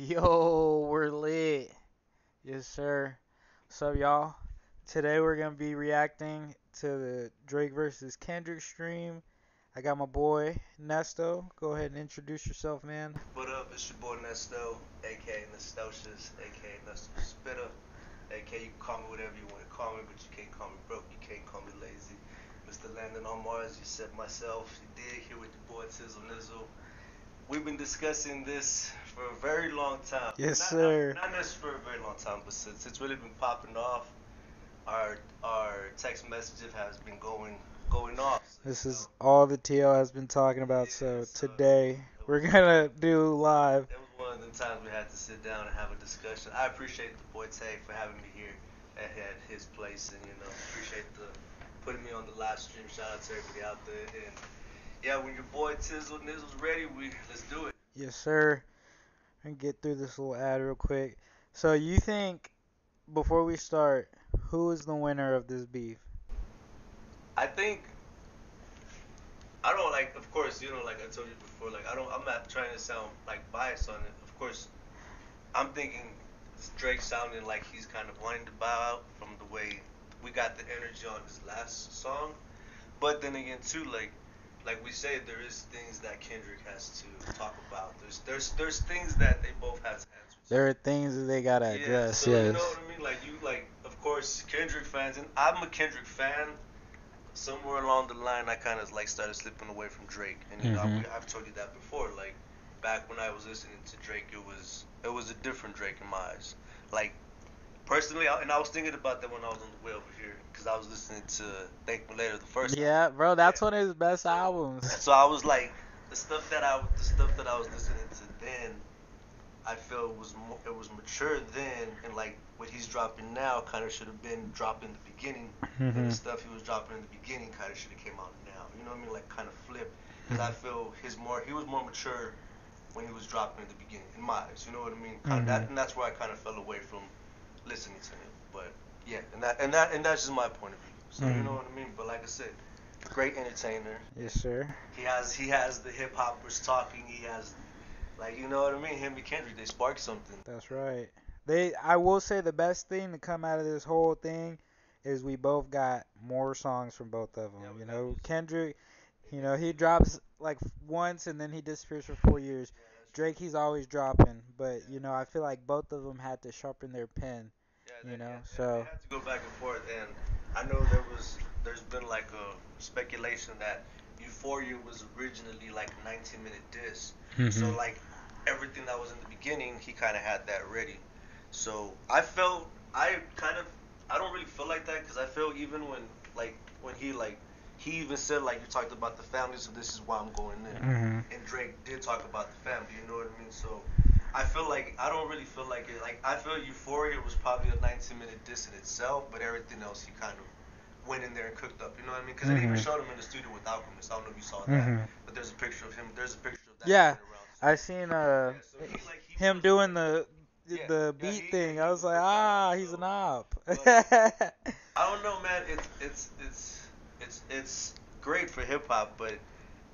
Yo, we're lit. Yes, sir. What's up, y'all? Today we're gonna be reacting to the Drake versus Kendrick stream. I got my boy Nesto. Go ahead and introduce yourself, man. What up? It's your boy Nesto, aka Nestocious, aka Nesto Spitter, aka you can call me whatever you want to call me, but you can't call me broke, you can't call me lazy. Mr. Landon on Mars, you said myself, you did here with your boy Tizzle Nizzle. We've been discussing this for a very long time. Yes, not, sir. Not, not necessarily for a very long time, but since it's really been popping off, our our text messages has been going going off. This So, is all the TL has been talking about. So Yeah, so- today we're gonna do live. That was one of the times we had to sit down and have a discussion. I appreciate the boy Tay for having me here at, at his place, and you know, appreciate the putting me on the live stream. Shout out to everybody out there. And yeah, when your boy Tizzle Nizzle's ready, we let's do it. Yes, sir. And get through this little ad real quick. So you think before we start, who is the winner of this beef? I think I don't like. Of course, you know, like I told you before, like I don't. I'm not trying to sound like biased on it. Of course, I'm thinking Drake sounding like he's kind of wanting to bow out from the way we got the energy on his last song. But then again, too, like like we say, there is things that Kendrick has to talk about. There's there's there's things that they both have to answer. There are things that they gotta Yeah, address. so You know what I mean? Like you, like of course Kendrick fans, and I'm a Kendrick fan. Somewhere along the line, I kind of like started slipping away from Drake, and you know Mhm. I, I've told you that before. Like back when I was listening to Drake, it was it was a different Drake in my eyes. Like personally, I, and I was thinking about that when I was on the way over here, because I was listening to Thank Me Later the first time. Yeah, bro, that's Yeah. one of his best albums. So I was like, the stuff that I the stuff that I was listening to then, I feel was more, it was mature then, and like what he's dropping now kind of should have been dropped in the beginning, and mm-hmm. the stuff he was dropping in the beginning kind of should have came out now. You know what I mean? Like kind of flip, because I mm-hmm. feel his more he was more mature when he was dropping in the beginning, in my eyes. You know what I mean? Mm-hmm. Kind of that, and that's where I kind of fell away from listening to him. But yeah, and that and that and that's just my point of view. So you Mhm. know what I mean? But like I said, great entertainer. Yes, sir. He has he has the hip hoppers talking. He has like you know what I mean. Him and Kendrick they spark something. That's right. They, I will say, the best thing to come out of this whole thing is we both got more songs from both of them. Yeah, you know. Kendrick, you know, he drops like once and then he disappears for four years. Drake, he's always dropping, but you know, I feel like both of them had to sharpen their pen. Yeah, You know, yeah, so- they had to go back and forth. And I know there was there's been like a speculation that Euphoria was originally like a 19 minute disc. So mm-hmm. like everything that was in the beginning, he kind of had that ready. So I felt I kind of I don't really feel like that because I feel even when like when he like he even said like you talked about the family, so this is why I'm going in. Mhm. And Drake did talk about the family, you know what I mean? So I feel like I don't really feel like it. Like I feel Euphoria was probably a 19 minute diss in itself, but everything else he kind of went in there and cooked up. You know what I mean? Because they even Mhm. showed him in the studio with Alchemist. I don't know if you saw that, Mhm. but there's a picture of him. There's a picture of that. Yeah. I seen uh Yeah, so he, like, he him doing the Yeah, the yeah, beat he- thing. I was was like, ah, he's so- an op. I don't know, man. It's it's it's it's it's great for hip hop, but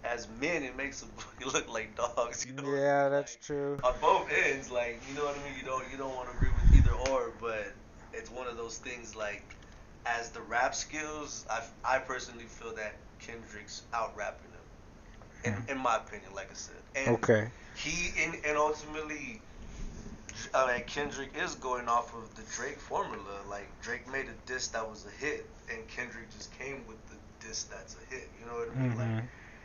as men, it makes them look like dogs. You know? yeah, that's Like, true. On both ends, like you know what I mean. You don't you don't want to agree with either or, but it's one of those things. Like as the rap skills, I I personally feel that Kendrick's out rapping him. In, mm-hmm. in my opinion, like I said, and Okay. he and, and ultimately uh, like Kendrick is going off of the Drake formula. Like Drake made a diss that was a hit, and Kendrick just came with the diss that's a hit. You know what I mean? Mhm. Like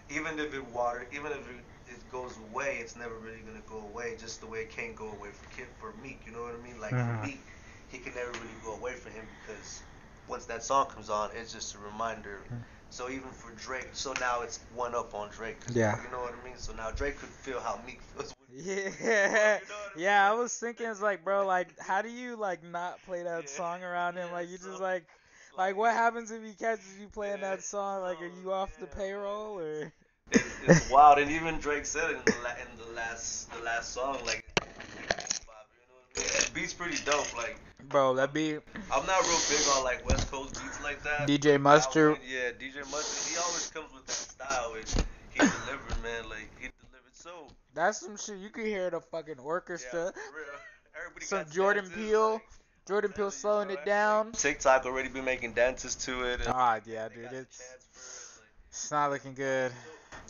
even if it water, even if it, it goes away, it's never really gonna go away. Just the way it can't go away for Kid for Meek. You know what I mean? Like Mhm. for Meek, he can never really go away from him because once that song comes on, it's just a reminder. Mhm. So even for Drake, so now it's one up on Drake. Yeah. You know what I mean? So now Drake could feel how Meek feels. Yeah, You know what I yeah. I was thinking, it's like, bro, like, how do you like not play that Yeah. song around him? Like, you so- just like, like, what happens if he catches you playing Yeah, that song? Like, are you off the payroll or? It's, it's wild, and even Drake said it in the, la- in the last the last song, like, you know what I mean? The beat's pretty dope. Like, Bro, that be I'm not real big on like West Coast beats like that. DJ Mustard. Yeah, DJ Mustard. He always comes with that style. And he delivered, man. Like he. So That's some shit you could hear the fucking yeah, orchestra. Everybody Some got Jordan dances, Peele. like, Jordan Peele you, slowing it down. TikTok already been making dances to it. Ah, yeah, dude, it's it, like- it's not looking good.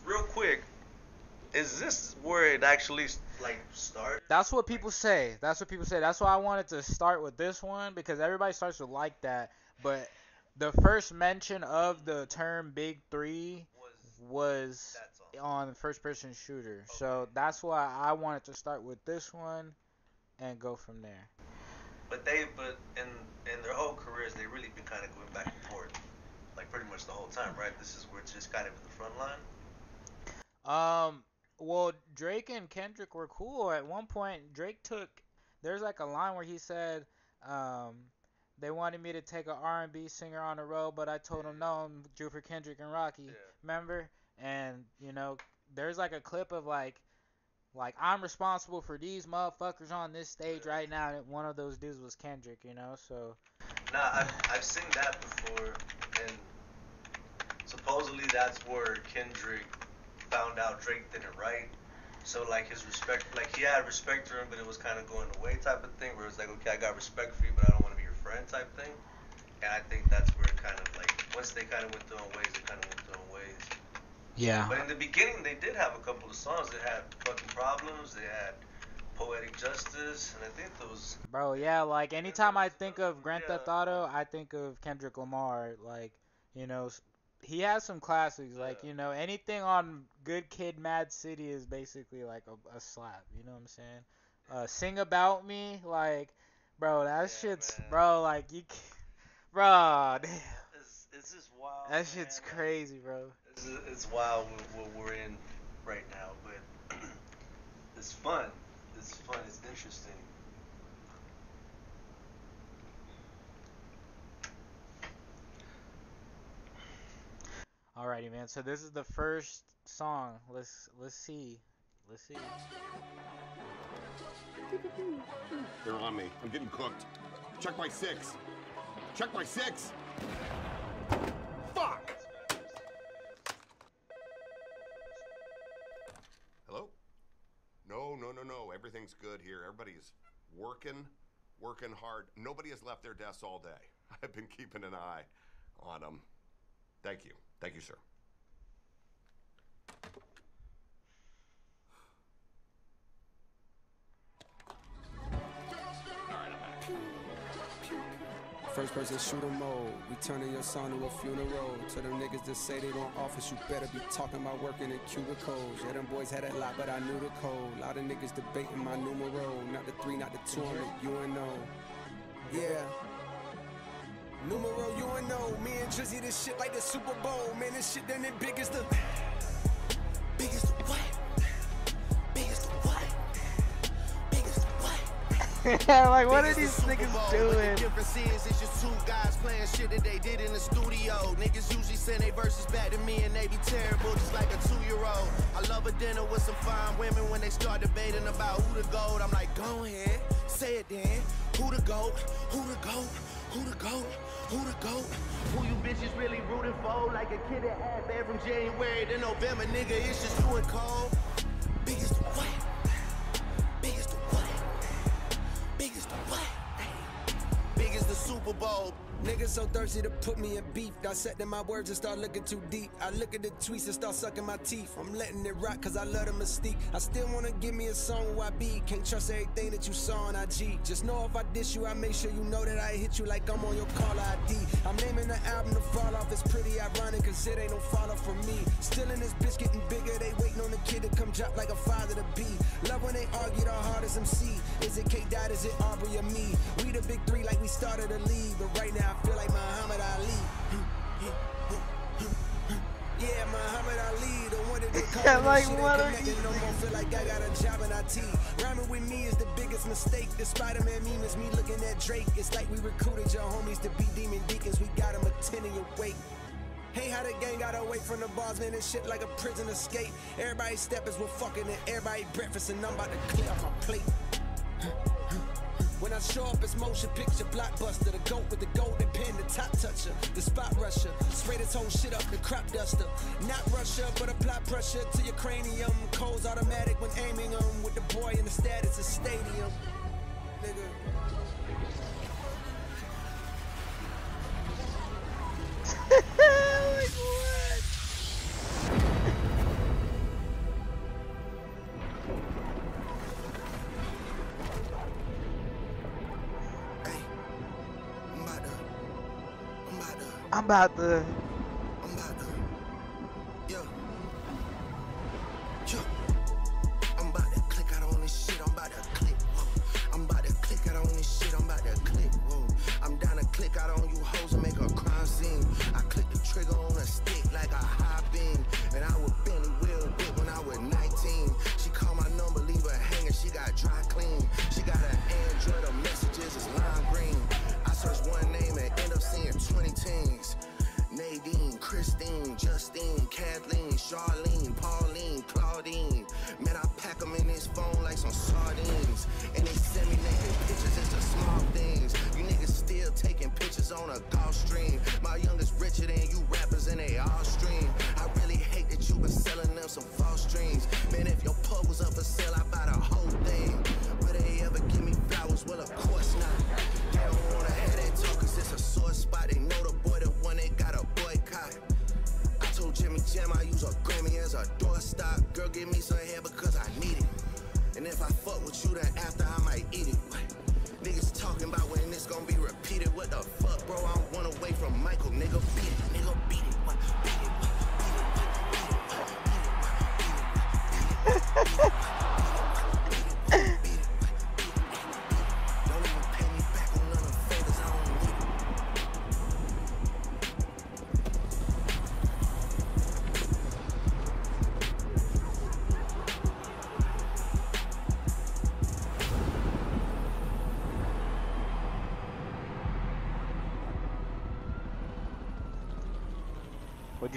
Real quick, is this where it actually like started? That's what people say. That's what people say. That's why I wanted to start with this one because everybody starts to like that. But the first mention of the term "Big Three Was was? On first person shooter. So that's why I wanted to start with this one and go from there. But they, but in in their whole careers, they really been kind of going back and forth, like pretty much the whole time, right? This is where it's just kind of in the front line. Um, well, Drake and Kendrick were cool. At one point, Drake took there's like a line where he said, um, they wanted me to take an R&B singer on the road, but I told them no, I'm due for Kendrick and Rocky. Yeah. Remember? And you know, there's like a clip of like, like I'm responsible for these motherfuckers on this stage right now. And one of those dudes was Kendrick. You know, so Nah, I've I've seen that before, and supposedly that's where Kendrick found out Drake didn't write. So like his respect, like he had respect for him, but it was kind of going away type of thing. Where it's like, okay, I got respect for you, but I don't want to be your friend type thing. And I think that's where it kind of like once they kind of went their own ways, they kind of went their own ways. Yeah. But in the beginning, they did have a couple of songs. They had fucking problems. They had poetic justice, and I think those. Bro, yeah, like anytime I think of Grand Yeah. Theft Auto, I think of Kendrick Lamar. Like, you know, he has some classics. Like, Yeah. you know, anything on Good Kid, Mad City is basically like a, a slap. You know what I'm saying? Uh, Sing About Me, like, bro, that Yeah, shit's, man. bro, like you, bro, damn, It's, it's just wild. that shit's crazy, bro. It's, it's wild what, what we're in right now, but it's fun. It's fun. It's interesting. Alrighty, man. So this is the first song. Let's let's see, let's see. They're on me. I'm getting cooked. Check my six. Check my six. Fuck. Hello? No, no, no, no. Everything's good here. Everybody's working, working hard. Nobody has left their desks all day. I've been keeping an eye on them. Thank you. Thank you, sir. First person shooter mode. We turning your son to a funeral. To them niggas that say they don't office, you better be talking about working in cubicles. Yeah, them boys had that lot, but I knew the code. Lot of niggas debating my numero. Not the three, not the two, I'm the UNO. Yeah. Numero UNO. Me and Drizzy, this shit like the Super Bowl. Man, this shit done it big as the. Big like, what are these niggas Bowl, the doing? difference is, it's just two guys playing shit that they did in the studio. Niggas usually send their verses back to me and they be terrible, just like a two-year-old. I love a dinner with some fine women when they start debating about who the goat. I'm like, go ahead, say it then. Who the goat? Who the goat? Who the goat? Who the goat? Who you bitches really rooting for? Like a kid that had bad from January to November, nigga. It's just you and Cole. Big as what? Super Bowl. Niggas so thirsty to put me in beef. Dissecting my words and start looking too deep. I look at the tweets and start sucking my teeth. I'm letting it rock cause I love the mystique. I still wanna give me a song where I be. Can't trust everything that you saw on IG. Just know if I diss you, I make sure you know that I hit you like I'm on your call ID. I'm naming the album to fall off. It's pretty ironic cause it ain't no follow for me. Still in this bitch getting bigger. They waiting on the kid to come drop like a father to be. Love when they argue the hardest MC. Is it K Dot? Is it Aubrey or me? We the big three like we started a league. But right now I feel like Muhammad Ali. Yeah, Muhammad Ali, the one that they call like, shit what are connected no more. Feel like I got a job in IT. Rhyming with me is the biggest mistake. The Spider-Man meme is me looking at Drake. It's like we recruited your homies to be demon deacons. We got them a 10 in your wake. Hey, how the gang got away from the bars, man, and shit like a prison escape. Everybody steppers were fucking and everybody breakfast, and I'm about to clear off my plate. When I show up it's motion picture blockbuster. The goat with the golden pen, the top toucher, the spot rusher. Spray this whole shit up, the crop duster. Not Russia, but apply pressure to your cranium. Codes automatic when aiming 'em with the boy in the status of stadium. Nigga. Oh like I'm about to Christine, Justine, Kathleen, Charlene, Pauline, Claudine. Man, I pack them in this phone like some sardines. And they send me naked pictures, it's the small things. You niggas still taking pictures on a Gulfstream. My youngest richer than you rappers and they all stream. I really hate that you been selling them some false dreams. Man, if your pub was up for sale, I buy the whole thing. Will they ever give me flowers? Well, of course Jam I use a Grammy as a doorstop. Girl, give me some hair because I need it. And if I fuck with you, then after I might eat it. What? Niggas talking about when this gon' be repeated. What the fuck, bro? I'm one away from Michael. Nigga, beat it. Nigga, beat it.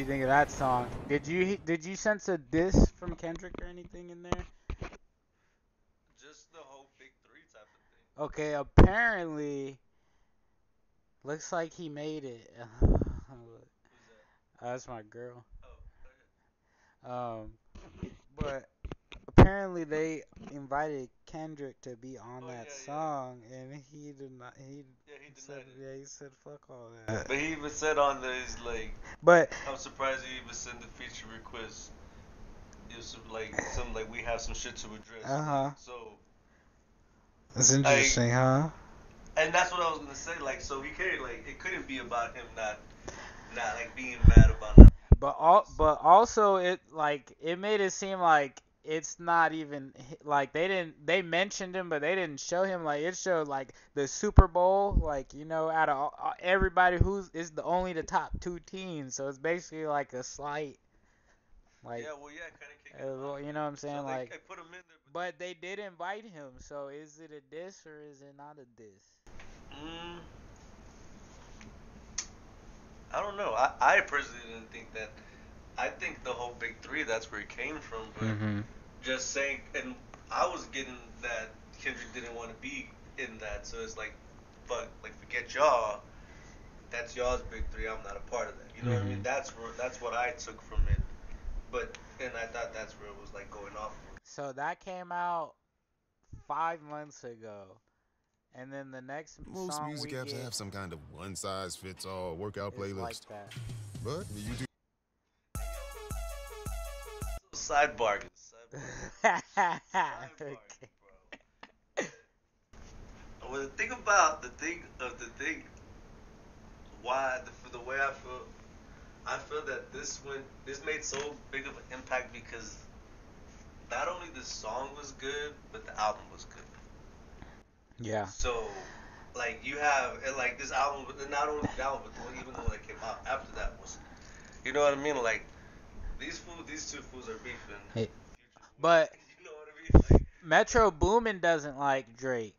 You think of that song? Did you did you sense a diss from Kendrick or anything in there? Just the whole big three type of thing. Okay, apparently, looks like he made it. Who's that? That's my girl. Oh, Um, but apparently they invited Kendrick to be on Oh, that yeah, yeah. and he did not. He yeah, he said, it. yeah, he said fuck all that. But he even said on there, he's like, But I'm surprised he even sent the feature request. It was like some like we have some shit to address. Uh huh. So It's interesting, huh? and that's what I was gonna say. Like so he can't like it couldn't be about him not not like being mad about it. But all, but also it like it made it seem like it's not even like they didn't they mentioned him, but they didn't show him. Like it showed like the Super Bowl, like you know, out of all- everybody who's is the only the top two teams. So it's basically like a slight, like yeah, well, yeah, kind of uh, well, you know what I'm saying, so like. they put him in there. But, But they did invite him, so is it a diss or is it not a diss? mm, I don't know. I, I personally didn't think that. I think the whole big three. That's where it came from. But Mm-hmm. just saying, and I was getting that Kendrick didn't want to be in that, so it's like, fuck, like forget y'all. That's y'all's big three. I'm not a part of that. You know what I mean? Mhm. That's where that's what I took from it. But and I thought that's where it was like going off. So that came out five months ago, and then the next Most song music we apps get have some kind of one size fits all workout is playlist. like that. But the YouTube Sidebar. Sidebar. okay. Well, the thing about the thing of the thing, why the, for the way I feel, I feel that this went this made so big of an impact because not only the song was good, but the album was good. Yeah. So, like you have and like this album, but not only the album, but the one, even the one that came out after that was, you know what I mean? Like these fools, these two fools are beefing. Hey, but- you know I mean? Like, Metro Boomin doesn't like Drake.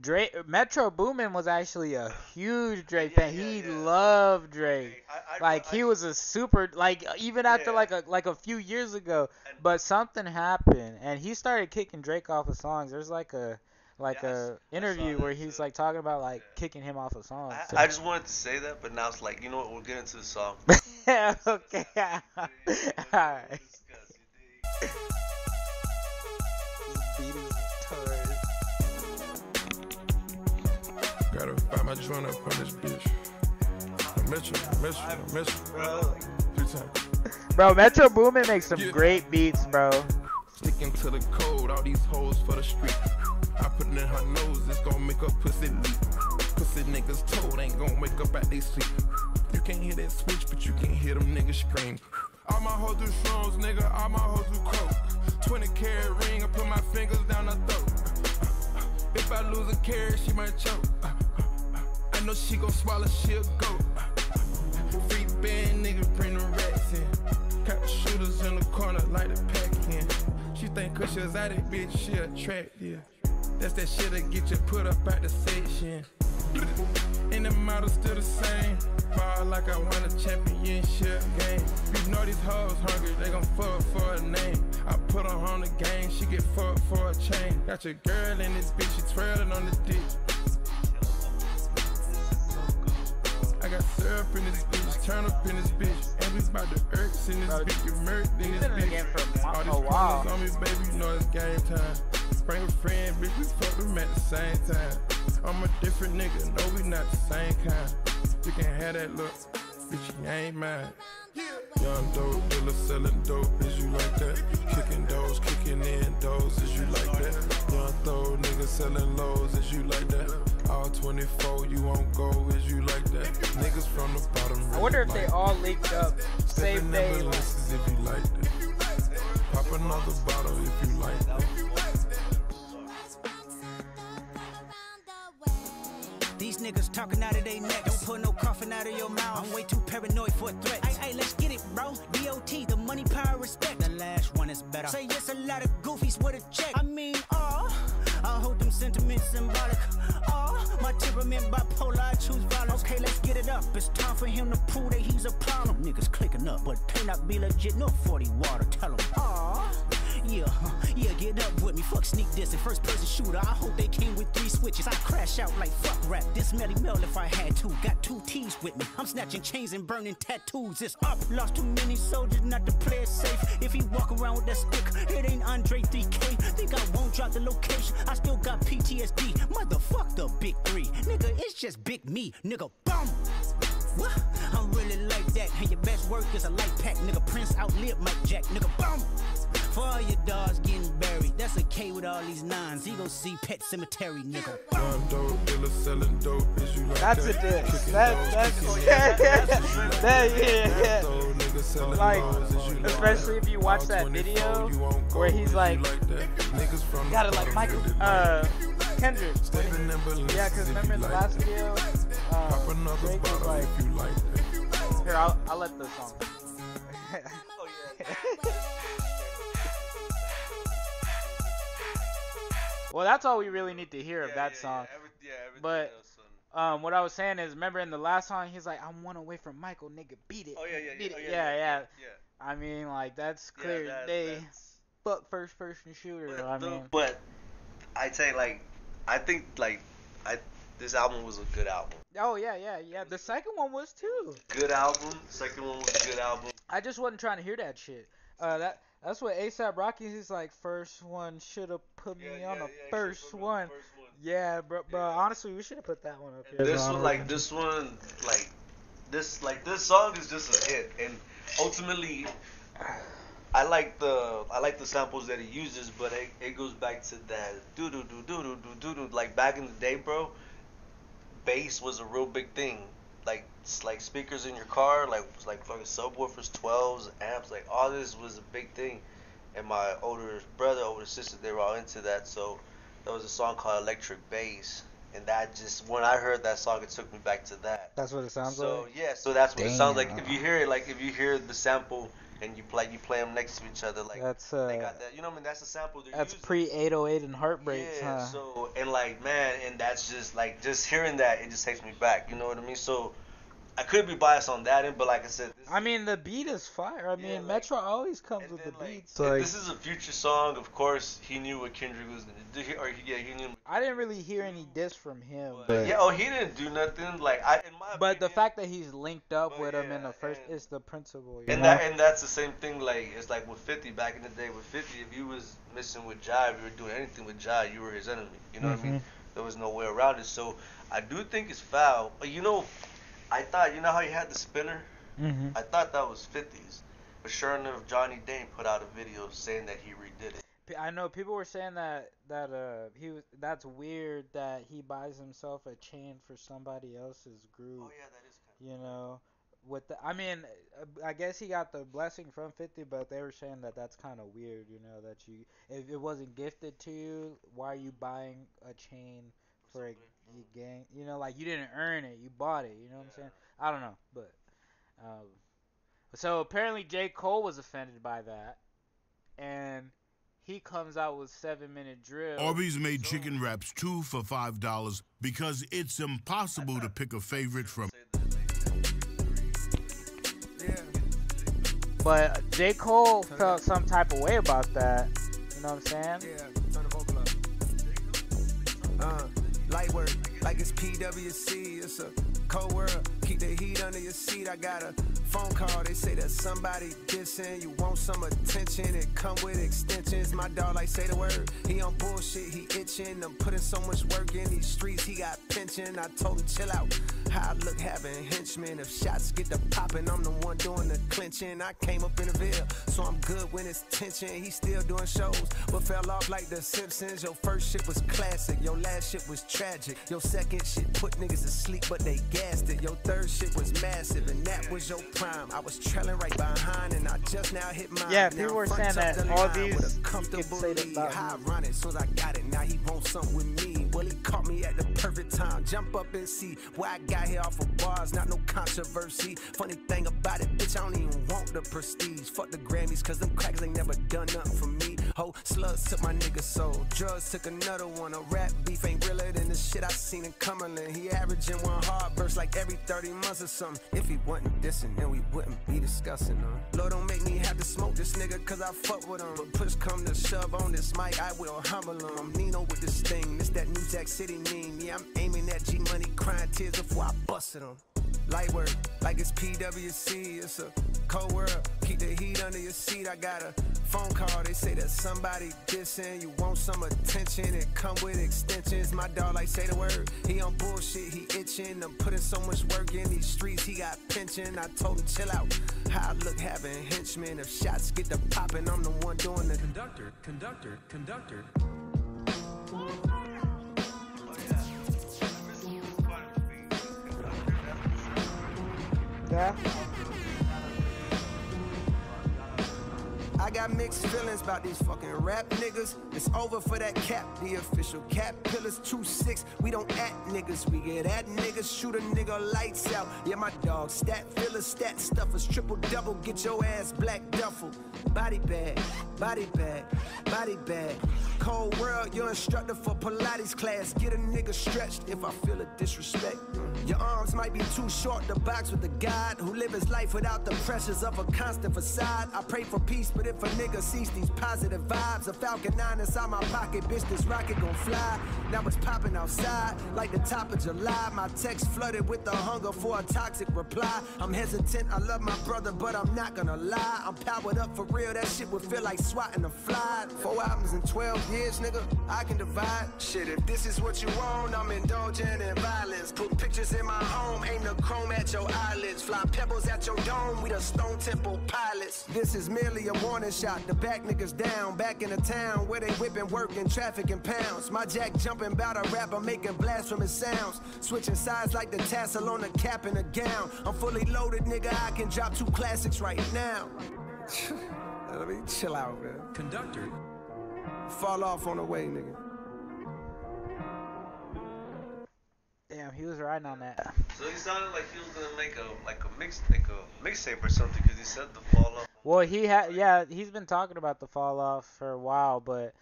Drake Metro Boomin was actually a huge Drake Yeah, fan. yeah, he yeah. loved Drake. I, I, Like I, he was a super like even after like a like a few years ago, and- but something happened and he started kicking Drake off of songs. There's like a like Yeah, I s- a I saw interview where he's too. like talking about like Yeah. kicking him off a song. I, so- I just wanted to say that, but now it's like, you know what? We'll get into the song. yeah, okay. Alright. Beat his toes. Gotta find my joint up on this bitch. I miss you, I miss you, I miss you. Bro, Bro, Metro Boomin makes some Yeah. great beats, bro. Sticking to the code, all these hoes for the street. I put it in her nose, it's gonna make her pussy leak. Pussy niggas told ain't gonna wake up at they sleep. You can't hear that switch, but you can hear them niggas scream. All my hoes do shrooms, nigga, all my hoes do coke. 20 carat ring, I put my fingers down her throat. If I lose a carat, she might choke. I know she gon' swallow, she'll go. Free band nigga, bring the rats in. Got shooters in the corner, like the pack in. She think cause she's out it, bitch, she attractive. That's that shit that get you put up at the section. And the model still the same. Ball like I won a championship game. You know these hoes hungry, they gon' fuck for a name. I put her on the game, she get fucked for a chain. Got your girl in this bitch, she twirling on the dick. I got syrup in this bitch, turn up in this bitch. And we bout the irks in this Bro, bitch, get murked in this been in the bitch. game All these a corners on me, baby, you know it's game time. Bring a friend, bitch, we fuck them at the same time. I'm a different nigga, no, we not the same kind. You can have that look, bitch, you ain't mine. Young dope dealer selling dope, is you like that? Kicking doors, kicking in doors, is you like that? Young throw nigga selling lows, is you like that? All 24, you won't go, is you like that? Niggas from the bottom. I wonder if like they all linked up. Same day. Like. If you like that. Pop another bottle if you like that. These niggas talking out of their neck. Don't pull no coffin out of your mouth. I'm way too paranoid for a threat. Hey, hey, let's get it, bro. DOT, the money, power, respect. The last one is better. Say yes, a lot of goofies with a check. I mean, oh, I hold them sentiments symbolic. Oh, my temperament bipolar, I choose violence. Okay, let's get it up. It's time for him to prove that he's a problem. Niggas clicking up, but they not be legit. No 40 water, tell him. Oh, yeah, yeah, get up with me. Fuck sneak this and first person shooter. I hope they came with three switches. I crash out like fuck rap. This Melle Mel if I had to. Got two T's with me. I'm snatching chains and burning tattoos. It's up. Lost too many soldiers not to play it safe. If he walk around with that stick, it ain't Andre 3K. Think I won't drop the location. I still got PTSD. Motherfuck the big three. Nigga, it's just big me. Nigga, boom. What? I'm really like that. And your best work is a light pack. Nigga, Prince outlived Mike Jack. Nigga, boom. For all your dogs getting buried, that's a K with all these nines. He gon' see Pet Sematary, nigga. That's a dick. That's, yeah, yeah, that, yeah. Like, especially if you watch that video where he's like, got it like Michael, uh, Kendrick. Yeah, cause remember in the last video, uh, Drake was like, here, I'll, I'll let this song. Oh, well, that's all we really need to hear of that yeah, song. Yeah, every, yeah, everything But- else on- Um, what I was saying is, remember in the last song, he's like, "I'm one away from Michael, nigga, beat it." Oh yeah, yeah, beat yeah, it." oh, yeah, yeah. yeah. I mean, like that's Yeah, clear. that- they that's- fuck first person shooter. But, I the- mean, but I say like, I think like, I this album was a good album. oh yeah, yeah, yeah. The second one was too. Good album. Second one was a good album. I just wasn't trying to hear that shit. Uh, that that's what ASAP Rocky is like. First one should have put me yeah, on the yeah, first, one. First one. Yeah, bro, bro. Honestly, we should have put that one up here. This one, like this one, like this, like this song is just a hit, and ultimately, I like the I like the samples that he uses, but it, it goes back to that do do do do do do do. Like back in the day, bro, bass was a real big thing like like speakers in your car, like like fucking subwoofers, twelves, amps, like all this was a big thing. And my older brother, older sister, they were all into that. So there was a song called Electric Bass, and that just when I heard that song, it took me back to that. That's what it sounds So like. So yeah, so that's what it sounds like. If you hear it, like if you hear the sample and you play you play them next to each other, like That's they uh, got that. You know what I mean? That's a sample they're that's using. pre 808 and heartbreaks, Yeah. huh? So and like man, and that's just like just hearing that, it just takes me back. You know what I mean? So I could be biased on that end, but like I said, this, I mean, the beat is fire. I mean, like- Metro always comes and with then, the like, beats. if Like, this is a future song. Of course, he knew what Kendrick was gonna do. Or he, yeah, he knew. I didn't really hear any diss from him. But, But, yeah, oh, he didn't do nothing. Like I, in my but the fact that he's linked up But with him in the first, and- it's the principle. And know? that and that's the same thing. Like it's like with Fifty back in the day. With Fifty, if you was missing with Ja, if you were doing anything with Ja, you were his enemy. You know what I mean? Mm-hmm. There was no way around it. So I do think it's foul. But you know, I thought you know how he had the spinner. hmm I thought that was 50s. But sure enough, Johnny Dang put out a video saying that he redid it. I know people were saying that that uh he was that's weird that he buys himself a chain for somebody else's group. Oh yeah, that is kind You know, with the I mean, uh, I guess he got the blessing from 50, but they were saying that that's kind of weird. You know, that you if it wasn't gifted to you, why are you buying a chain for a, a gang? You know, like you didn't earn it, you bought it. You know what I'm saying? I don't know, but um, so apparently J Cole was offended by that, and he comes out with seven minute drill. Arby's made chicken wraps two for five dollars because it's impossible to pick a favorite from. But J. Cole felt some type of way about that. You know what I'm saying? Yeah, turn the vocal up. Uh, light work, like it's PWC. It's a cold world. Keep the heat under your seat. I got a phone call. They say that somebody dissing. You want some attention? It come with extensions. My dog like say the word. He on bullshit. He itching. I'm putting so much work in these streets. He got pension. I told him chill out. How I look having henchmen. If shots get to popping, I'm the one doing the clinching. I came up in the Ville, so I'm good when it's tension. He still doing shows, but fell off like the Simpsons. Your first shit was classic, your last shit was tragic. Your second shit put niggas to sleep, but they gassed it. Your third shit was massive, and that was your prime. I was trailing right behind, and I just now hit mine. Yeah, people were saying that the all these with a you say that about How I him. run it, soon I got it. Now he wants something with me. Well, he caught me at the perfect time. Jump up and see why I got here off of bars, not no controversy. Funny thing about it, bitch, I don't even want the prestige. Fuck the Grammys, cause them crackers ain't never done nothing for me. Ho, slugs took my nigga soul. Drugs took another one. A rap beef ain't realer than the shit I seen in Cumberland. He averaging one hard burst like every 30 months or something. If he wasn't dissing, then we wouldn't be discussing him. Lord, don't make me have to smoke this nigga, cause I fuck with him. But push come to shove on this mic, I will humble him. I'm Nino with this thing, this that New Jack City meme. Yeah, I'm aiming at G Money, crying tears before I busted him. Light work, like it's PWC, it's a cold world. Keep the heat under your seat. I got a phone call, they say that somebody dissing. You want some attention, it come with extensions. My dog like say the word. He on bullshit, he itching. I'm putting so much work in these streets, he got pension. I told him chill out. How I look having henchmen. If shots get to popping, I'm the one doing the Conductor, conductor, conductor. I got mixed feelings about these fucking rap niggas. It's over for that cap, the official cap pillars. 2-6, we don't act niggas, we get at niggas. Shoot a nigga lights out. Yeah, my dog, stat fillers, stat stuffers, triple double, get your ass black duffel. Body bag, body bag, body bag. Cold world, your instructor for Pilates class. Get a nigga stretched if I feel a disrespect. Your arms might be too short to box with a god who live his life without the pressures of a constant facade. I pray for peace, but if a nigga sees these positive vibes, a Falcon 9 inside my pocket, bitch, this rocket gon' fly. Now it's popping outside like the top of July. My text flooded with the hunger for a toxic reply. I'm hesitant, I love my brother, but I'm not gonna lie. I'm powered up for real, that shit would feel like swatting a fly. Four albums in 12 years, nigga, I can divide. Shit, if this is what you want, I'm indulging in violence. Put pictures in my home, aim the chrome at your eyelids. Fly pebbles at your dome, we the Stone Temple pilots. This is merely a warning shot The back niggas down. Back in the town where they whipping, working, traffic and pounds. My jack jumping bout a rapper making blasphemous sounds. Switching sides like the tassel on the cap and a gown. I'm fully loaded, nigga, I can drop two classics right now. Let me chill out, man. Conductor, Fall off on the way, nigga. Damn, he was riding on that. So he sounded like he was gonna make a like a mix like a mixtape or something because he said the fall off. Well, he had yeah, he's been talking about the fall off for a while, but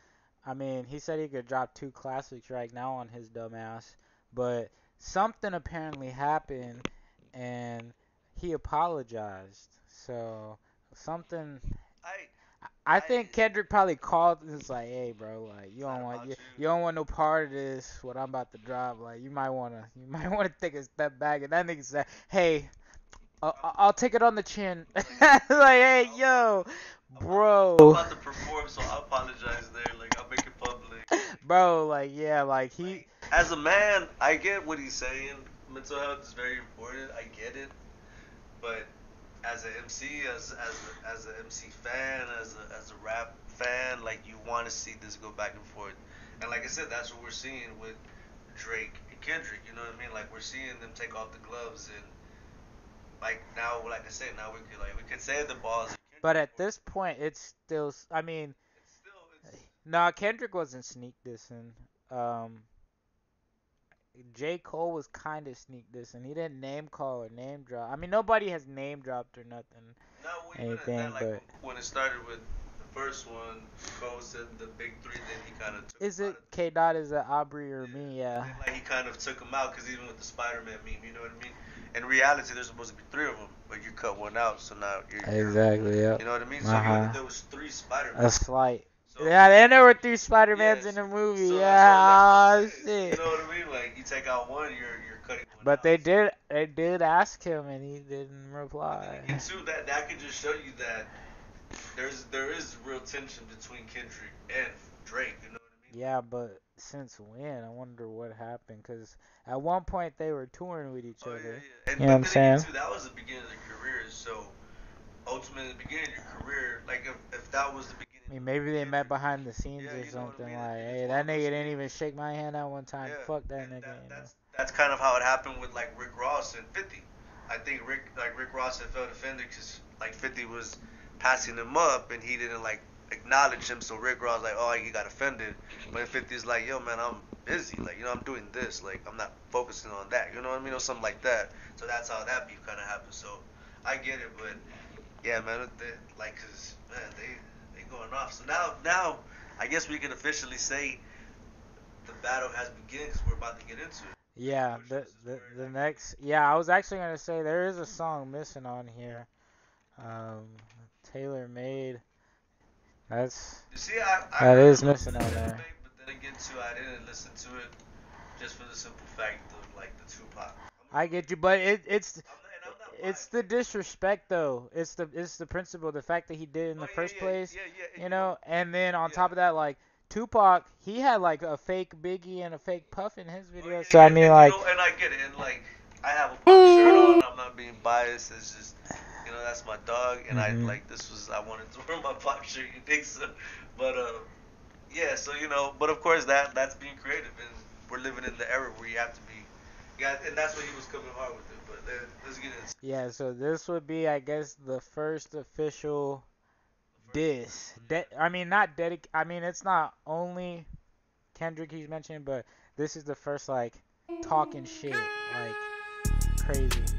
I mean, he said he could drop two classics right now on his dumbass, but something apparently happened and he apologized. So something. I I think Kendrick probably called and was like, "Hey, bro, like you don't want you, you." don't want no part of this. What I'm about to drop, like you might wanna you might wanna take a step back." And that nigga said, "Hey, I'll, I'll take it on the chin." like, hey, oh, yo, I'm bro, about to perform, so I apologize there. Like I'll make it public. bro, like yeah, like he, As a man, I get what he's saying. Mental health is very important. I get it, but as an MC, as as as an MC fan, as a, as a rap fan, like you want to see this go back and forth. And like I said, that's what we're seeing with Drake and Kendrick. You know what I mean? Like we're seeing them take off the gloves and like now, like I said, now we could like we could say the balls. but at this point, it's still. I mean, it's still it's, nah, Kendrick wasn't sneak dissing. Um, J Cole was kind of sneak this, and He didn't name call or name drop. I mean, nobody has name dropped or nothing. at anything, that, like but- when it started with the first one, Cole said the big three, then he kind of took. Is it K Dot? Is it Aubrey or me? Yeah. And, like he kind of took him out because even with the Spider-Man meme, you know what I mean. In reality, there's supposed to be three of them, but you cut one out, so now you're. you're- Exactly. yeah. You know what I mean? So Uh-huh. there was three Spider-Man. A slight. So- Yeah, and there were three Spider Mans Yes. in the movie. So yeah. Oh what- that's what I'm shit. You know what I mean? Like you take out one, you're you're cutting. But out. they did. They did ask him, and he didn't reply. And two, that that could just show you that there's there is real tension between Kendrick and Drake. You know what I mean? Yeah, but since when? I wonder what happened. Cause at one point they were touring with each Oh, other. yeah. And You know what I'm but then again, saying? Too, that was the beginning of their careers. So ultimately, the beginning of your career, like if, if that was the beginning. I mean, maybe they met behind the scenes Yeah, or what I something. mean? Like, hey, that nigga didn't even shake my hand that one time. Yeah, Fuck that nigga. that- you know? that's that's kind of how it happened with like Rick Ross and 50. I think Rick like Rick Ross had felt offended because like 50 was passing him up and he didn't like acknowledge him. So Rick Ross like, oh, he got offended. But 50's like, yo, man, I'm busy. Like, you know, I'm doing this. Like, I'm not focusing on that. You know what I mean? Or something like that. So that's how that beef kind of happened. So I get it, but yeah, man, they, like, cause man, they going off. So now now I guess we can officially say the battle has begun because we're about to get into it. Yeah, the the the next. Yeah, I was actually gonna say there is a song missing on here. Um, Taylor made. That's You see, I, I That is missing on there. Fake, But then again, too, I didn't listen to it just for the simple fact of like the Tupac. I get you, but it it's it's the disrespect though. It's the it's the principle, the fact that he did it in Oh, the yeah, first yeah, place. Yeah, yeah, You know, and then on Yeah. top of that, like Tupac, he had like a fake Biggie and a fake Puff in his Oh, video. yeah, So I mean, and, like, you know, and I get it, and like I have a Pac shirt on. I'm not being biased. It's just, you know, that's my dog, and Mhm. I like this was I wanted to wear my Pac shirt. You think so? But uh, yeah. So you know, but of course that that's being creative, and we're living in the era where you have to and that's what he was coming hard with it. But let's get into yeah. So this would be, I guess, the first official diss. Mm-hmm. De- I mean, not dedic. I mean, it's not only Kendrick he's mentioning, but this is the first like talking shit, like crazy.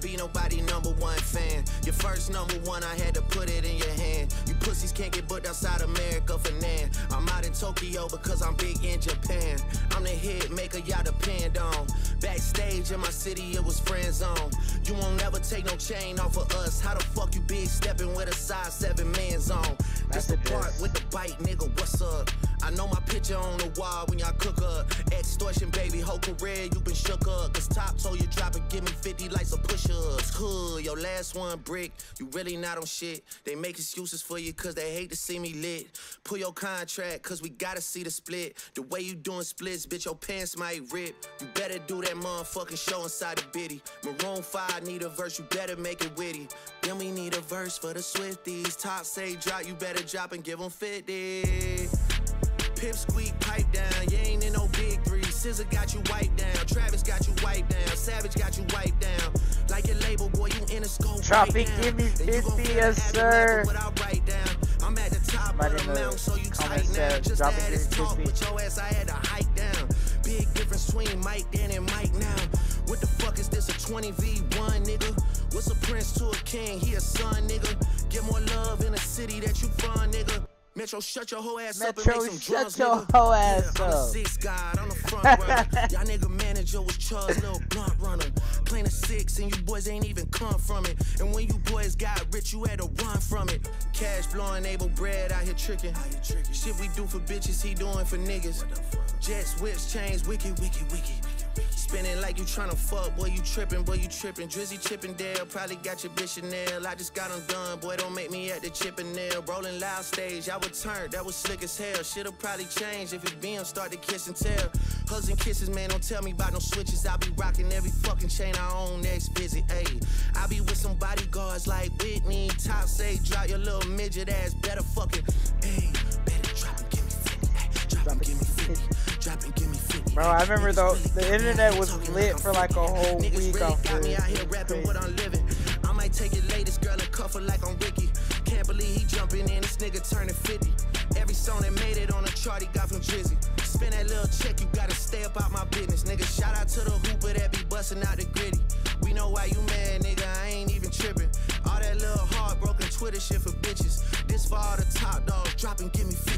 Be nobody number one fan. Your first number one, I had to put it in your hand. You pussies can't get booked outside America for nan. I'm out in Tokyo because I'm big in Japan. I'm the hit maker y'all depend on. Backstage in my city, it was friend zone. You won't never take no chain off of us. How the fuck you big stepping with a size seven man zone? That's the a part with the bite, nigga. What's up? I know my picture on the wall when y'all cook up. Extortion, baby, whole career you been shook up. Cause top told you drop and give me 50 like some push ups. Hood, your last one brick. You really not on shit. They make excuses for you cause they hate to see me lit. Pull your contract cause we gotta see the split. The way you doing splits, bitch, your pants might rip. You better do that motherfucking show inside the bitty. Maroon 5 need a verse, you better make it witty. Then we need a verse for the Swifties. Top say drop, you better drop and give them 50. Pip squeak pipe down, you ain't in no big three. SZA got you wiped down, Travis got you wiped down, Savage got you wiped down. Like your label, boy, you in a scope. Tropic, right give me And 50, yes, sir. I write down. I'm at the top Somebody of the the mountain, so you tight now. Just had this talk with your ass, I had to hike down. Big difference between Mike then and Mike now. What the fuck is this, a 20v1, nigga? What's a prince to a king? He a son, nigga. Get more love in a city that you from, nigga. Metro, shut your whole ass Metro, up and make some shut drums, your nigga. whole ass yeah, I'm the up. sixth guy, I'm the front runner. Y'all nigga manager was Charles, little blunt runner. Playing a six, and you boys ain't even come from it. And when you boys got rich, you had to run from it. Cash flowing, able bread out here tricking. Shit we do for bitches, he doing for niggas. Jets, whips, chains, wicked, wicked, wicked. Spinning like you tryna fuck, boy, you trippin', boy, you trippin'. Drizzy Chippendale, probably got your bitch Chanel. I just got 'em done, boy, don't make me at the Chippendale. Rolling loud stage, I would turn, that was slick as hell. Shit'll probably change if it BM start to kiss and tell. Hugs and kisses, man, don't tell me about no switches. I be rocking every fucking chain I own next visit, ayy. I be with some bodyguards like Whitney. Top say, drop your little midget ass, better fucking, ayy. Better drop and give me 50, ayy. Drop and give me 50, drop and give me 50. Bro, I remember though the internet was lit for like a whole Niggas week really off got me out here rapping what I'm living. I might take it latest girl and cuff her like I'm Ricky. Can't believe he jumping in, this nigga turning 50. Every song that made it on the chart he got from Drizzy. Spend that little check, you gotta stay up out my business. Nigga, shout out to the hooper that be busting out the gritty. We know why you mad, nigga, I ain't even tripping. All that little heartbroken Twitter shit for bitches. This for all the top dogs, drop and give me 50, drop, drop.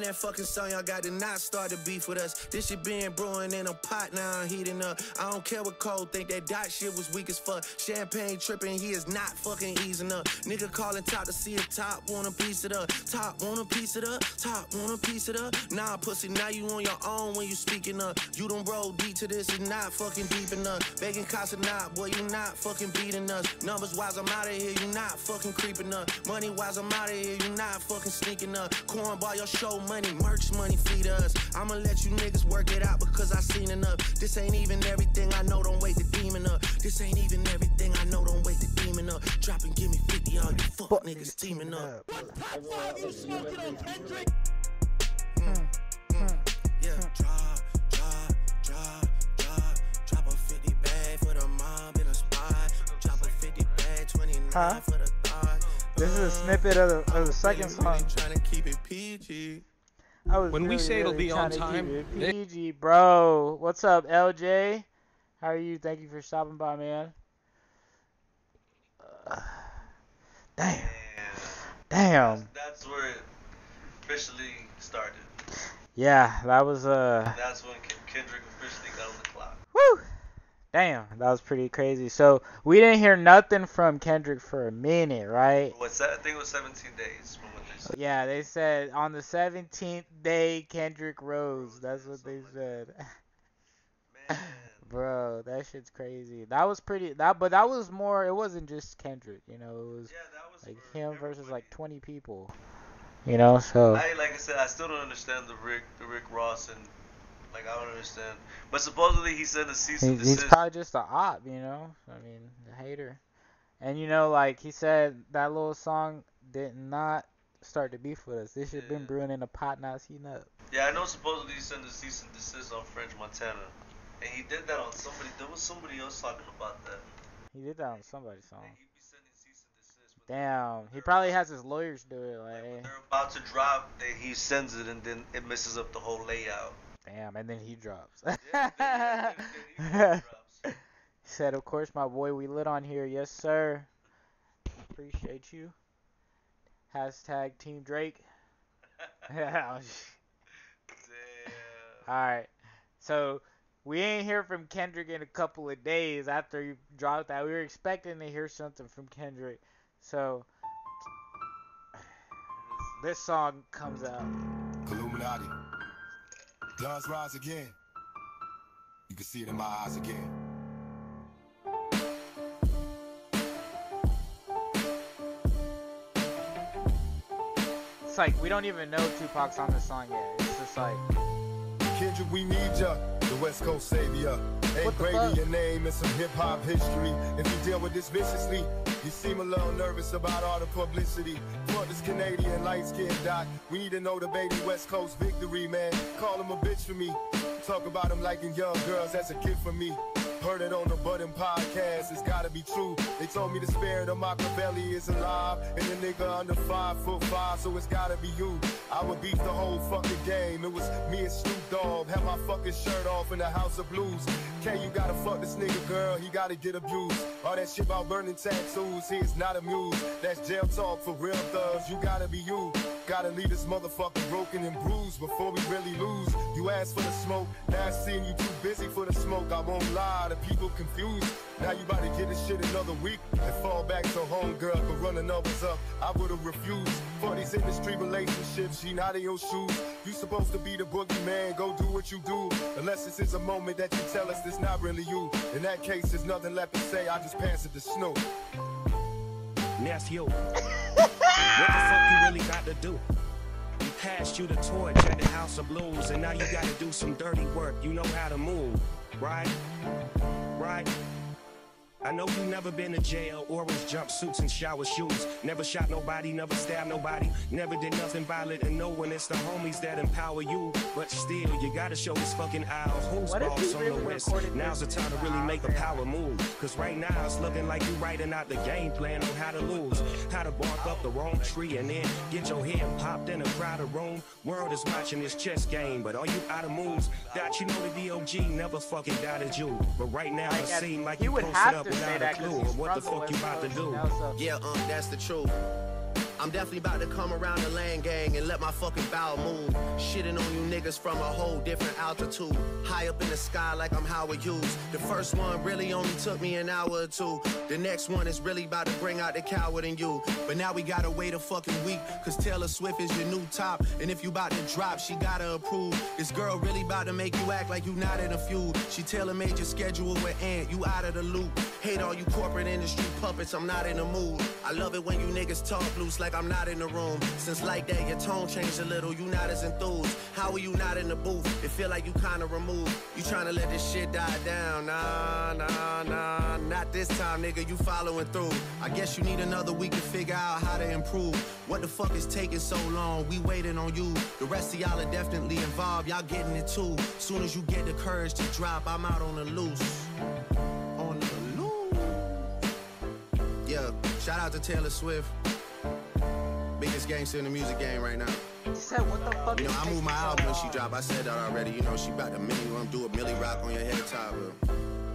In that fucking song, y'all got to not start the beef with us. This shit been brewing in a pot, now I'm heating up. I don't care what Cole think, that dot shit was weak as fuck. Champagne tripping, he is not fucking easing up. Nigga calling top to see if top wanna piece it up. Top wanna piece it up, top wanna piece it up. Nah, pussy, now you on your own when you speaking up. You don't roll deep to this, is not fucking deep enough. Begging Casa not, boy, you not fucking beating us. Numbers wise, I'm out of here, you not fucking creeping up. Money wise, I'm out of here, you not fucking sneaking up. Corn Cornball, your show money, merch money, feed us. I'ma let you niggas work it out because I seen enough. This ain't even everything I know, don't wait the demon up. This ain't even everything I know, don't wait the demon up. Drop and give me 50, all you fuck niggas teaming up. Mm, mm, yeah, drop, drop, drop, drop, drop a 50 bag for the mob in a spot. Drop a 50 bag, 29 Huh? for the thought. This is a snippet of the, of the second Really, song. really trying to it PG. I was When we really, say it'll be on trying to keep time, it PG, bro. What's up, LJ? How are you? Thank you for stopping by, man. Uh, damn, Yeah. damn. That's where it officially started. Yeah, that was uh, That's when Kendrick officially got on the clock. woo. Damn, that was pretty crazy. So we didn't hear nothing from Kendrick for a minute, right? What's that? I think it was 17 days from what they said. Yeah, they said on the 17th day Kendrick rose. That's what they said. Man. Bro, that shit's crazy. That was pretty. That, but that was more. It wasn't just Kendrick. You know, it was Yeah, was like him versus like 20 people. You know, so I like I said, I still don't understand the Rick, the Rick Ross, and like I don't understand. But supposedly he said the cease and he's probably just a op. You know, I mean, a hater. And you know, like he said, that little song did not start the beef with us. This shit been brewing in a pot, now it's heating up. Yeah, I know supposedly he sent the cease and desist on French Montana, and he did that on somebody. There was somebody else talking about that. He did that on somebody's song. That he'd be sending cease and desist. Damn, he probably has his lawyers do it. Like, Like they're about to drop, they, he sends it and then it messes up the whole layout. damn, and then he drops. Yeah, then, then, then he drops. He said, of course, my boy, we lit on here. Yes, sir. Appreciate you. Hashtag Team Drake. Damn. Alright. So, we ain't hear from Kendrick in a couple of days after he dropped that. We were expecting to hear something from Kendrick. So, this song comes out. Illuminati. Does rise again. You can see it in my eyes again. Like, we don't even know Tupac's on this song yet. It's just like, Kendrick, we need ya. The West Coast savior. The fuck? your name and some hip hop history. If you deal with this viciously, you seem a little nervous about all the publicity. For this Canadian light skinned doc, we need to know the baby West Coast victory, man. Call him a bitch for me. Talk about him liking young girls, that's a kid for me. Heard it on the Budden podcast, it's gotta be true. They told me the spirit of Machiavelli is alive, and the nigga under five foot five, so it's gotta be you. I would beat the whole fucking game. It was me and Snoop Dogg, had my fucking shirt off in the House of Blues. K, you gotta fuck this nigga, girl, he gotta get abused. All that shit about burning tattoos, he is not amused. That's jail talk for real thugs, you gotta be you. Gotta leave this motherfucker broken and bruised before we really lose. You asked for the smoke, now I seeing you too busy for the smoke. I won't lie, the people confused. Now you about to get this shit another week and fall back to home, girl. But running numbers up, I would've refused. For these industry relationships, she not in your shoes. You supposed to be the boogeyman, go do what you do. Unless this is a moment that you tell us it's not really you. In that case, there's nothing left to say, I just pass it to Snoop. Nephew, what the fuck you really got to do? We passed you the torch at the House of Blues, and now you gotta do some dirty work. You know how to move, right? Right? I know you never been to jail, orange jumpsuits and shower shoes. Never shot nobody, never stabbed nobody, never did nothing violent and no one. It's the homies that empower you. But still, you gotta show this fucking aisle who's What boss on really the west. Now's the time to really make a power move. Cause right now it's looking like you writing out the game plan on how to lose. How to bark up the wrong tree and then get your head popped in a crowded room. World is watching this chess game, but are you out of moves? That you know the DOG never fucking doubted you. But right now it seems like he you would have up to without a that 'cause clue. he's of What the fuck you about to do? Yeah, um, that's the truth. I'm definitely about to come around the land gang and let my fucking bow move. Shitting on you niggas from a whole different altitude. High up in the sky like I'm Howard Hughes. The first one really only took me an hour or two. The next one is really about to bring out the coward in you. But now we gotta wait a fucking week. Cause Taylor Swift is your new top. And if you about to drop, she gotta approve. This girl really about to make you act like you not in a feud. She tailor made your schedule with Ant, you out of the loop. Hate all you corporate industry puppets, I'm not in the mood. I love it when you niggas talk loose like I'm not in the room. Since like that, your tone changed a little, you not as enthused. How are you not in the booth? It feel like you kinda removed. You tryna let this shit die down. Nah, nah, nah. Not this time, nigga, you following through. I guess you need another week to figure out how to improve. What the fuck is taking so long? We waiting on you. The rest of y'all are definitely involved. Y'all getting it too. Soon as you get the courage to drop, I'm out on the loose. On the loose. Yeah, shout out to Taylor Swift. Biggest gangster in the music game right now. Said, what the fuck You know, I moved my album when she dropped. I said that already. You know, she about to mini um, do a Millie Rock on your head top. But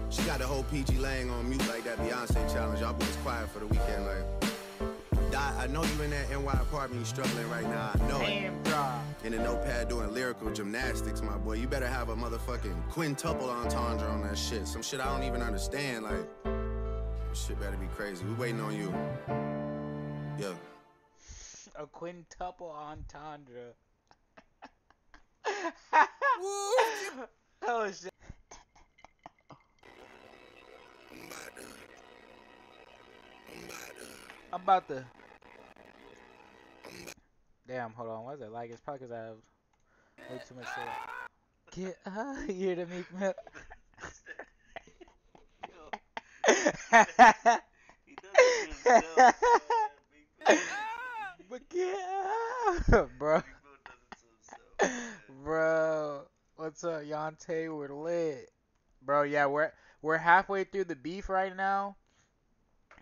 she got the whole PG Lang on mute like that Beyonce challenge. Y'all boys quiet for the weekend. Like, Dot, I know you in that NY apartment. You struggling right now. I know it. Damn drop. In a notepad doing lyrical gymnastics, my boy. You better have a motherfucking quintuple entendre on that shit. Some shit I don't even understand. Like, shit better be crazy. We waiting on you. Yeah. A quintuple entendre. oh shit. I'm about to. Damn, hold on. Why is it like? It's probably because I have way too much shit. Get out of here to Meek Mill. But get out, bro. Bro, what's up, Yante? We're lit, bro. Yeah, we're we're halfway through the beef right now.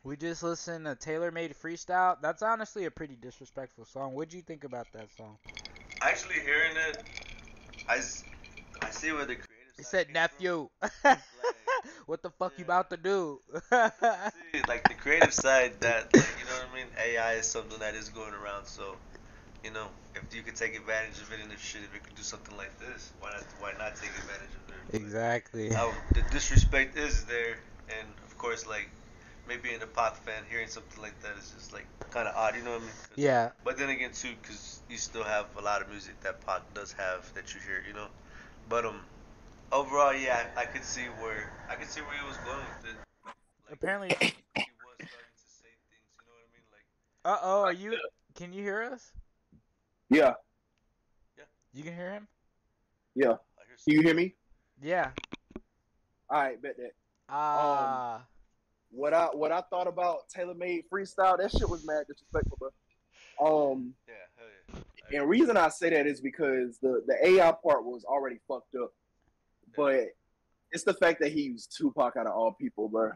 We just listened to Taylor Made Freestyle. That's honestly a pretty disrespectful song. What'd you think about that song? Actually, hearing it, I, I see where the He said, nephew. from. what the fuck you about to do? See, like the creative side that, like, you know what I mean? AI is something that is going around, so, you know, if you could take advantage of it and if shit, if it could do something like this, why not, why not take advantage of it? exactly. Now, the disrespect is there, and of course, like, maybe being a Pac fan, hearing something like that is just, like, kind of odd, you know what I mean? Yeah. But then again, too, because you still have a lot of music that Pac does have that you hear, you know? But, um, overall, yeah, I could see where, I could see where he was going with it. Apparently. He was starting to say things, you know what I mean? Like, Uh oh, are you? Can you hear us? Yeah, Yeah. You can hear him? yeah. I hear Can you hear me? Yeah. All right, bet that. Ah. What I what I thought about Taylor Made freestyle, that shit was mad disrespectful, bro. Um, yeah, hell yeah. and reason I say that is because the the AI part was already fucked up, but it's the fact that he used Tupac out of all people, bro.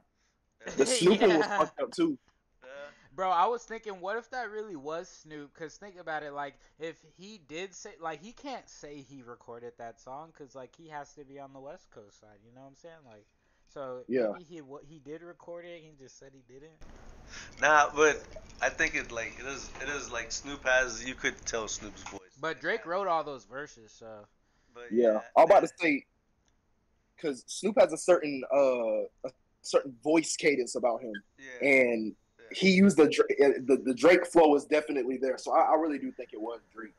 The Snooping was fucked up too. Bro, I was thinking, what if that really was Snoop? Cause think about it, like if he did say, like he can't say he recorded that song, cause like he has to be on the West Coast side. You know what I'm saying? Like, so Yeah. maybe he what he did record it, he just said he didn't. Nah, but I think it like it is it is like Snoop has you could tell Snoop's voice. But Drake wrote all those verses, so. But Yeah, I'm about to say, because Snoop has a certain uh a certain voice cadence about him, and he used the, uh, the the Drake flow is definitely there. So I, I really do think it was Drake.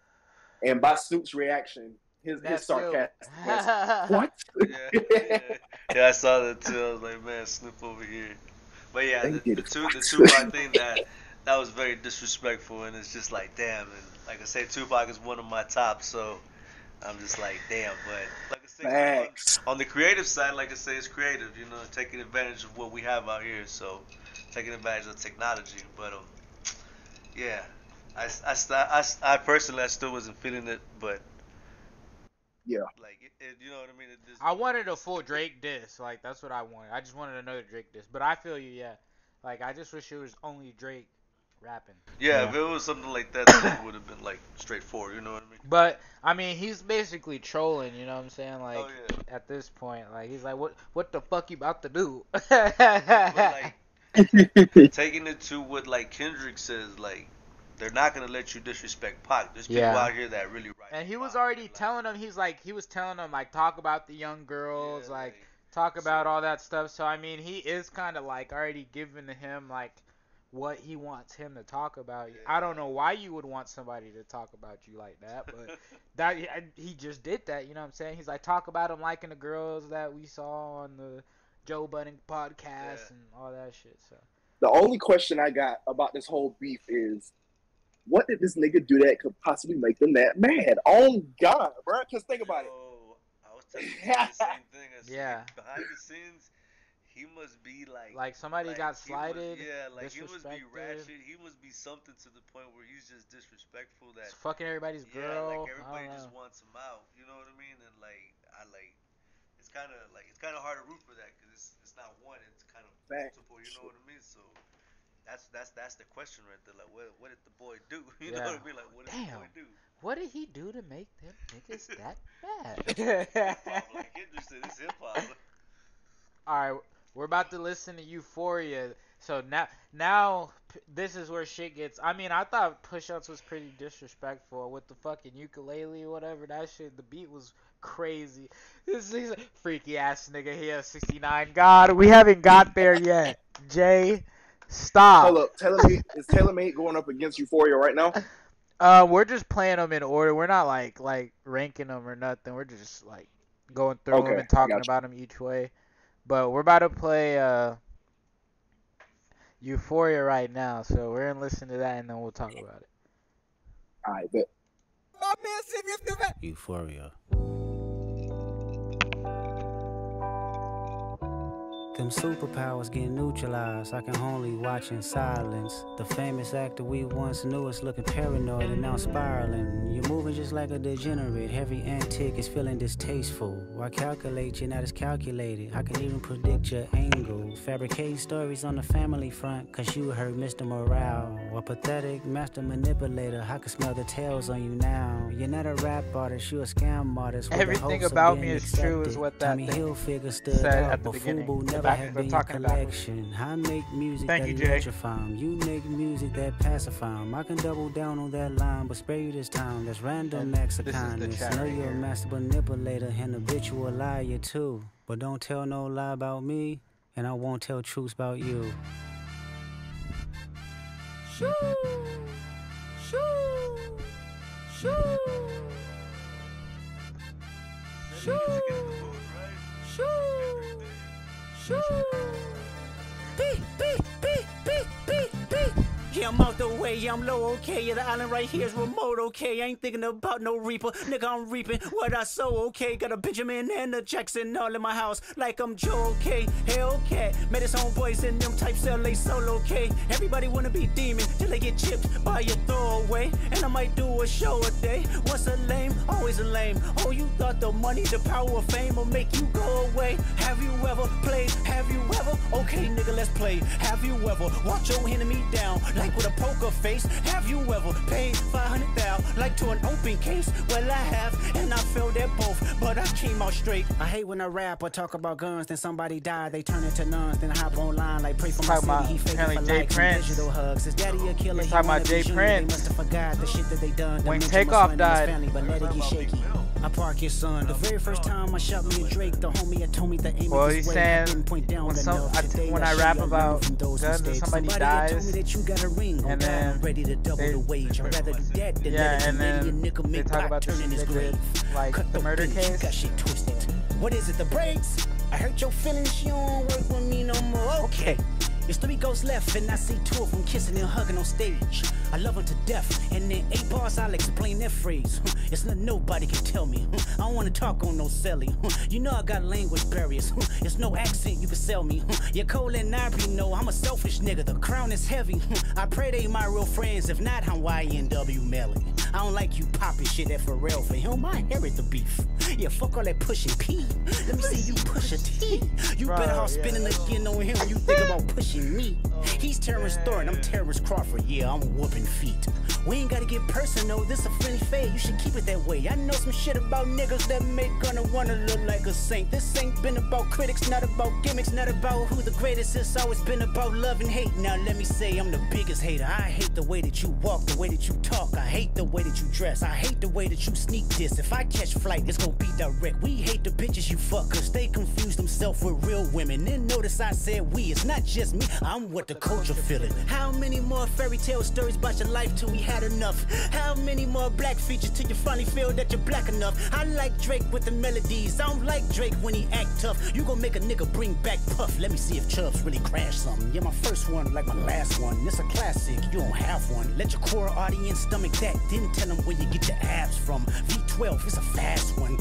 And by Snoop's reaction, his his That's sarcasm. you. was, what? yeah, yeah. yeah, I saw that too. I was like, man, Snoop over here. But yeah, They the, the, two, the twice. Tupac thing that that was very disrespectful, and it's just like, damn. And like I say, Tupac is one of my top, so I'm just like, damn. But like I say, Facts. on, on the creative side, like I say, it's creative. You know, taking advantage of what we have out here. So taking advantage of technology. But um, yeah, I, I, I, I personally, I still wasn't feeling it, but Yeah. like it, it, you know what I mean. It just, I wanted a full Drake diss, like that's what I wanted. I just wanted another Drake diss, but I feel you, yeah. Like I just wish it was only Drake rapping. Yeah, if it was something like that, then it would have been like straightforward. You know what I mean? But I mean, he's basically trolling. You know what I'm saying? Like Oh, yeah. at this point, like he's like, what what the fuck you about to do? Taking it to what like Kendrick says, like they're not gonna let you disrespect Pac. There's people Yeah. out here that really write. and he was already telling him. He's like, he was telling him like talk about the young girls, like talk about all that stuff. So I mean, he is kind of like already giving to him like what he wants him to talk about. I don't know why you would want somebody to talk about you like that, but that he just did that. You know what I'm saying? He's like talk about him liking the girls that we saw on the Joe Budden podcast and all that shit. So The only question I got about this whole beef is, what did this nigga do that could possibly make them that mad? Oh God, bro! Because think about it. I was telling you the same thing. I said, Yeah. Behind the scenes, he must be like Like somebody got he must- slighted, yeah, like he must be ratchet. He must be something to the point where he's just disrespectful. That He's fucking everybody's Yeah, girl. like everybody just wants him out. You know what I mean? And like I like, it's kind of like it's kind of hard to root for that because it's it's not one. It's kind of Facts. multiple. You know what I mean? So. That's that's that's the question right there. Like, what what did the boy do? You Yeah. know what I mean? Like, what did the boy do? What did he do to make them niggas that Hip-hop, bad? like Kendrick said, it's hip hop. All right, we're about to listen to Euphoria. So now, now this is where shit gets. I mean, I thought Push Ups was pretty disrespectful with the fucking ukulele or whatever. That shit, the beat was crazy. This is freaky ass nigga here, 69. God, we haven't got there yet. Jay, stop. Hold up, is TaylorMade going up against Euphoria right now? Uh, we're just playing them in order. We're not like like ranking them or nothing. We're just like going through them and talking about them each way. But we're about to play uh Euphoria right now, so we're gonna listen to that and then we'll talk about it. I bet. Euphoria. Them superpowers get neutralized. I can only watch in silence. The famous actor we once knew is looking paranoid and now spiraling. You're moving just like a degenerate. Every antic is feeling distasteful. Why calculate? You're not as calculated. I can even predict your angle. Fabricating stories on the family front, cause you heard Mr. Morale. A pathetic master manipulator. I can smell the tails on you now. You're not a rap artist, you're a scam artist. Everything about me is true, is what that Tommy thing Hilfiger stood said at the beginning. Fubu The never back- had been talking your about it. collection. I make music Thank that you, Jay. electrify 'em. You make music that pacify 'em. I can double down on that line, but spare you this time. That's random oh, acts of this is the kindness. I know right you're a master manipulator and habitual liar too. But don't tell no lie about me, and I won't tell truths about you. Shoo! Shoo! Shoo! Shoo! Shoo! Shoo! Beep, beep, beep, beep, beep, beep. You I'm out the way, yeah, I'm low, okay. Yeah, the island right here is remote, okay. I ain't thinking about no reaper, nigga, I'm reaping what I sow, okay. Got a Benjamin and a Jackson all in my house, like I'm Joe, okay. Hellcat, met his homeboys in them types LA solo, okay. Everybody wanna be demon till they get chipped by your throwaway. And I might do a show a day. What's a lame, always a lame. Oh, you thought the money, the power of fame will make you go away. Have you ever played? Have you ever? Okay, nigga, let's play. Have you ever watch your enemy down like with a poker face? Have you ever paid 500 thou like to an open case? Well, I have, and I felt that both, but I came out straight. I hate when a rapper talk about guns, then somebody die, they turn into nuns, then hop online like pray for my Talking city. about He faking apparently for Jay likes Prince. digital hugs. His daddy a killer. He's he talking wanna about Jay junior. They Prince. must have forgot the shit that they done. When mention Takeoff was funny in his died. family, but let it get shaky. I park your son. The very first time I shot me a Drake, the homie had told me the aim Well, of he's his way. I saying didn't point down when some enough. I t- Today when I I rap you I learned about from those guns and mistakes. somebody Somebody had told dies, me that you got a ring on and then ready to double they- the wage. I'd rather do that than Yeah, let a and then Canadian nickel they make talk about the turn in his grave. like Cut the murder bitch, case. Got shit twisted. What is it, the brakes? I hurt your feelings, you don't work with me no more. Okay. There's three ghosts left, and I see two of them kissing and hugging on stage. I love them to death, and in eight bars I'll explain that phrase. It's nothing nobody can tell me. I don't wanna talk on no celly. You know I got language barriers. It's no accent you can sell me. You're Cole and Ivory know I'm a selfish nigga. The crown is heavy. I pray they my real friends. If not, I'm YNW Melly. I don't like you popping shit at Pharrell. For him, I inherit the beef. Yeah, fuck all that pushing P. Let me see you push a T. You better off spinning again on him. You think about pushing me. He's Terrence Thorne, I'm Terrence Crawford. Yeah, I'm whooping feet. We ain't gotta get personal, this a friendly fade. You should keep it that way. I know some shit about niggas that make gonna wanna look like a saint. This ain't been about critics, not about gimmicks, not about who the greatest. It's always been about love and hate. Now let me say I'm the biggest hater. I hate the way that you walk, the way that you talk. I hate the way that you dress. I hate the way that you sneak this. If I catch flight, it's gonna be direct. We hate the bitches you fuck, cause they confuse themselves with real women. Then notice I said we, it's not just me. I'm what the culture feeling. How many more fairy tale stories about your life till we had enough? How many more black features till you finally feel that you're black enough? I like Drake with the melodies. I don't like Drake when he act tough. You gon' make a nigga bring back Puff. Let me see if Chubbs really crash something. Yeah, my first one like my last one. It's a classic. You don't have one. Let your core audience stomach that. Then tell them where you get your abs from. V12, it's a fast one.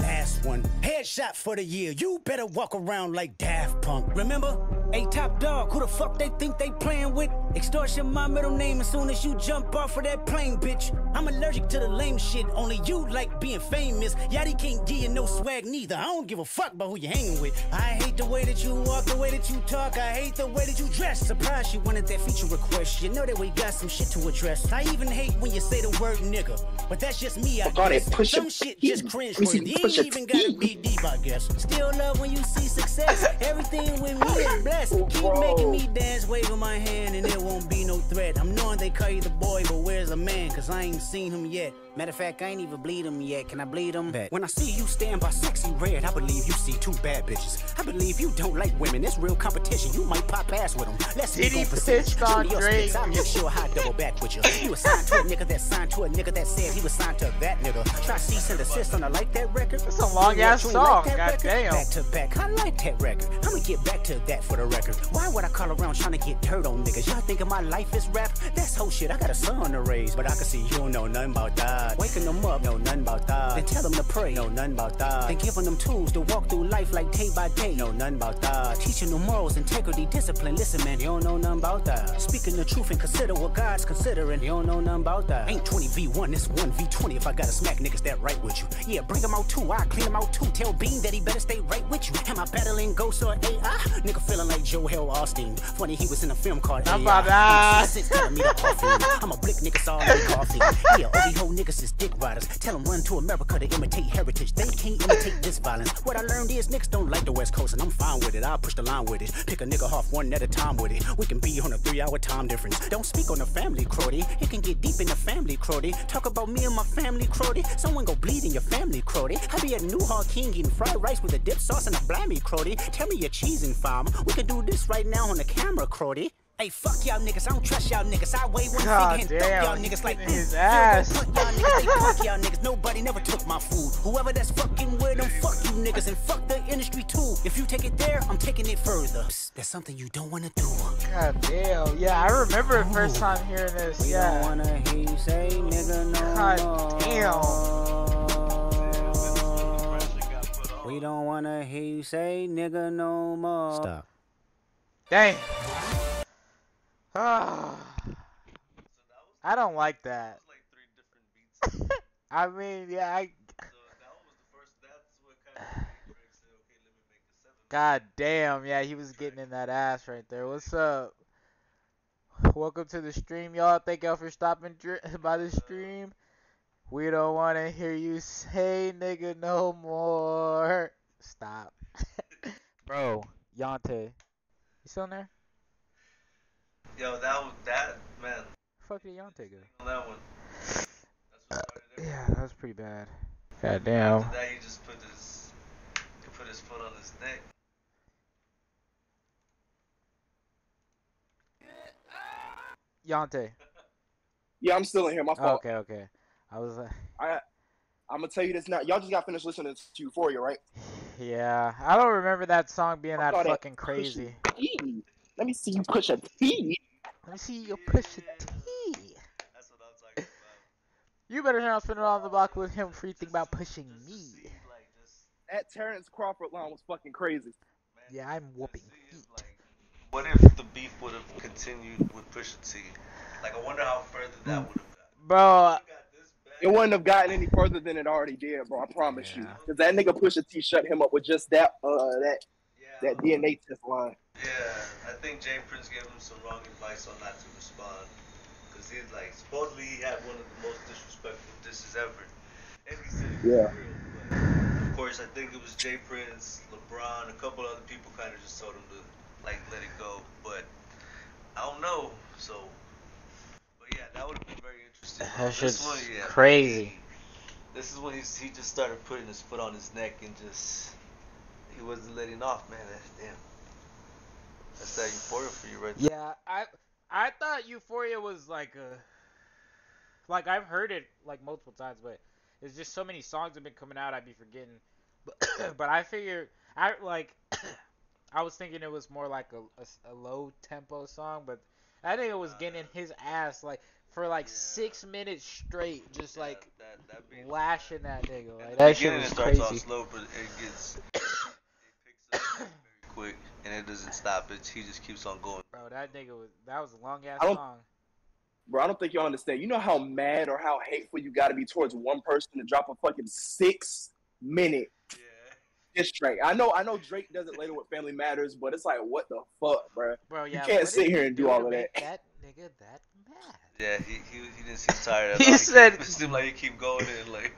Last one. Headshot for the year. You better walk around like Daft Punk. Remember? A top dog, who the fuck they think they playing with? Extortion my middle name as soon as you jump off of that plane, bitch. I'm allergic to the lame shit, only you like being famous. Yachty can't give you no swag neither. I don't give a fuck about who you hanging with. I hate the way that you walk, the way that you talk. I hate the way that you dress. Surprised you wanted that feature request. You know that we got some shit to address. I even hate when you say the word nigga, but that's just me. I that guess. Pusha Some shit T. just cringe Let me see worthy. Pusha Ain't even gotta be deep, I guess. Still love when you see success. Everything with me is blessed. Keep making me dance, waving my hand, and it won't be no threat. I'm knowing they call you the boy, but where's the man? Cause I ain't seen him yet. Matter of fact, I ain't even bleed him yet. Can I bleed him? When I see you stand by Sexyy Red, I believe you see two bad bitches. I believe you don't like women. It's real competition. You might pop ass with them. Let's Did speak he on percentage. pitch on Show me your Drake? I'll make sure I double back with you. You was signed to a nigga that signed to a nigga that said he was signed to that nigga. Try cease and desist on a like that record. That's a long You ass ain't song, that record? goddamn. Back to back, I like that record. I'ma get back to that for the record. Why would I call around trying to get dirt on niggas? Y'all thinking my life is rap? That's whole shit. I got a son to raise, but I can see you don't know nothing about that. Waking them up, know nothing about that. Then tell them to pray, know nothing about that. Then giving them tools to walk through life like day by day, know nothing about that. Teaching them morals, integrity, discipline. Listen, man, you don't know nothing about that. Speaking the truth and consider what God's considering. You don't know nothing about that. Ain't 20v1, it's 1v20 if I gotta smack niggas that right with you. Yeah, bring them out too, I clean them out too. Tell Bean that he better stay right with you. Am I battling ghosts or AI? Nigga feeling like Joel Osment. Funny, he was in a film called AI. To coffee. I'm a blick niggas all in coffee. Yeah, all these hoe niggas is dick riders. Tell them run to America to imitate heritage. They can't imitate this violence. What I learned is niggas don't like the West Coast, and I'm fine with it. I'll push the line with it. Pick a nigga off one at a time with it. We can be on a three hour time difference. Don't speak on the family, Crody. It can get deep in the family, Crody. Talk about me and my family, Crody. Someone go bleed in your family, Crody. I be at New Hall King eating fried rice with a dip sauce and a blammy, Crody. Tell me your cheese and farm. We can do this right now on the camera, Crody. Hey, fuck y'all niggas, I don't trust y'all niggas. I weigh one God finger and damn, thump y'all niggas like getting his ass. Fuck y'all niggas, they fuck y'all niggas. Nobody never took my food. Whoever that's fucking with them, fuck you niggas and fuck the industry too. If you take it there, I'm taking it further. Psst, that's something you don't wanna do. God damn. Yeah, I remember the first time hearing this. We yeah. don't wanna hear you say nigga no God damn. We don't wanna hear you say nigga no more. Stop. Dang. Ah. I don't like that. I mean, yeah, I. God damn, yeah, he was getting in that ass right there. What's up? Welcome to the stream, y'all. Thank y'all for stopping by the stream. We don't want to hear you say nigga no more. Stop. Bro, Yante. You still in there? Yo, that was that man. Fuck did Yante go? On that one. Yeah, that was pretty bad. God damn. After that, he just put his he put his foot on his neck. Yante. Yeah, I'm still in here. My fault. Okay, okay. I was uh, I I'm gonna tell you this now. Y'all just got finished listening to Euphoria, right? yeah. I don't remember that song being that fucking crazy. T. Let me see you push a T. Let me see you push a T. You better not spin around the block with him for you think about pushing me. That Terrence Crawford line was fucking crazy. Yeah, I'm whooping feet. What if the beef would have continued with Pusha T? Like, I wonder how further that would have. Bro, It wouldn't have gotten any further than it already did, bro. I promise you. Because that nigga Pusha T shut him up with just that uh that that DNA test line. Yeah, I think Jay Prince gave him some wrong advice on not to respond. Because he's like, supposedly he had one of the most disrespectful disses ever. And he said it Yeah. real. But of course, I think it was Jay Prince, LeBron, a couple other people kind of just told him to, like, let it go. But I don't know. So, but yeah, that would have been very interesting. That This shit's one, yeah, crazy. This is when he's, he just started putting his foot on his neck and just he wasn't letting off, man. That's damn, that's that euphoria for you right there. Yeah, I I thought Euphoria was like a like I've heard it like multiple times, but it's just so many songs have been coming out I'd be forgetting. But but I figured I like I was thinking it was more like a a low tempo song, but I think it was getting his ass like for like six minutes straight, just like lashing that nigga. Like that shit was it starts crazy. off slow, but it gets it picks up very quick, and it doesn't stop. It he just keeps on going. Bro, that nigga was that was a long ass song. Bro, I don't think y'all understand. You know how mad or how hateful you gotta be towards one person to drop a fucking six minute diss track. I know I know Drake does it later with Family Matters, but it's like what the fuck, bro? Bro, yeah, you can't sit here and do all of that. That nigga that mad. Yeah, he he, he didn't seem tired. At He all. said- it seemed like he keep going and like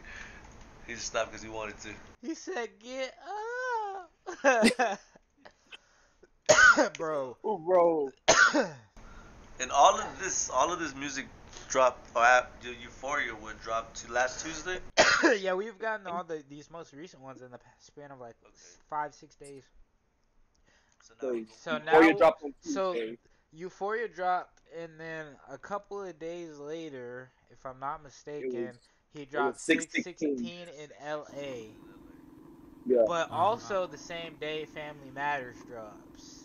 he just stopped because he wanted to. He said, "Get up, bro." Oh, bro. And all of this, all of this music dropped. Or Euphoria would drop to last Tuesday. yeah, we've gotten all the these most recent ones in the span of like five, six days. So, So Euphoria now, dropped so Euphoria dropped, and then a couple of days later, if I'm not mistaken, he dropped was 616 616. in L.A. Yeah. But uh-huh. also the same day, Family Matters drops.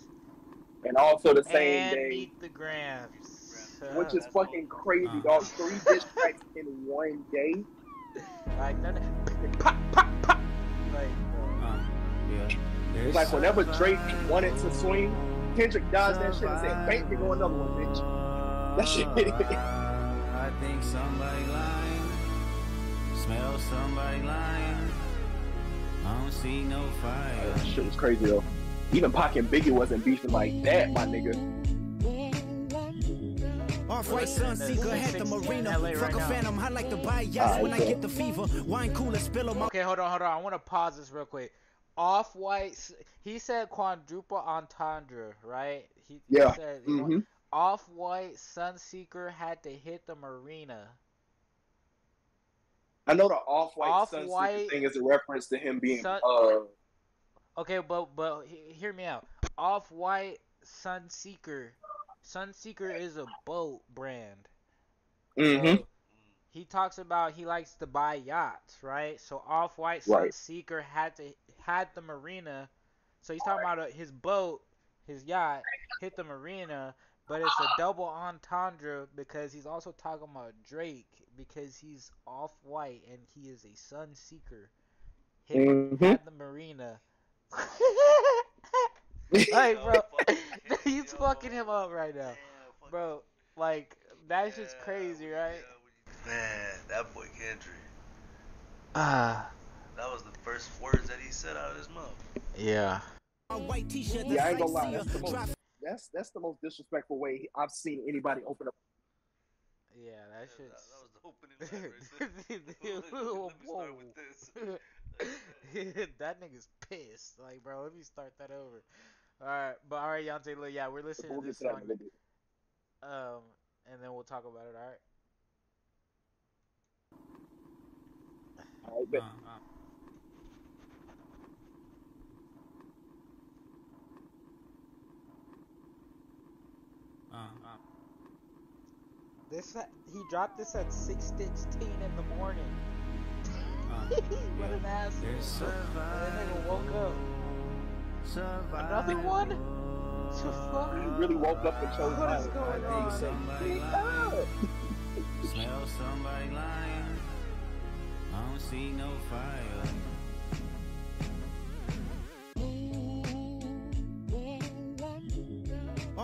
And also the same and day, Meet the Grams. which is fucking crazy, uh-huh. dog. Three diss tracks in one day. Like, none pop, pop, pop. Like, uh, uh, Yeah. It's like whenever Drake wanted to swing, Kendrick dodged that shit and said, "Bang, here go another one, bitch." That shit. I think somebody lying. Smell somebody lying. I don't see no fire. That shit was crazy though. Even Pac and Biggie wasn't beefing like that, my nigga. Off-white Sunseeker had the marina. Fuck right a now. phantom. I like to buy yachts Alright, when I get the fever. Wine cooler spill on my. Okay, hold on, hold on. I want to pause this real quick. Off White, he said quadruple entendre, right? He, he Yeah. said, you know, Mhm. Off White Sunseeker had to hit the marina. I know the off-white Off-white- Sunseeker thing is a reference to him being Sun- uh Okay, but but hear me out. Off White Sunseeker Sunseeker is a boat brand. Mm-hmm. So, he talks about he likes to buy yachts, right? So Off White Right. Sunseeker had to had the marina. So he's talking about uh his boat, his yacht hit the marina, but it's a double entendre because he's also talking about Drake because he's Off White and he is a Sunseeker. Hit Mhm. had the marina. like, bro, he's fucking him up right now, bro. Like that's just crazy, right? Man, that boy Kendrick. Ah, That was the first words that he said out of his mouth. yeah. White t-shirt, Yeah, I ain't gonna lie. Sightseer, That's the most. That's that's the most disrespectful way I've seen anybody open up. Yeah, that shit's. That was the opening line right there. Whoa. Let me start with this. that nigga's pissed. Like, bro, let me start that over. Alright, but alright, Yante, look, yeah, we're listening We'll to this song. in a little bit. Um, and then we'll talk about it, alright? All right, bet. This he dropped this at six sixteen in the morning. what an asshole! And then nigga woke up. Another one? What the fuck? He really woke up and chose What is violence. going on? Smell somebody lying. I don't see no fire.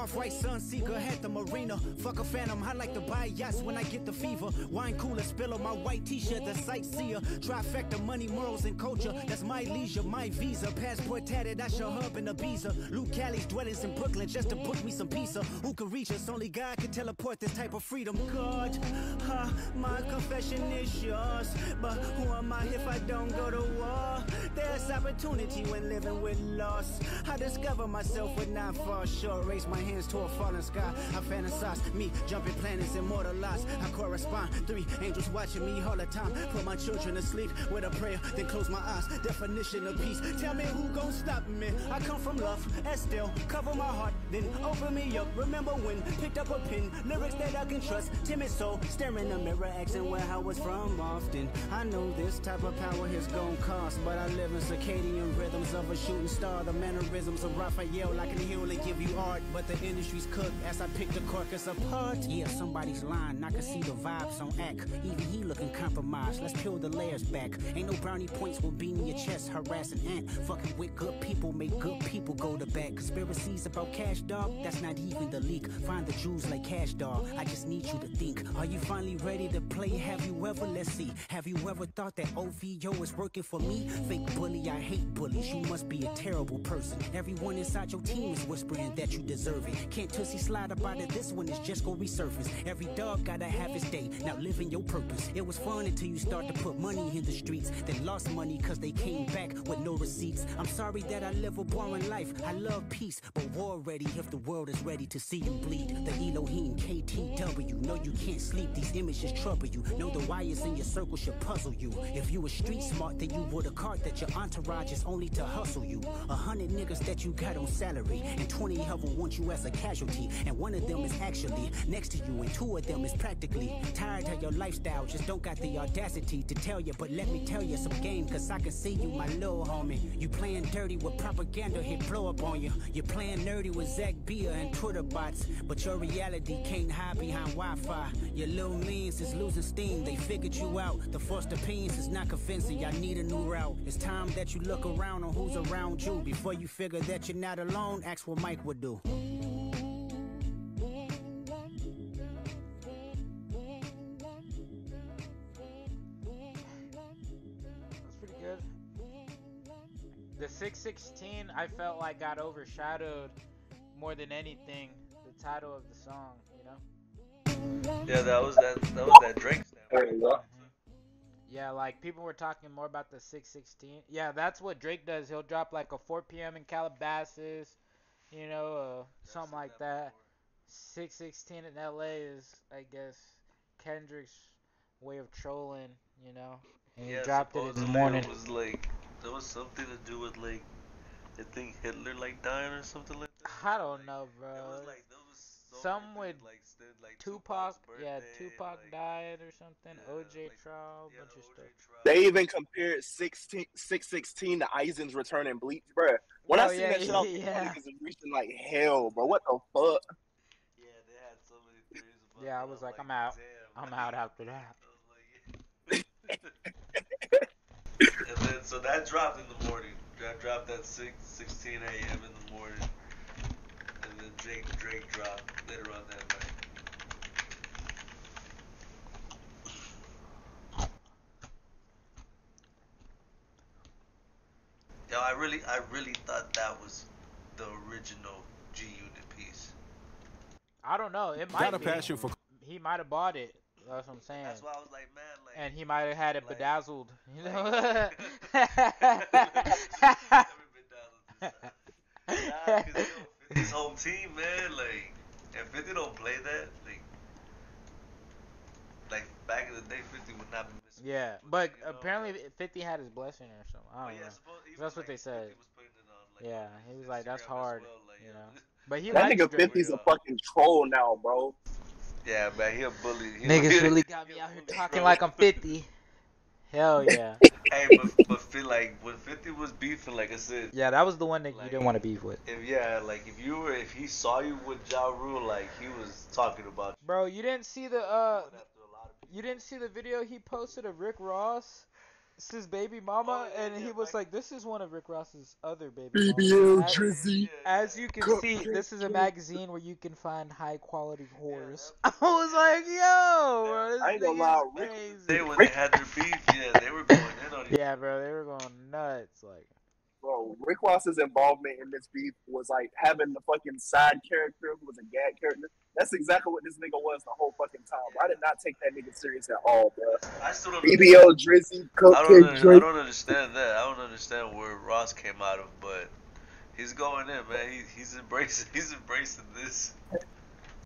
Off-white Sunseeker had the marina. Fuck a phantom, I like to buy yachts when I get the fever. Wine cooler spill on my white t-shirt, the sightseer. Trifecta, money, morals, and culture. That's my leisure, my visa. Passport tatted, I show hub in Ibiza. Lucali's dwellings in Brooklyn just to book me some pizza. Who can reach us? Only God can teleport this type of freedom. God, huh, my confession is yours. But who am I if I don't go to war? There's opportunity when living with loss. I discover myself would not fall short. Raise my hands to a falling sky. I fantasize me jumping planets, immortalized. I correspond. Three angels watching me all the time. Put my children to sleep with a prayer, then close my eyes. Definition of peace. Tell me who gon' stop me. I come from love, still cover my heart, then open me up. Remember when picked up a pen, lyrics that I can trust. Timid soul, staring in the mirror, asking where I was from often. I know this type of power is gon' cost, but I live in circadian rhythms of a shooting star. The mannerisms of Raphael, I can heal and give you art, but the industry's cooked as I pick the carcass apart. Yeah, somebody's lying, I can see the vibes on act. Even he looking compromised. Let's peel the layers back. Ain't no brownie points will be in your chest, harassing ant. Fucking with good people, make good people go to bed. Conspiracies about cash dog, that's not even the leak. Find the Jews like cash dog. I just need you to think. Are you finally ready to play? Have you ever? Let's see. Have you ever thought that OVO is working for me? Fake bully, I hate bullies. You must be a terrible person. Everyone inside your team is whispering that you deserve it. Can't Tussie slide up out of this one, it's just gonna resurface. Every dog gotta have his day. Now living your purpose. It was fun until you start to put money in the streets. Then lost money cause they came back with no receipts. I'm sorry that I live a boring life. I love peace, but war ready if the world is ready to see you bleed. The Elohim KTW. No, you can't sleep. These images trouble you. Know the wires in your circle should puzzle you. If you were street smart, then you would have caught that your entourage is only to hustle you. A hundred niggas that you got on salary, and 20 of them want you as a casualty. And one of them is actually next to you, and two of them is practically tired of your lifestyle. Just don't got the audacity to tell you, but let me tell you some game, cause I can see you, my little homie. You playing dirty with propaganda, hit blow up on you. You're playing nerdy with Zack Bia and Twitter bots, but your reality can't hide behind Wi Fi. Your little means is losing steam, they figured you out. The first opinions is not convincing, y'all need a new route. It's time that you look around on who's around you. Before you figure that you're not alone, ask what Mike would do. 16, I felt like got overshadowed more than anything. The title of the song, you know. Yeah, that was that. That was that Drake. Yeah, like people were talking more about the 616. Yeah, that's what Drake does. He'll drop like a 4 p.m. in Calabasas, you know, uh, something like that. that. 616 in LA is, I guess, Kendrick's way of trolling, you know. And yeah, he dropped it in the morning. It was like there was something to do with like I think Hitler like dying or something like that. I don't know, bro. It was like there was some with like, stood, like Tupac, Tupac's yeah, birthday, Tupac like, died or something. yeah, OJ like, trial, yeah, bunch the of stuff. trial. They even compared 16, 616 to Aizen's return in Bleach, bruh. When I Oh, seen yeah, that shit, I was like, yeah. "Y'all niggas is reaching like hell, bro. What the fuck? Yeah, they had so many theories about Yeah, I was I'm like, I'm out. damn. I'm out after that. and then so that dropped in the morning. That dropped at 6 16 a.m. in the morning. And then Drake Drake dropped later on that night. Yo, I really I really thought that was the original G Unit piece. I don't know. It might Got a be. passion for He might have bought it. That's what I'm saying. That's why I was like, man, like and he might have had it like- bedazzled. You know. Nah, cause yo, 50's home team, man. Like, if 50 don't play that, like, like back in the day, 50 would not be missing. yeah, but apparently 50 had his blessing or something. I don't yeah, know. suppose, That's was what they said. was it on, like, Yeah, on he was his like, "That's hard," well, like, you know. But he That nigga Drake. 50's a fucking troll now, bro. Yeah, man, he a bully. He Niggas really got me out here talking like I'm 50. Hell yeah. Hey, but but feel like when 50 was beefing, like I said, Yeah, that was the one that you didn't want to beef with. if yeah, like if you were, if he saw you with Ja Rule, like he was talking about you. Bro, you didn't see the uh you didn't see the video he posted of Rick Ross? It's his baby mama, Oh, and he was like, "This is one of Rick Ross's other baby BBL mamas." As- Drizzy. As you can Cut see, this is a magazine where you can find high quality whores. I was like, "Yo, bro, this I ain't gonna lie, Rick- crazy." They when they had their beef, yeah, they were going in on you. Yeah, bro, they were going nuts. Like, Bro, Rick Ross's involvement in this beef was like having the fucking side character who was a gag character. That's exactly what this nigga was the whole fucking time. I did not take that nigga serious at all, bro. I still don't. BBL Drizzy, I don't, Cupcake under- I don't understand that. I don't understand where Ross came out of, but he's going in, man. He, he's embracing. He's embracing this.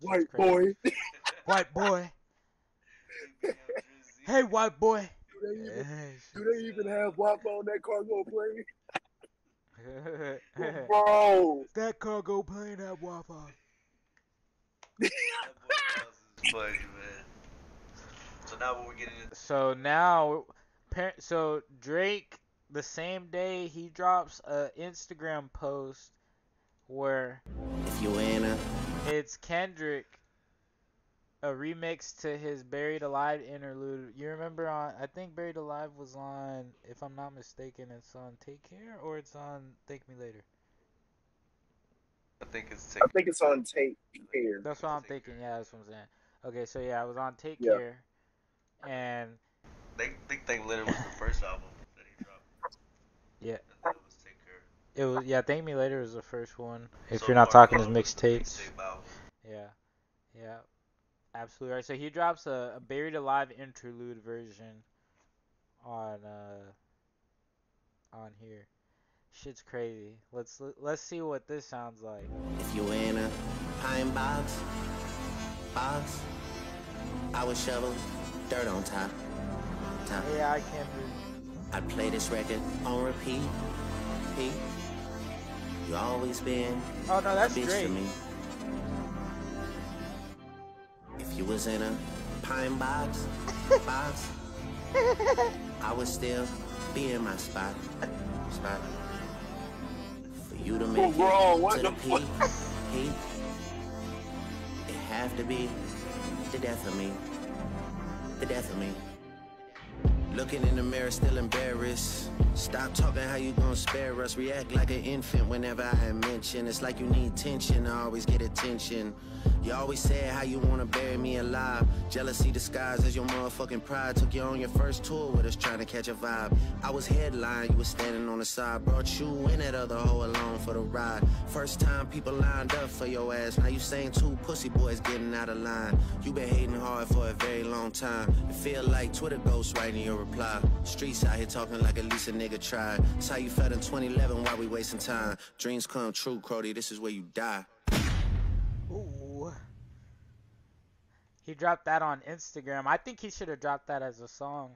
White boy. white boy. Hey, white boy. Do they even, do they even have WAP on that cargo plane? Bro. that cargo plane at Waffle. Funny man. So now what we're getting into. So now, so Drake, the same day he drops a Instagram post where If you in a it's Kendrick, a remix to his Buried Alive interlude. You remember on? I think Buried Alive was on, if I'm not mistaken, it's on Take Care or it's on Thank Me Later. I think it's Take I think it's on Take Care. That's what I'm thinking. Yeah, that's what I'm saying. Okay, so yeah, I was on Take Yeah. Care, and They think Think Later was the first album that he dropped. yeah, it was Take Care. it was yeah. Thank Me Later was the first one. If So you're not talking his Carlos was the mixtapes. mixtape. Yeah, yeah, absolutely right. So he drops a, a Buried Alive interlude version on uh on here. Shit's crazy. Let's let's see what this sounds like. if you in a pine box, box, I would shovel dirt on top. top. Yeah, I can't do. I'd play this record on repeat. Pete, you always been Oh no, that's a you was in a pine box, box, I would still be in my spot, spot. For you to make Bro, it what to the the peak, peak, it have to be the death of me, the death of me. Looking in the mirror, still embarrassed. Stop talking how you gonna spare us. React like an infant whenever I mention. It's like you need tension, I always get attention. You always said how you wanna bury me alive. Jealousy disguised as your motherfucking pride. Took you on your first tour with us trying to catch a vibe. I was headline, you was standing on the side. Brought you and that other hoe along for the ride. First time people lined up for your ass. Now you saying two pussy boys getting out of line. You been hating hard for a very long time. It feel like Twitter ghosts writing your reply. Streets out here talking like at least a nigga tried. That's how you felt in 2011 while we wasting time. Dreams come true, Crody. This is where you die. Ooh. He dropped that on Instagram. I think he should have dropped that as a song.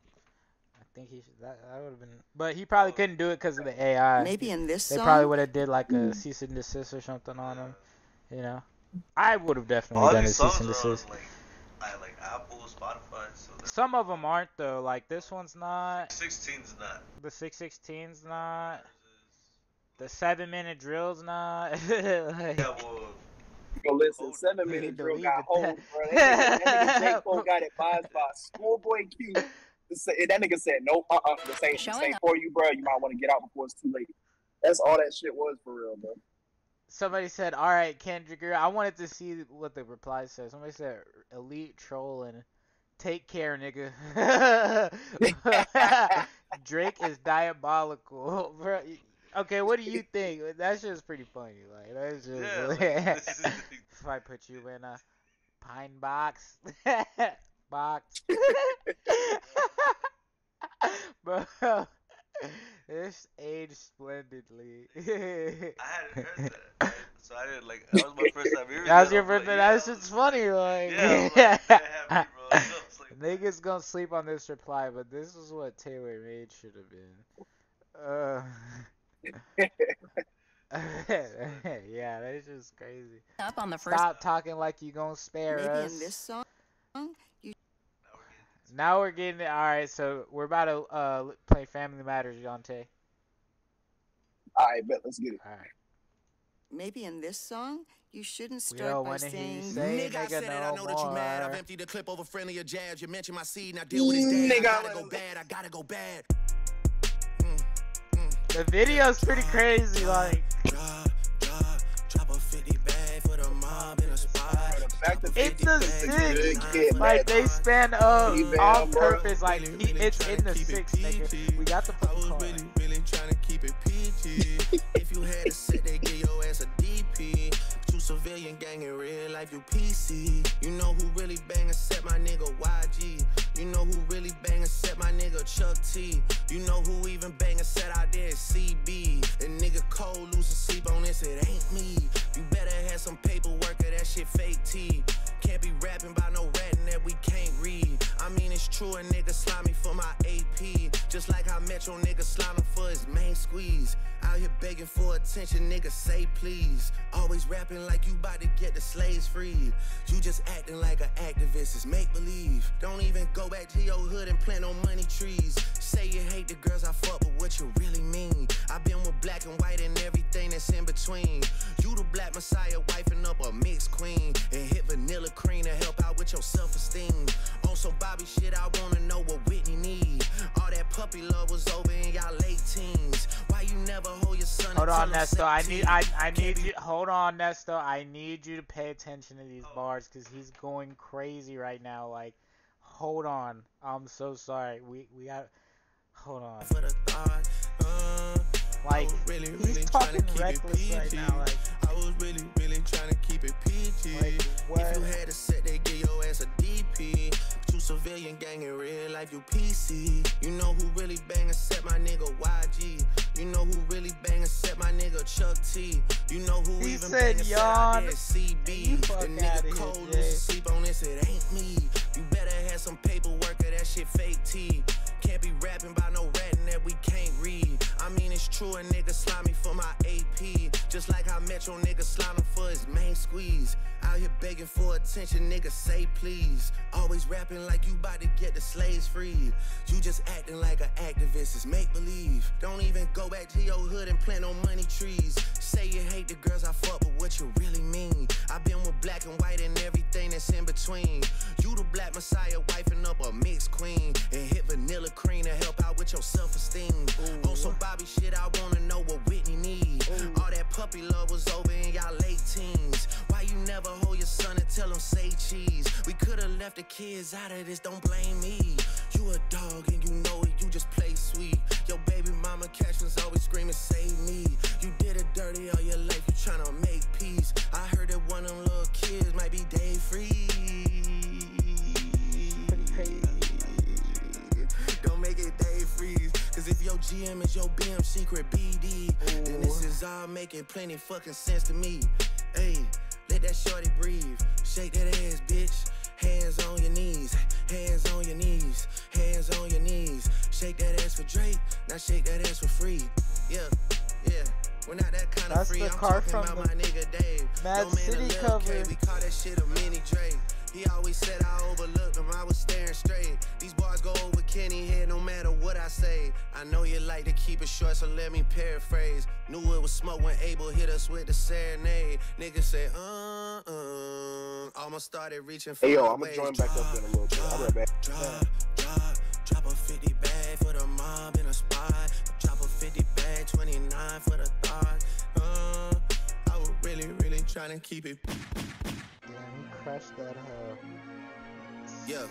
I think he should. That, that would have been. But he probably couldn't do it because of the AI. Maybe in this They song? probably would have did like a Hmm. cease and desist or something on him. You know. I would have definitely All done a cease and are on desist. like, I like Apple, Spotify, so Some of them aren't though. Like this one's not. 16's not. The 616's not. The seven minute drill's not. like, Yeah, well, Yo, listen, seven minute drill got hold, that. bro. That nigga, that nigga Jake Paul got advised by Schoolboy Q. to That nigga said, nope, uh uh, this ain't, this ain't for you, bro. You might want to get out before it's too late. That's all that shit was for real, bro. Somebody said, "All right, Kendrick." Girl. I wanted to see what the reply said. Somebody said, "Elite trolling." Take care, nigga. Drake is diabolical, bro. Okay, what do you think? That's just pretty funny. Like that's just. Yeah, like, if I put you in a pine box, box, bro, this aged splendidly. I hadn't heard that. So I didn't like. That was my first time hearing That was your I'm like, yeah, That shit's funny. Like, Yeah, like, that happened, bro. So it's like, niggas gonna sleep on this reply, but this is what Taylor made should have been. Uh, yeah, that's just crazy. Up on the first. Stop talking like you gonna spare Maybe us. in this song, you Now we're getting it. All right, so we're about to uh play Family Matters, Yante. All right, bet. Let's get it. All right. Maybe in this song you shouldn't start don't by wanna hear you saying. say Nigga, I nigga said it, I no know that you mad. I've emptied the clip over friendlier jabs. You mentioned my seed, now deal with his mm, dad. I gotta go bad, I gotta go bad. Mm, mm. The video's pretty crazy. Like, Drop, drop, drop a 50 bag for the mob in a spot. The fact that it's the a six. Like they span up He on purpose. Like he- it's in the six, nigga. We got the fucking was card. The slaves freed. You just acting like an activist, it's make believe. Don't even go back to your hood and plant no money trees. Say you hate the girls I fuck, but what you really mean? i been with black and white and everything that's in between. You the black messiah, wifing up a mixed queen. And hit vanilla cream to help out with your self esteem. Some Bobby shit, I wanna know what. All that puppy love was over in y'all late teens. Why you never hold your son Hold on, Nesto. I need, I, I need you. Hold on, Nesto. I need you to pay attention to these bars because he's going crazy right now. Like, hold on. I'm so sorry. We, we got. Hold on. for the thought. Uh, Like, I really, he's really talking trying to keep reckless it right now, like- I was really, really trying to keep it PG. Like. If you had a set, they give your ass a DP. Civilian gang in real life, you PC. You know who really bang except my nigga YG. You know who really bang except my nigga Chuck T. You know who He even said bang yawn. CB. The nigga here, Cole sleep on this, it ain't me. You better have some paperwork or that shit fake T. Can't be rapping about no ratting that we can't read. It's true, a nigga slimy for my AP. Just like how Metro nigga slimy for his main squeeze. Out here begging for attention, nigga, say please. Always rapping like you about to get the slaves free. You just acting like an activist, it's make believe. Don't even go back to your hood and plant no money trees. Say you hate the girls I fuck, but what you really mean? i been with black and white and everything that's in between. You the black messiah, wifing up a mixed queen. And hit vanilla cream to help out with your self esteem. On oh, some Bobby shit, I wanna know what Whitney need. All that puppy love was over in y'all late teens. Why you never hold your son and tell him say cheese? We could've left the kids out of this, don't blame me. You a dog and you know it, you just play sweet. Your baby mama captions always screaming, save me. You did it dirty all your life, you tryna make peace. I heard that one of them little kids might be Dave Free. Don't make it Dave Free's. Cause if your GM is your BM secret BD, then this is all making plenty fucking sense to me. Hey, let that shorty breathe. Shake that ass, bitch. Hands on your knees, hands on your knees, hands on your knees. Shake that ass for Drake, now shake that ass for free. Yeah, yeah. We're not that kind That's of free. the I'm card talking from about my nigga Dave. Mad Yo, man, City cover. K, we call that shit a mini Drake. He always said I overlooked him, I was staring straight. These bars go over Kenny head no matter what I say. I know you like to keep it short, so let me paraphrase. Knew it was smoke when Abel hit us with the serenade. Niggas say, uh, uh, almost started reaching for Hey yo, I'm gonna join back up in a little bit. I'll be right back. Drop, drop, drop a 50 bag for the mob in a spot. Drop a 50 bag, 29 for the thought. Uh, I was really, really trying to keep it. Crushed that hoe. Yeah.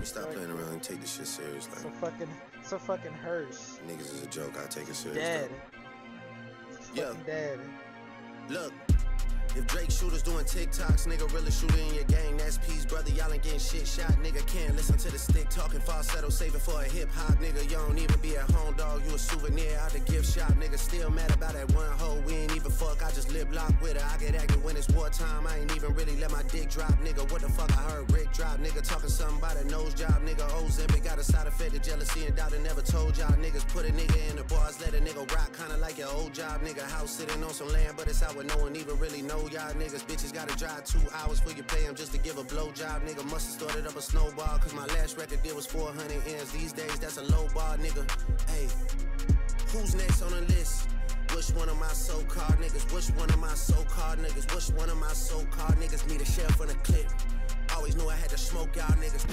We stop playing around and take this shit serious. Like, So fucking, so fucking hearse. niggas is a joke, I take it serious. Dead. Yeah. Dead. Look, if Drake shooters doing TikToks, nigga really shooting in your gang. That's peace, brother. Y'all ain't getting shit shot. Nigga can't listen to the stick talking falsetto, saving for a hip hop. Nigga, you don't even be at home, dog. You a souvenir out the gift shop. Nigga still mad about that one hoe. We ain't even fuck. I just lip lock with her. I get active when it's wartime. I ain't even really let my dick drop. Nigga, what the fuck? I heard Rick drop. Nigga talking something about a nose job. Nigga, Ozempic got a side effect of jealousy and doubt. I never told y'all niggas put a nigga in the bars, let a nigga rock, kinda like your old job. Nigga, house sitting on some land, but it's out where no one even really know y'all niggas. Bitches gotta drive two hours for you pay them just to give a blowjob. Nigga must have started up a snowball, cause my last record deal was 400 ends. These days, that's a low bar, nigga. Hey, who's next on the list? Which one of my so-called niggas? Which one of my so-called niggas? Which one of my so-called niggas need a share from the clip? Always knew I had to smoke y'all niggas.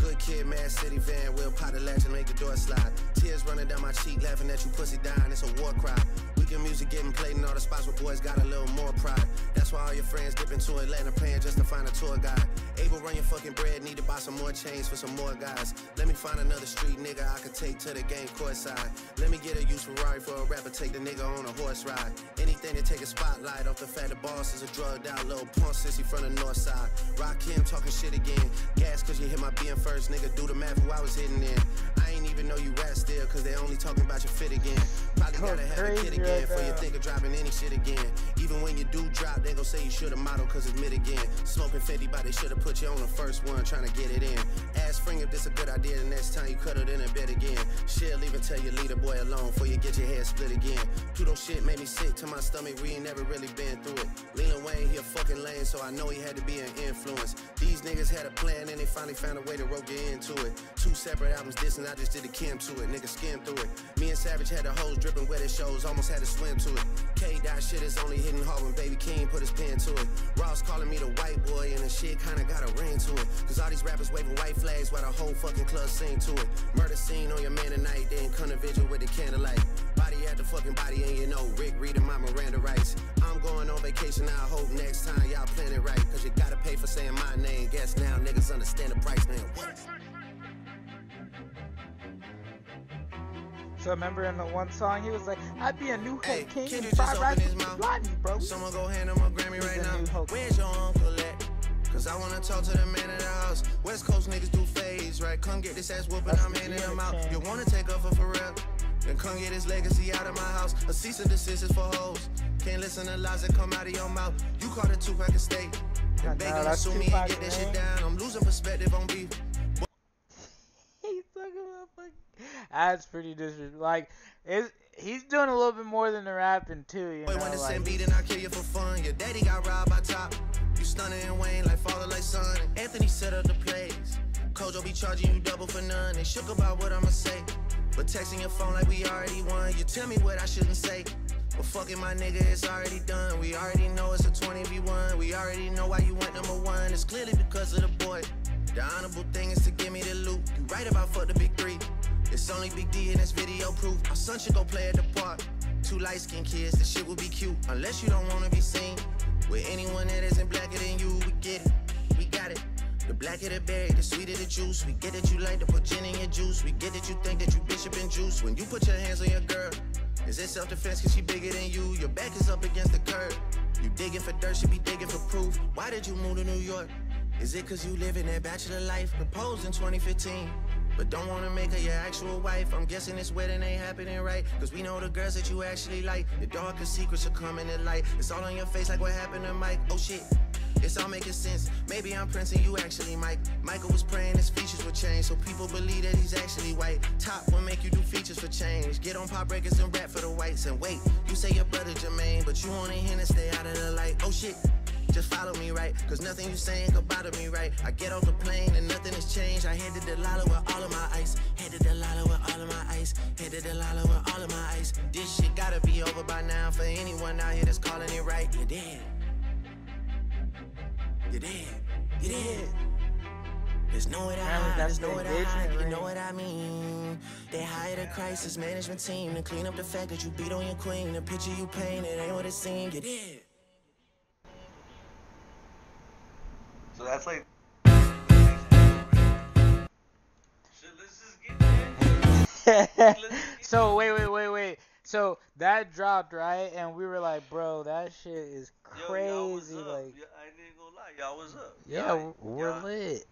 Good kid, Mad City van, will pot the and make the door slide. Tears running down my cheek, laughing at you, pussy dying. It's a war cry. Weeknd music getting played in all the spots where boys got a little more pride. That's why all your friends dip into Atlanta paying just to find a tour guide. Abel run your fucking bread, need to buy some more chains for some more guys. Let me find another street nigga I could take to the game court side. Let me get a used Ferrari for a rapper, take the nigga on a horse ride. Anything to take a spotlight off the fact the boss is a drugged out little punk sissy from the north side. Rock him talking shit again. Gas cause you hit my BM first, nigga. Do the math who I was hitting in. I ain't even know you rap still, cause they only talking about your fit again. Probably Go gotta have a kid again right before you think of dropping any shit again. Even when you do drop, they gon' say you should've modeled cause it's mid again. Smoking 50, but they should've put you on the first one, trying to get it in. Ask Spring if this a good idea, the next time you cut it in a bed again. She'll even tell you leave the boy alone before you get your head split again. Pluto shit made me sick to my stomach, we ain't never really been through it. Leland Wayne, he a fucking lame, so I know he had to be an influence. These niggas had a plan and they finally found a way to rope you into it. Two separate albums dissing, I just did a Kim to it, nigga skimmed through it. Me and Savage had the hose dripping wet at shows, almost had to swim to it. K dot shit is only hitting hard when Baby Keem put his pen to it. Ross calling me the white boy and the shit kinda got a ring to it. Cause all these rappers waving white flags while the whole fucking club sing to it. Murder scene on your man tonight, then come to vigil with the candlelight. Body at the fucking body, and you know Rick reading my Miranda rights. I'm going on vacation, I hope next time y'all plan it right. Cause you gotta pay for saying my name. Guess now niggas understand the price, man. What? So remember in the one song he was like, "I'd be a new Hey, Hope King Kendrick if I just rap opened his with mouth. Blondie, bro." Someone go hand him a Grammy He's right now. Where's your uncle at? Cause I wanna talk to the man of the house. West Coast niggas do phase, right? Come get this ass whooping, I'm handing him out. You wanna take off for Pharrell? Then come get his legacy out of my house. A cease and desist is for hoes. Can't listen to lies that come out of your mouth. You call it Tupac a state. Yeah, And nah, begging that's sue me and get that shit down. I'm losing perspective on beef. He's talking about fucking. That's pretty disrespectful. Like, it, he's doing a little bit more than the rapping too. You Boy, know, when the like, same beat and I kill you for fun. Your daddy got robbed by top. You stunning and Wayne like father like son. Anthony set up the plays. Kojo be charging you double for none. They shook about what I'ma say. But texting your phone like we already won. You tell me what I shouldn't say. But fucking my nigga, it's already done. We already know it's a 20v1. We already know why you went number one. It's clearly because of the boy. The honorable thing is to give me the loot. You right about fuck the big three. It's only Big D and it's video proof. My son should go play at the park. Two light skinned kids, this shit would be cute. Unless you don't wanna be seen. With anyone that isn't blacker than you, we get it. The blacker the berry, the sweeter the juice. We get that you like to put gin in your juice. We get that you think that you bishop and juice. When you put your hands on your girl, is it self-defense cause she bigger than you? Your back is up against the curb. You digging for dirt, she be digging for proof. Why did you move to New York? Is it cause you living that bachelor life? Proposed in 2015. But don't wanna make her your actual wife. I'm guessing this wedding ain't happening right. Cause we know the girls that you actually like. The darkest secrets are coming to light. It's all on your face like what happened to Mike. Oh shit. It's all making sense. Maybe I'm Prince and you actually Mike. Michael was praying his features would change, so people believe that he's actually white. Top will make you do features for change. Get on pop records and rap for the whites. And wait, you say your brother Jermaine, but you only here to stay out of the light. Oh shit. Just follow me right, cause nothing you saying could bother me right. I get off the plane and nothing has changed. I headed to Lala with all of my ice. Headed to Lala with all of my ice. Headed to Lala with all of my ice. This shit gotta be over by now for anyone out here that's calling it right. Dead. You're dead. You're dead. There's no way to Apparently hide, that's there's no way to hide, you know what I mean. They hired a crisis management team to clean up the fact that you beat on your queen. The picture you painted ain't what it seemed. You're dead. So that's like. so wait, wait, wait, wait. So that dropped right, and we were like, bro, that shit is crazy. Yo, y'all like, Yeah, I ain't gonna lie, y'all was up. yeah, Y'all- we're y'all- lit.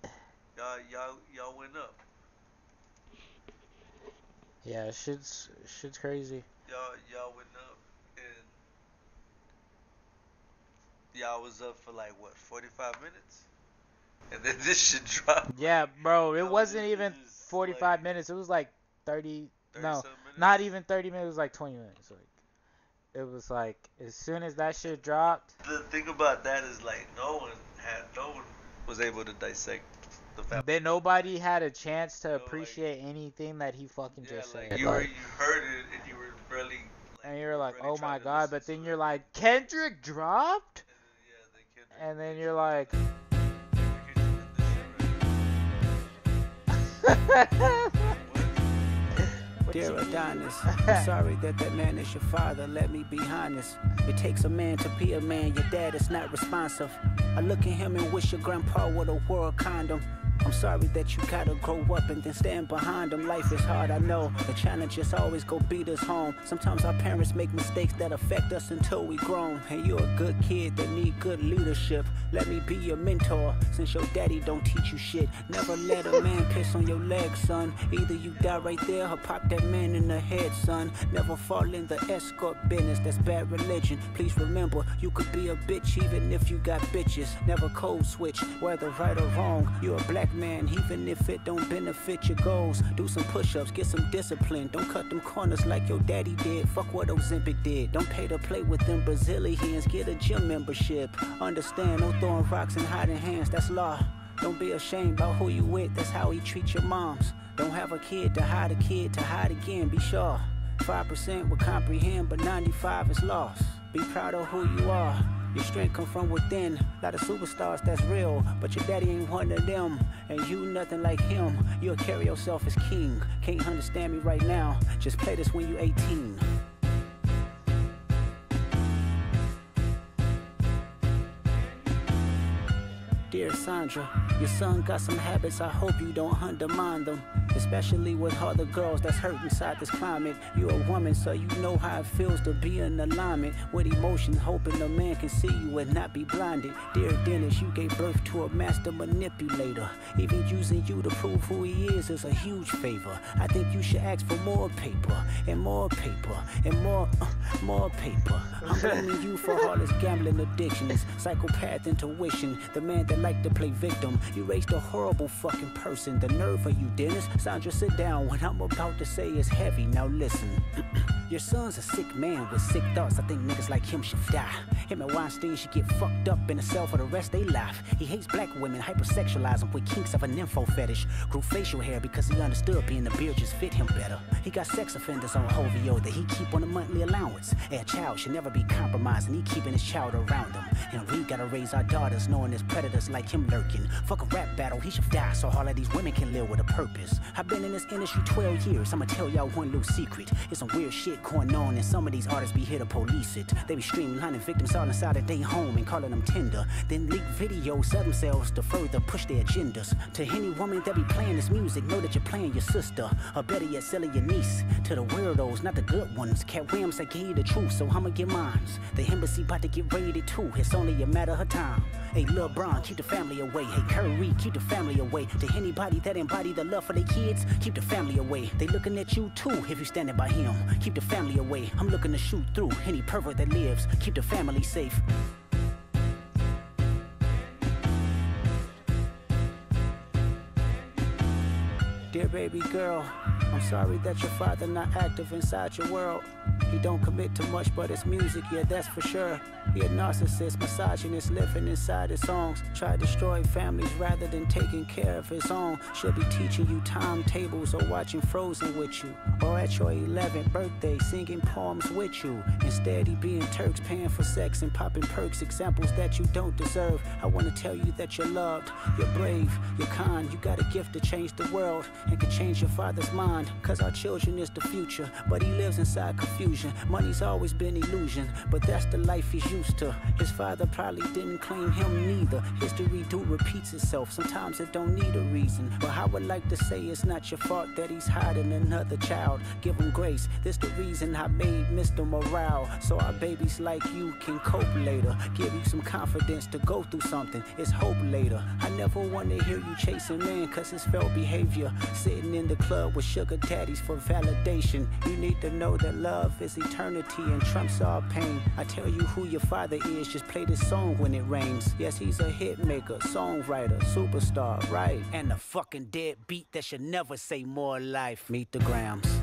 Y'all, y'all, y'all went up. Yeah, shit's shit's crazy. Y'all, y'all went up, and y'all was up for like what, 45 minutes, and then this shit dropped. Yeah, bro, it wasn't even 45 minutes. It was like 30. No, not even 30 minutes. It was like 20 minutes. Like, it was like as soon as that shit dropped. The thing about that is like no one had, no one was able to dissect the fact. that nobody had a chance to appreciate anything that he fucking just Like said. you were, you heard it, and you were really. and you're like, oh my god, but then you're like, Kendrick dropped? And then you're like, Dear Adonis, I'm sorry that that man is your father. Let me be honest. It takes a man to be a man. Your dad is not responsive. I look at him and wish your grandpa would have wore a condom. I'm sorry that you gotta grow up and then stand behind them. Life is hard, I know. The challenges always go beat us home. Sometimes our parents make mistakes that affect us until we grown. And you're a good kid that need good leadership. Let me be your mentor since your daddy don't teach you shit. Never let a man piss on your leg, son. Either you die right there or pop that man in the head, son. Never fall in the escort business, that's bad religion. Please remember, you could be a bitch even if you got bitches. Never code switch, whether right or wrong. You're a black man, even if it don't benefit your goals. Do some push ups, get some discipline. Don't cut them corners like your daddy did. Fuck what Ozempic did. Don't pay to play with them Brazilians. Get a gym membership. Understand, no throwing rocks and hiding hands, that's law. Don't be ashamed about who you with, that's how he treats your moms. Don't have a kid to hide a kid to hide again, be sure. 5% will comprehend, but 95 is lost. Be proud of who you are. Your strength come from within. A Lot of superstars that's real, but your daddy ain't one of them. And you nothing like him. You'll carry yourself as king. Can't understand me right now. Just play this when you 18. Dear Sandra, your son got some habits, I hope you don't undermine them. Especially with other girls that's hurt inside this climate. You're a woman, so you know how it feels to be in alignment with emotions, hoping a man can see you and not be blinded. Dear Dennis, you gave birth to a master manipulator. Even using you to prove who he is is a huge favor. I think you should ask for more paper, and more paper, and more, uh, more paper. I'm blaming you for all his gambling addictions, psychopath intuition, the man that like to play victim. You raised a horrible fucking person. The nerve of you, Dennis. Sandra, sit down. What I'm about to say is heavy. Now listen. Your son's a sick man with sick thoughts. I think niggas like him should die. Him and Weinstein should get fucked up in a cell for the rest their life. He hates black women, hypersexualize them with kinks of an nympho fetish. Grew facial hair because he understood being a beard just fit him better. He got sex offenders on OVO that he keep on a monthly allowance. And A child should never be compromised, and he keeping his child around him. And we gotta raise our daughters knowing there's predators like him lurking. Fuck a rap battle, he should die so all of these women can live with a purpose. I've been in this industry 12 years, I'ma tell y'all one little secret. It's some weird shit going on, and some of these artists be here to police it. They be streamlining victims all inside of their home and calling them tender. Then leak videos of themselves to further push their agendas. To any woman that be playing this music, know that you're playing your sister. Or better yet, selling your niece. To the weirdos, not the good ones. Katt Williams, I gave you the truth, so I'ma get mines. The embassy about to get raided too, it's only a matter of time. Hey, LeBron, keep the family away. Hey, Curry, keep the family away. To anybody that embody the love for their kids, keep the family away. They looking at you too if you standing by him. Keep the family away. I'm looking to shoot through any pervert that lives. Keep the family safe. Dear baby girl, I'm sorry that your father not active inside your world. He don't commit to much, but it's music, yeah, that's for sure. He a narcissist, misogynist, living inside his songs. Try destroy families rather than taking care of his own. Should be teaching you timetables or watching Frozen with you. Or at your 11th birthday, singing poems with you. Instead, he being Turks, paying for sex and popping perks, examples that you don't deserve. I wanna tell you that you're loved, you're brave, you're kind. You got a gift to change the world and can change your father's mind. Cause our children is the future, but he lives inside confusion. Money's always been illusion, but that's the life he's used to. His father probably didn't claim him neither. History do repeats itself, sometimes it don't need a reason. But I would like to say it's not your fault that he's hiding another child. Give him grace, this the reason I made Mr. Morale. So our babies like you can cope later. Give you some confidence to go through something, it's hope later. I never wanna hear you chasing man, cause it's felt behavior. Sitting in the club with sugar daddies for validation. You need to know that love is eternity and trumps all pain. I tell you who your father is, just play this song when it rains. Yes, he's a hit maker, songwriter, superstar, right? And a fucking dead beat that should never say more life. Meet the Grahams.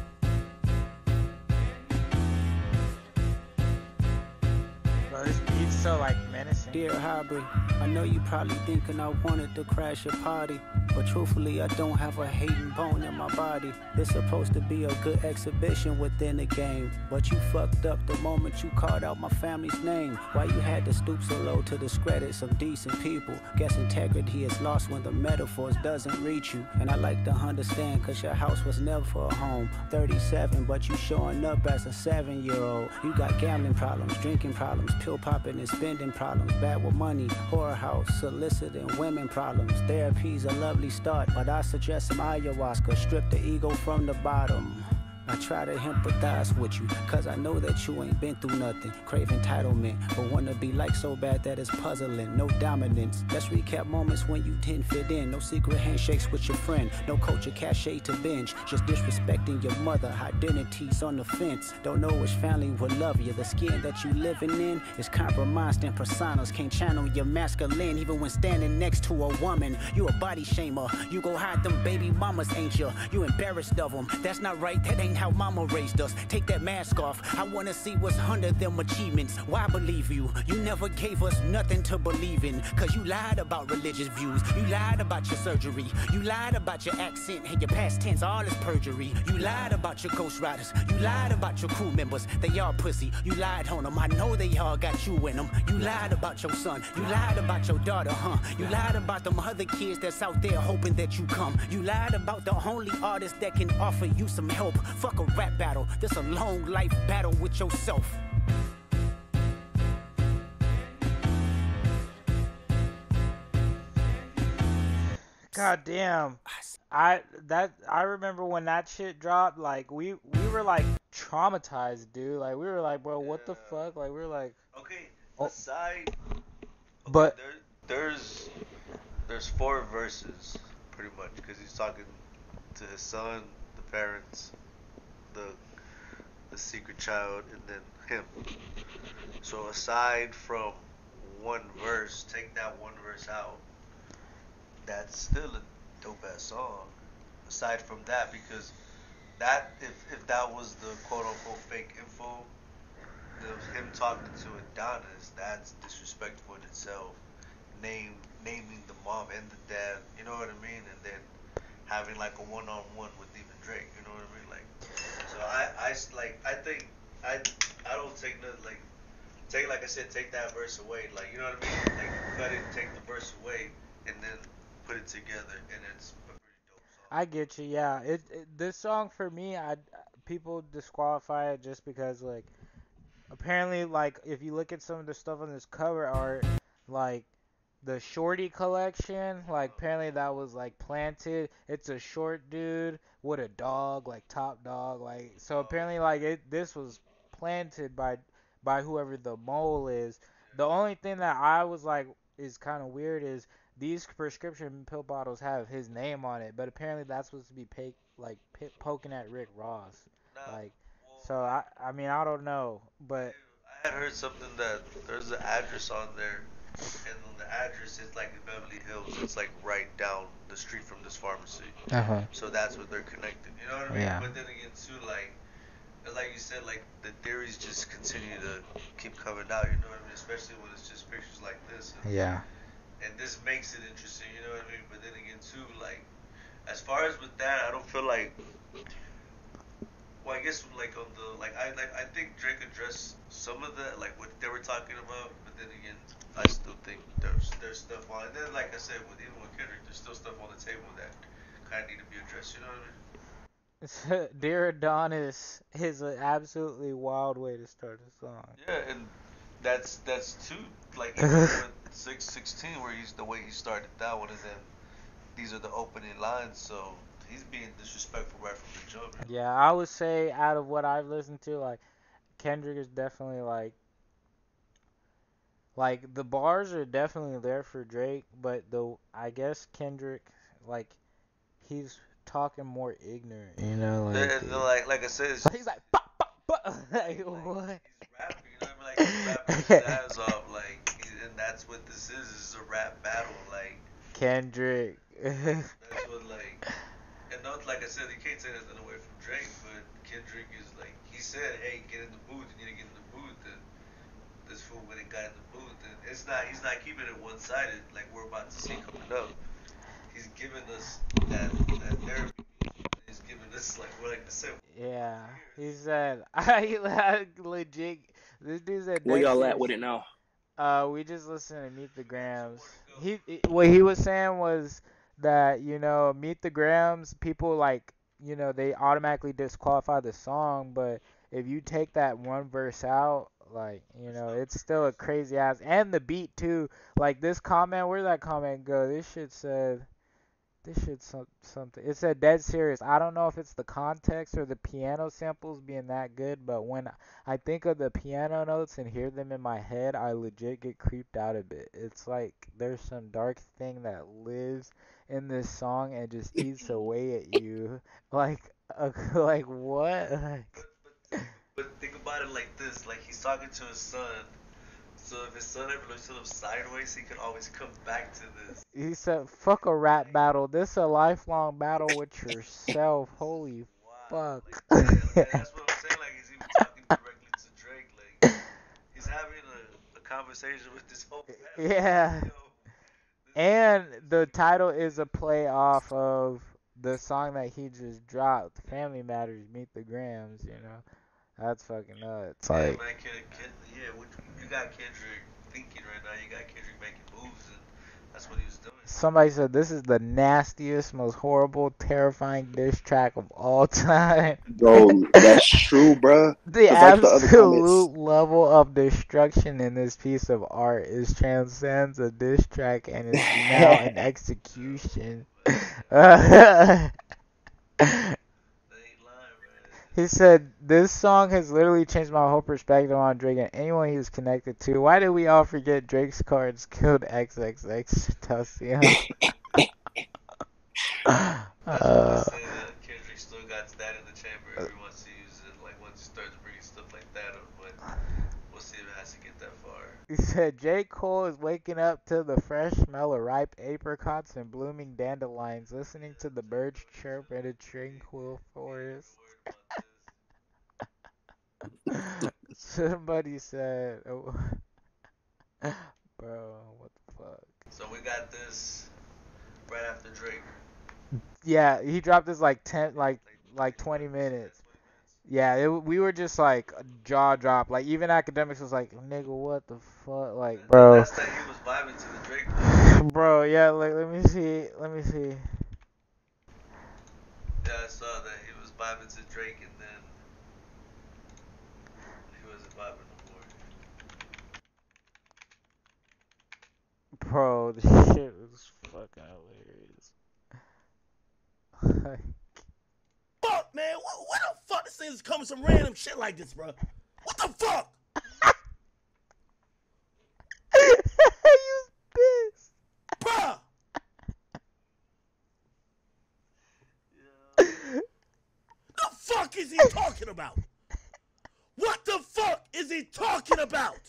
Bro, this beat's so like menacing. Dear Aubrey, I know you probably thinking I wanted to crash your party. But truthfully, I don't have a hating bone in my body. It's supposed to be a good exhibition within the game. But you fucked up the moment you called out my family's name. Why you had to stoop so low to discredit some decent people? Guess integrity is lost when the metaphors doesn't reach you. And I like to understand, cause your house was never for a home. 37, but you showing up as a seven year old. You got gambling problems, drinking problems, pill popping and spending problems, bad with money, whorehouse, soliciting women problems. Therapy's a lovely start, but I suggest some ayahuasca, strip the ego from the bottom. I try to empathize with you, cause I know that you ain't been through nothing. Crave entitlement, but wanna be like so bad that it's puzzling. No dominance. Let's recap moments when you didn't fit in. No secret handshakes with your friend. No culture cachet to binge. Just disrespecting your mother. Identities on the fence. Don't know which family will love you. The skin that you living in is compromised in personas. Can't channel your masculine even when standing next to a woman. You a body shamer. You go hide them baby mamas, ain't you? You embarrassed of them. That's not right. That ain't how mama raised us. Take that mask off. I wanna see what's under them achievements. Why believe you? You never gave us nothing to believe in. Cause you lied about religious views. You lied about your surgery. You lied about your accent and your past tense. All is perjury. You lied about your ghost riders. You lied about your crew members. They all pussy. You lied on them. I know they all got you in them. You lied about your son. You lied about your daughter, huh? You lied about them other kids that's out there hoping that you come. You lied about the only artist that can offer you some help. Fuck a rap battle. This a long life battle with yourself. God damn. I that I remember when that shit dropped, like we we were like traumatized, dude. Like we were like, bro, what the fuck? Like we were like Okay, Oh. aside. Okay, But- there, there's there's four verses pretty much because he's talking to his son, the parents, the the secret child, and then him. So aside from one verse, take that one verse out. That's still a dope ass song. Aside from that, because that if if that was the quote unquote fake info, the, him talking to Adonis, that's disrespectful in itself. Name naming the mom and the dad, you know what I mean, and then having like a one on one with even Drake, you know what I mean. So I I like I think I I don't take nothing like take like I said take that verse away, like you know what I mean, like cut it, take the verse away, and then put it together, and it's a pretty dope song. I get you. Yeah, it, it this song for me, I people disqualify it just because like apparently like if you look at some of the stuff on this cover art, like the Shorty collection, like apparently that was like planted. It's a short dude with a dog, like top dog, like so apparently like it this was planted by by whoever the mole is. The only thing that I was like is kind of weird is these prescription pill bottles have his name on it, but apparently that's supposed to be pay, like poking at Rick Ross. Like, so I I mean I don't know, but I had heard something that there's an address on there and then the address is like in Beverly Hills. It's like right down the street from this pharmacy. Uh-huh. So that's what they're connected. You know what I mean? Yeah. But then again, too, like, like you said, like the theories just continue to keep coming out. You know what I mean? Especially when it's just pictures like this. And, Yeah. And this makes it interesting. You know what I mean? But then again, too, like, as far as with that, I don't feel like. Well, I guess like on the like I like I think Drake addressed some of that like what they were talking about, but then again, I still think there's there's stuff on. And then like I said, with even with Kendrick, there's still stuff on the table that kind of need to be addressed. You know what I mean? Dear Adonis is an absolutely wild way to start a song. Yeah, and that's that's too like six sixteen where he's the way he started that one, and then these are the opening lines, so he's being disrespectful right from the jump. Yeah, I would say out of what I've listened to, like Kendrick is definitely like like the bars are definitely there for Drake, but the I guess Kendrick like he's talking more ignorant, you know, like Then- then, uh, like like I said, he's like "Bah, bah, bah," like what? rapping, you know what I mean? Like he's rapping his ass off, like, and that's what this is. This is a rap battle, like. Kendrick. That's what like, and not like I said, you can't take nothing away from Drake, but Kendrick is like he said, hey, get in the booth. You need to get in the booth. And this fool went and got in the booth, and it's not he's not keeping it one sided like we're about to see coming up. He's giving us that that therapy. He's giving us like what like I said. Yeah, he said I like, legit. This dude said. Where y'all at with it now? Uh, we just listened to Meet the Grahams. He he- what he was saying was that you know Meet the Grahams people like you know they automatically disqualify the song, but if you take that one verse out, like you know it's still a crazy ass and the beat too. Like this comment, where that comment go? This shit said. This shit some, something. It said dead serious. I don't know if it's the context or the piano samples being that good, but when I think of the piano notes and hear them in my head, I legit get creeped out a bit. It's like there's some dark thing that lives in this song and just eats away at you. Like, uh, like what? Like, But think about it like this: like he's talking to his son. So if his son ever looks at him sideways, he can always come back to this. he said, "Fuck a rap battle. This is a lifelong battle with yourself. Holy fuck." That's what I'm saying. Like he's even talking directly to Drake. Like he's having a, a conversation with this whole. family. Yeah. And the title is a play off of the song that he just dropped, Family Matters, Meet the Grahams, you know. That's fucking nuts. Yeah, Like, man, Ken, Ken, yeah, what, you got Kendrick thinking right now. You got Kendrick making moves, and that's what he was doing. somebody said this is the nastiest, most horrible, terrifying diss track of all time. Bro, that's true, bro. The 'Cause like the absolute comments- level of destruction in this piece of art is transcends a diss track and is now an execution. He said, "This song has literally changed my whole perspective on Drake and anyone he was connected to. Why did we all forget Drake's cards killed XXX Tentacion?" uh, Kendrick still got that in the chamber every once he uses it, like once he starts bringing stuff like that up. But we'll see if it has to get that far. He said J. Cole is waking up to the fresh smell of ripe apricots and blooming dandelions, listening to the birds chirp in a tranquil forest. Somebody said, oh, bro, what the fuck? So we got this right after Drake. Yeah, he dropped this like ten, like like twenty minutes. Yeah, it, we were just like jaw drop. Like even Akademiks was like, nigga, what the fuck, like, bro. That's that he was vibing to the Drake. Bro, yeah, like let me see, let me see. Yeah, I saw that vibing to Drake, and then he wasn't vibing no more. Bro, this shit was fucking hilarious. Fuck, man. What, what the fuck? This thing is coming some random shit like this, bro. What the fuck? fuck is he talking about? What the fuck is he talking about?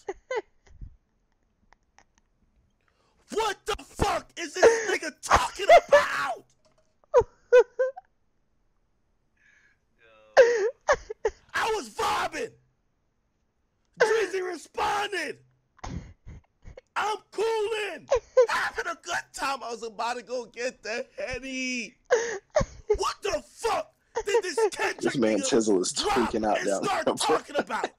What the fuck is this nigga talking about? I was vibing. Drizzy responded. I'm cooling. Having a good time. I was about to go get the Henny. What the fuck did this Kendrick This man Chisel is drop tweaking out and down start there. talking about?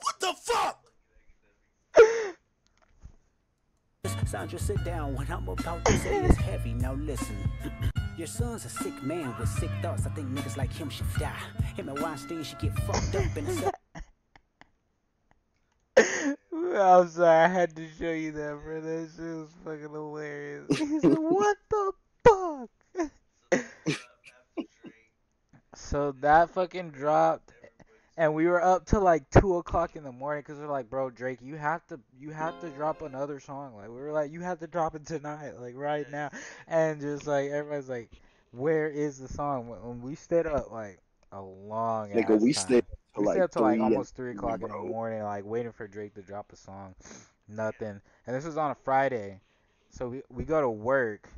what the fuck? Sandra, sit down. What I'm about to say is heavy. Now listen. Your son's a sick man with sick thoughts. I think niggas like him should die. Him and Weinstein should get fucked up in a cell. I'm sorry, I had to show you that, bro. That shit was fucking hilarious. He said, "What the fuck?" so that fucking dropped, and we were up till like two o'clock in the morning because we're like, "Bro, Drake, you have to, you have to drop another song." Like we were like, "You have to drop it tonight, like right now," and just like everybody's like, "Where is the song?" When when we stayed up like a long Nigga, ass we time. stayed till We like stayed up till like almost three o'clock in the morning, like waiting for Drake to drop a song. Nothing. And this was on a Friday, so we we go to work,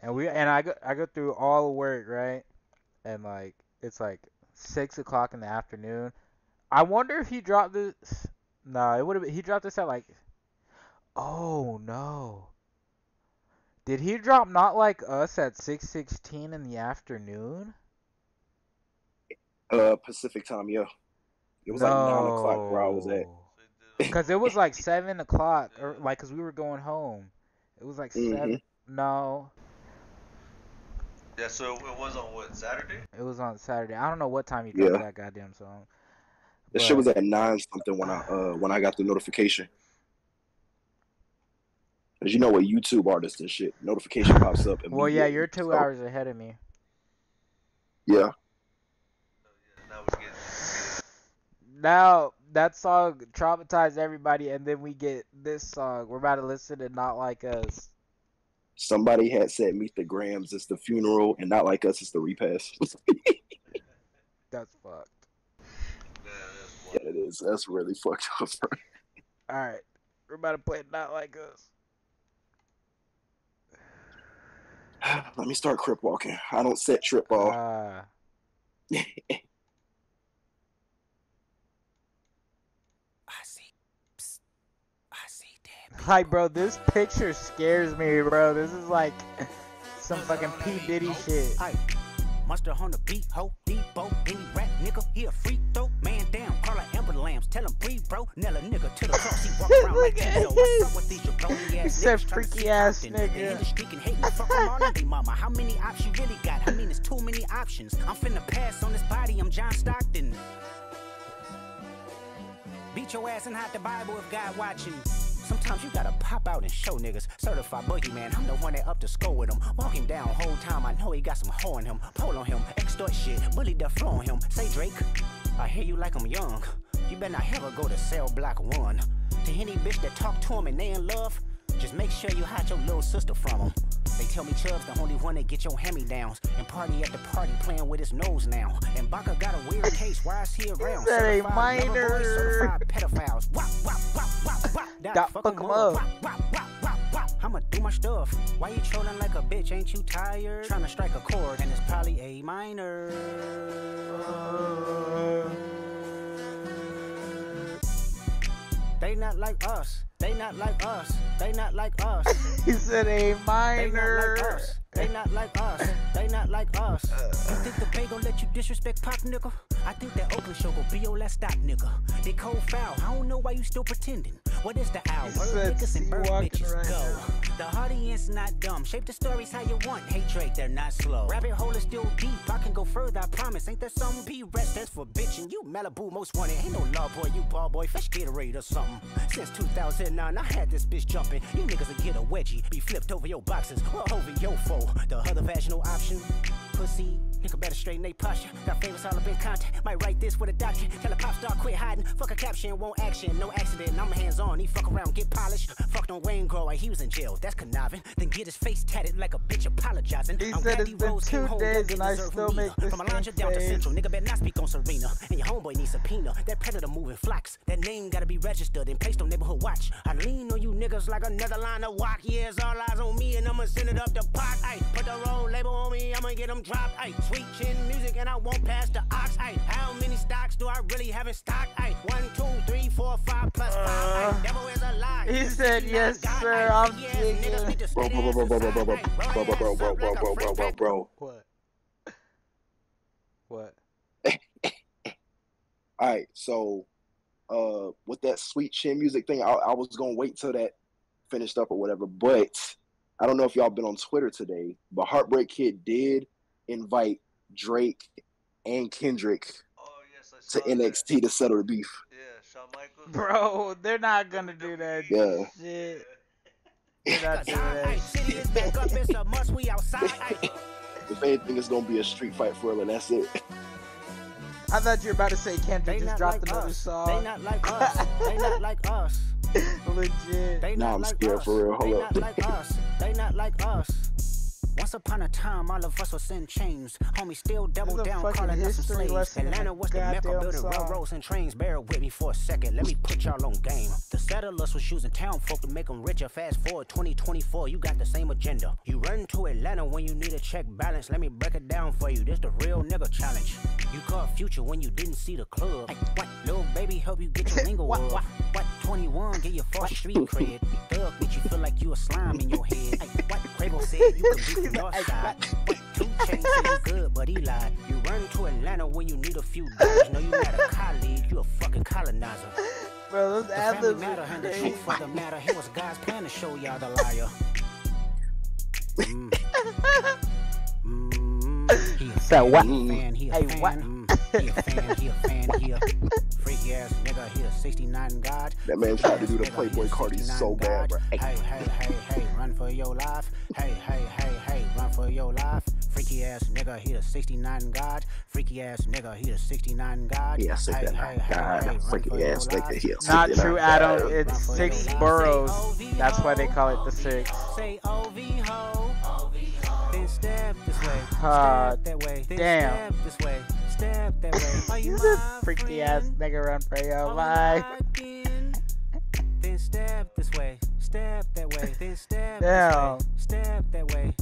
and we and I go I go through all the work right, and like it's like six o'clock in the afternoon. I wonder if he dropped this. No, it would have been he dropped this at like. Oh no. Did he drop not like us at six sixteen in the afternoon? Uh, Pacific time, yeah. It was like nine o'clock where I was at. Because it was like seven o'clock, or like, cause we were going home. It was like Mhm. seven. No, Yeah, so it was on what Saturday? it was on Saturday. I don't know what time you dropped Yeah. that goddamn song. The shit was at nine something when I uh when I got the notification. Cause you know what YouTube artists and shit notification pops up. Well, yeah, you're two So, hours ahead of me. Yeah, Now that song traumatized everybody, and then we get this song. We're about to listen to "Not Like Us." somebody had said meet the Grahams. It's the funeral, and not like us. It's the repass. That's fucked. yeah, it is. That's really fucked up. All right, we're about to play "Not Like Us." Let me start crip walking. I don't set trip ball. Ah. Like, bro, this picture scares me, bro. This is like some fucking P Diddy shit. Mustard on the beat, ho, Debo, any rap nigga, he a free throw, man down, call like Amber Lamps, tell him breathe, bro, Nella nigga to the cross, he walk around like Teezo, what's up with these jabroni ass niggas freaky ass Compton? The nigga. industry can hate me, fuck them all and mama, how many options you really got? I mean, it's too many options, I'm finna pass on this body, I'm John Stockton. Beat your ass and hide the Bible if God watching. Sometimes you gotta pop out and show niggas. Certified boogeyman, I'm the one that up to score with him. Walking down whole time, I know he got some hoe in him. Pull on him, extort shit, bully the flow on him. Say Drake, I hear you like I'm young. You better not ever go to cell block one. To any bitch that talk to him and they in love, just make sure you hide your little sister from him. They tell me Chubb's the only one that get your hand-me-downs And party at the party playing with his nose now And Baka got a weird case, why is he around? That ain't lover boy, minor. certified pedophiles Wop, wop, wop, wop, wop Dot fuck 'em up. I'ma do my stuff Why you trolling like a bitch, ain't you tired? Trying to strike a chord and it's probably A minor They not like us. They not like us. They not like us. He said A minor. They not like us. They not like us. They not like us. You think the bay gon' let you disrespect pop, nigga? I think that Oakland show gon' be your last stop, nigga. They cold foul. I don't know why you still pretending. What is the hour? He Bird said, niggas and bird bitches right go. The audience not dumb. Shape the stories how you want. Hey Drake, they're not slow. Rabbit hole is still deep. I can go further, I promise. Ain't there some P rest that's for bitching? You Malibu most wanted. Ain't no law boy, you ball boy. Fresh Gatorade or something. Since 2009, I had this bitch jumping. You niggas will get a wedgie. Be flipped over your boxes or over your foe. The other vaginal option. Pussy. Nigga better straighten they posture. Got favorites all up in contact. Might write this with a doctor. Tell a pop star quit hiding. Fuck a caption, won't action. No accident. I'm hands on. He fuck around, get polished. Fucked on Wayne Grower. He was in jail. That's conniving. Then get his face tatted like a bitch apologizing. He I'm said it's been two days and I still make the From Alondra down to. Central. Nigga better not speak on Serena. And your homeboy needs subpoena. That predator moving flocks. That name gotta be registered and placed on neighborhood watch. I lean on you niggas like another line of walk. Yeah, it's all eyes on me and I'ma send it up the pot. Ay, put the roll label on me, I'ma get them dropped. Ay, sweet chin music and I won't pass the aux. Ay, how many stocks do I really have in stock? Ay, one, two, three, four, He said, yes, sir, I'm digging. Bro, bro, bro, bro, bro, bro, bro, bro, bro, bro, bro, bro, bro, bro, bro, bro. What? What? All right, so uh, with that sweet chin music thing, I, I was gonna wait till that finished up or whatever. But I don't know if y'all been on Twitter today, but Heartbreak Kid did invite Drake and Kendrick oh, to NXT to settle the beef. Yeah, Shawn Michaels. Bro, they're not gonna do that Yeah. shit. They're not doing that City is back up, it's a must, we outside. If anything, it's gonna be a street fight for real, and that's it. I thought you were about to say Kendrick They just dropped like another us. song. They not like us. They not like us. Legit. They Nah, not I'm like scared us. for real. They Hold not up. like us. They not like us. Once upon a time, all of us was in chains. Homie still double This is a down, calling us some history slaves. Atlanta was the mecca, goddamn building railroads and trains. Bear with me for a second. Let me put y'all on game. The settlers was using town folk to make them richer. Fast forward 2024, you got the same agenda. You run to Atlanta when you need a check balance. Let me break it down for you. This the real nigga challenge. You caught future when you didn't see the club. Hey, what? Little baby help you get your lingo What, up. what? What? 21 get your false street cred. Thug bitch you feel like you a slime in your head. Hey, what? Quavo said you could be from your side. 2 Chainz say you good, but he lied. You run to Atlanta when you need a few dollars. No, you not a colleague, you a fucking colonizer. Bro, those The ad family libs matter are and the truth for the matter. Here was God's plan to show y'all the liar. Mm. Mm. He a So what? fan, he a Hey, fan. what? He a fan, he a fan, he a freaky ass nigga. He a 69 God. That man tried to do the Nigga, he a Playboi Carti so bad, bro. Hey. Hey, hey, hey, hey, run for your life. Hey, hey, hey, hey, run for your life. Freaky ass nigga, he the 69 God. Freaky ass nigga, he the 69 God. Yeah, say hey, that. hey, hey, God, hey, run freaky ass nigga, he a Not true, Adam. God. It's six boroughs. That's why they call it the six. Say OV ho. Then step this way. Ah, Step that way. Then damn. step this way. Step that way. Are you He's a freaky ass nigga run for your life. Then step this way. Step that way. Then step Damn. this way. Step that way.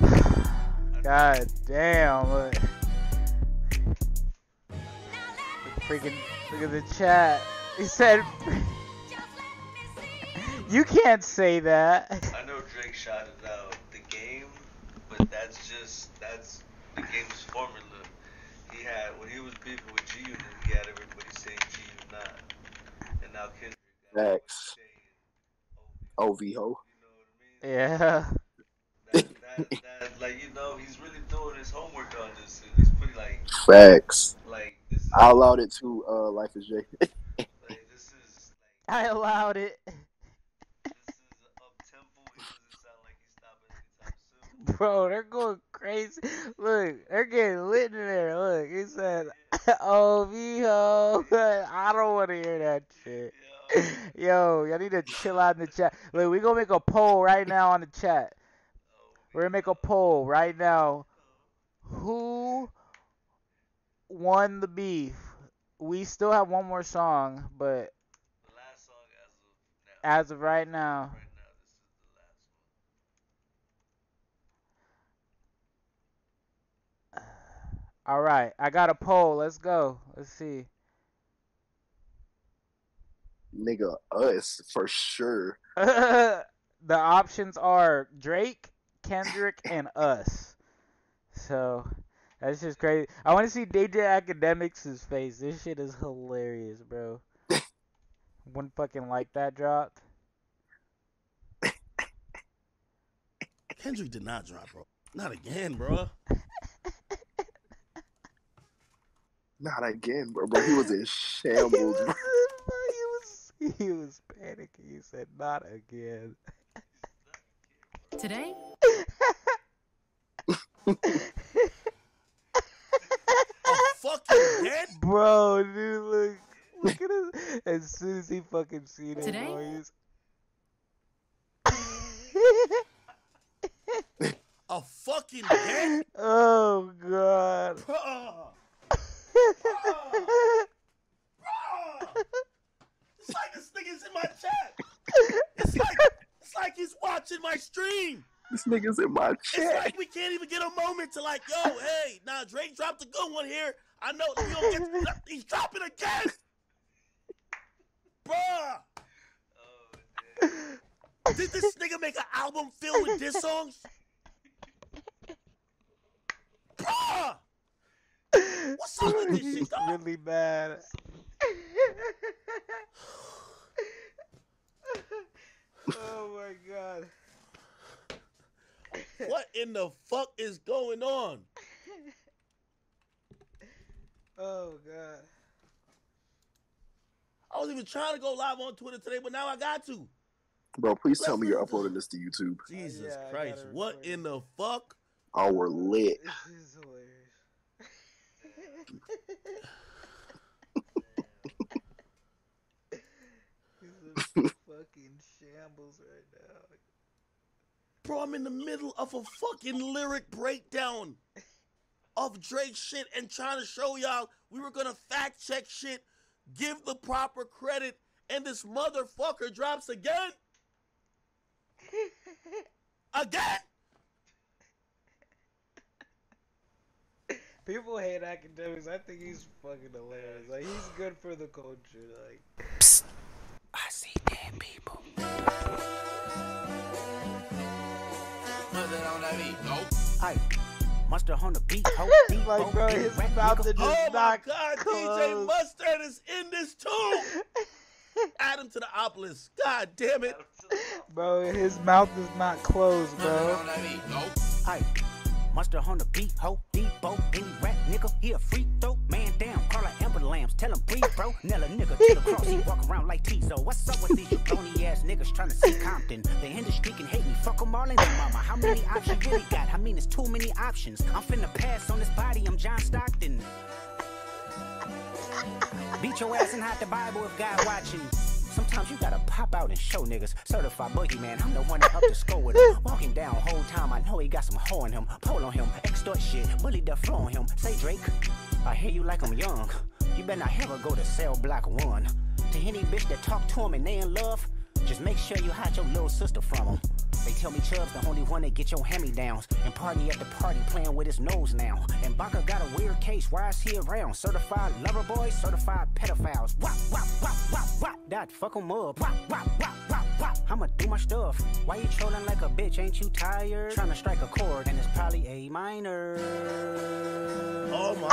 God damn. Look. Freaking look at the chat. He said You can't say that. I know Drake shouted out the game, but that's that's the game's formula. He had when he was beefing with G Unit, he had everybody saying G Unit, and now Kendrick. Facts. OV ho. Yeah. That, that, like you know, he's really doing his homework on this. and He's pretty like Facts. like this is I allowed it to uh, Life is J. like this is I allowed it. this is up tempo. He doesn't sound like he's stopping anytime soon. Bro, they're going crazy. Look, they're getting lit in there. Look, he said, "Oh, Viho." I don't want to hear that shit. Yo, y'all need to chill out in the chat. Look, we gonna make a poll right now on the chat. Oh, We're gonna make a poll right now. Oh. Who won the beef? We still have one more song, but The last song as of now. as of right now, Right now, this is the last all right. I got a poll. Let's go. Let's see. Nigga, us for sure. the options are Drake, Kendrick, and us. So that's just crazy. I want to see DJ Akademiks' face. This shit is hilarious, bro. One fucking like that dropped. Kendrick did not drop, bro. Not again, bro. Not again, bro. Bro, he was in shambles, bro. he was he was panicking. He said, "Not again." Today? A fucking again? Bro, dude, look, look at his. As soon as he fucking seen it, Today? bro, he's. A fucking again? oh god. Bruh. It's like this nigga's in my chat. It's like it's like he's watching my stream. This nigga's in my chat. It's like we can't even get a moment to like, yo, hey, now Drake dropped a good one here. I know you don't get. He's dropping again, bruh. Oh, Did this nigga make an album filled with diss songs? Bruh! What's up with this He's shit, dog? really bad. oh my god. What in the fuck is going on? Oh god. I was even trying to go live on Twitter today, but now I got to. Bro, please tell me you're uploading this to YouTube. Jesus Christ, what in the fuck? Oh, we're lit. This is hilarious. Fucking shambles right now. Bro, I'm in the middle of a fucking lyric breakdown of Drake shit and trying to show y'all we were gonna fact check shit, give the proper credit, and this motherfucker drops again. Again? People hate Akademiks. I think he's fucking hilarious. Like he's good for the culture. Like I see dead people. Aye. Mustard on the beat, ho. Deep, Like, ho, bro, deep, his rap, mouth nigga. is just Oh my not god, DJ. Mustard is in this too! Add him to the Opolis. God damn it. Bro, his mouth is not closed, bro. Aye. Mustard on the beat, ho. Debo, any rap nigga, he a free throw. Man down, call her Amber Lamps, tell him breathe, bro. Nella nigga to the cross, he walk around like Teezo. What's up with these phony ass niggas trying to see Compton? The industry can hate me, fuck them all in their mama. How many options you really got? I mean, it's too many options. I'm finna pass on this body, I'm John Stockton. Beat your ass and hide the Bible if God watching. Sometimes you gotta pop out and show niggas. Certified boogeyman, I'm the one that up to score with him. Walking down whole time, I know he got some hoe in him. Pole on him, extort shit, bully the flow on him. Say Drake, I hear you like I'm young. You better not ever go to cell block one. To any bitch that talk to him and they in love, just make sure you hide your little sister from him. They tell me Chubb's the only one that get your hand-me-downs And party at the party playing with his nose now. And Baka got a weird case, why is he around? Certified lover boys, certified pedophiles. Wop, wop, wop, wop, wop. That fuck 'em up. Wop, wop, wop, wop, wop. I'ma do my stuff. Why you trolling like a bitch, ain't you tired? Trying to strike a chord and it's probably A minor. Oh my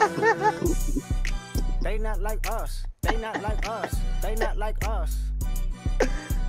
god. They not like us. They not like us. They not like us.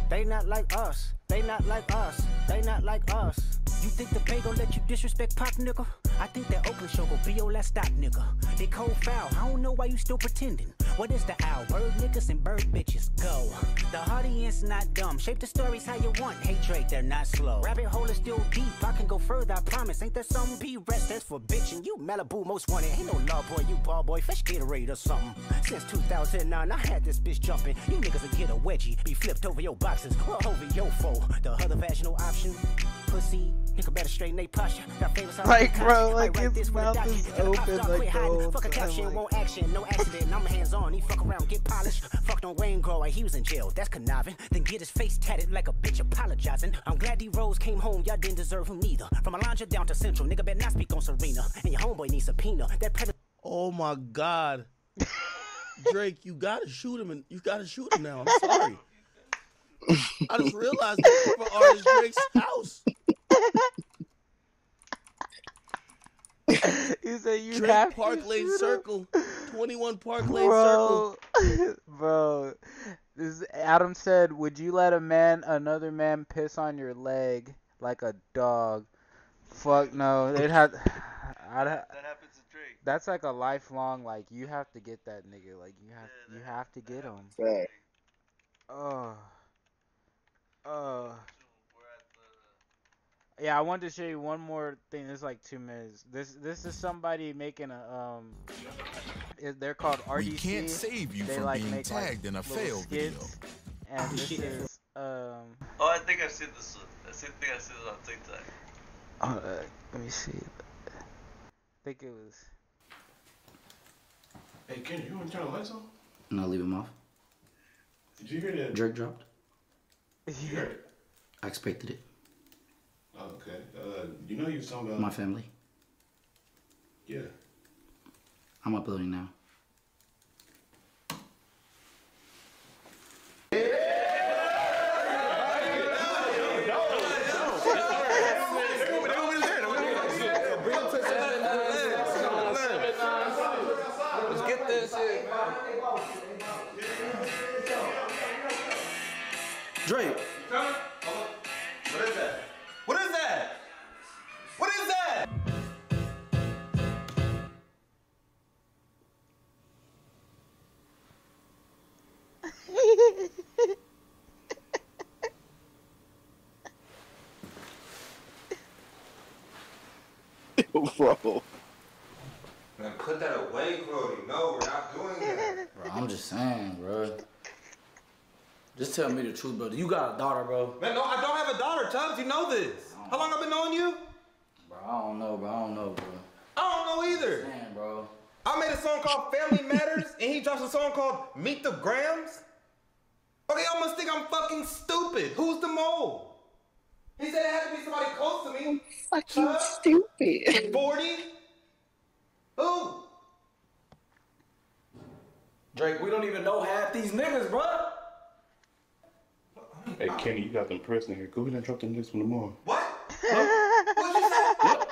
They not like us. They not like us. They not like us. You think the Bay gon' let you disrespect Pop, nigga? I think that Oakland show gon' be your last stop, nigga. They cold foul. I don't know why you still pretending. What is the owl? Bird niggas and bird bitches. Go. The audience not dumb. Shape the stories how you want. Hey Drake, they're not slow. Rabbit hole is still deep. I can go further, I promise. Ain't that something? P rest that's for bitchin'. You Malibu most wanted. Ain't no law boy, you ball boy. Fresh Gatorade or something. Since 2009, I had this bitch jumping. You niggas will get a wedgie. Be flipped over your boxes. Or over your foe. The other vaginal option. Pussy. Nigga better straighten they posture. Got favors out Like, bro, like, Might his this for the mouth document. is Till the pop open like quit the hiding. whole Fuck a caption, like- won't action. No accident. I'm hands on. He fuck around, get polished. Fucked on Wayne Grow like he was in jail. That's conniving. Then get his face tatted like a bitch apologizing. I'm glad DeRozan came home. Y'all didn't deserve him neither. From Alondra down to Central. Nigga better not speak on Serena. And your homeboy needs subpoena. That predator. Oh my god. Drake, you gotta shoot him and you gotta shoot him now. I'm sorry. I just realized the cover art is Drake's house. He said you Drake have Park to Lane. Circle. 21 Park Lane Circle. Bro, bro. This Adam said, "Would you let a man, another man, piss on your leg like a dog?" Fuck no. It had. I'd ha- That happens to Drake. that's like a lifelong. Like you have to get that nigga. Like you have. you have to get him. Fact. Oh. Oh. Yeah, I wanted to show you one more thing. This is like two minutes. This this is somebody making a um. They're called RDC. We can't save you They from like being make, like, tagged in a little fail video. And this is um. Oh, I think I've seen this one. I think I've seen it on TikTok. Uh, let me see. I think it was. Hey, Ken, you want to turn the lights on? No, leave him off. Did you hear that? Jerk dropped. You heard it? I expected it. Okay. Uh, you know you was talking about My family. Yeah. I'm uploading now. Let's get this shit. Drake. What is that? What is that? What is that? Bro. Man, put that away, Cody. No, we're not doing that. Bro, I'm just saying, bro. Just tell me the truth, brother. You got a daughter, bro. Man, no, I don't have a daughter, Tubbs. You know this. How long I've been knowing you? Bro, I don't know, bro. I don't know, bro. I don't know either. Man, bro. I made a song called Family Matters, and he drops a song called Meet the Grahams. Okay, y'all must think I'm fucking stupid. Who's the mole? He said it had to be somebody close to me. Fucking stupid. 40? Who? Drake, we don't even know half these niggas, bro. Hey, Kenny, you got them pressing here. Go ahead and drop the next one tomorrow. What? What you say? What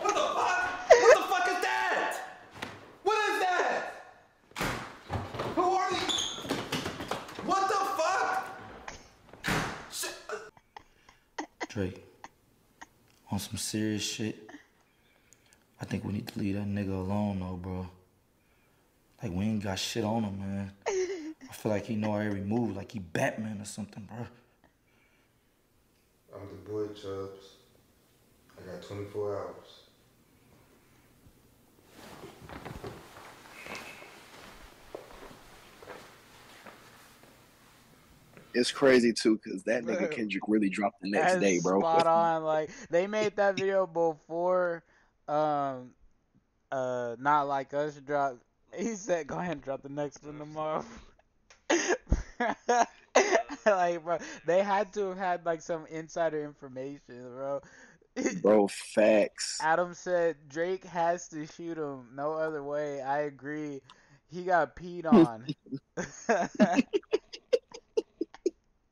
the fuck? What the fuck is that? What is that? Who are you? What the fuck? Shit. Drake, on some serious shit, I think we need to leave that nigga alone, though, bro. Like, we ain't got shit on him, man. I feel like he know our every move, like he Batman or something, bro. I'm the boy Chubbs. I got 24 hours. It's crazy too, cause that nigga Kendrick really dropped the next That's day, bro. Spot on. Like they made that video before, um, uh, not like us dropped. He said, "Go ahead and drop the next one tomorrow." like, bro, they had to have had like some insider information, bro. bro, facts. Adam said Drake has to shoot him. No other way. I agree. He got peed on.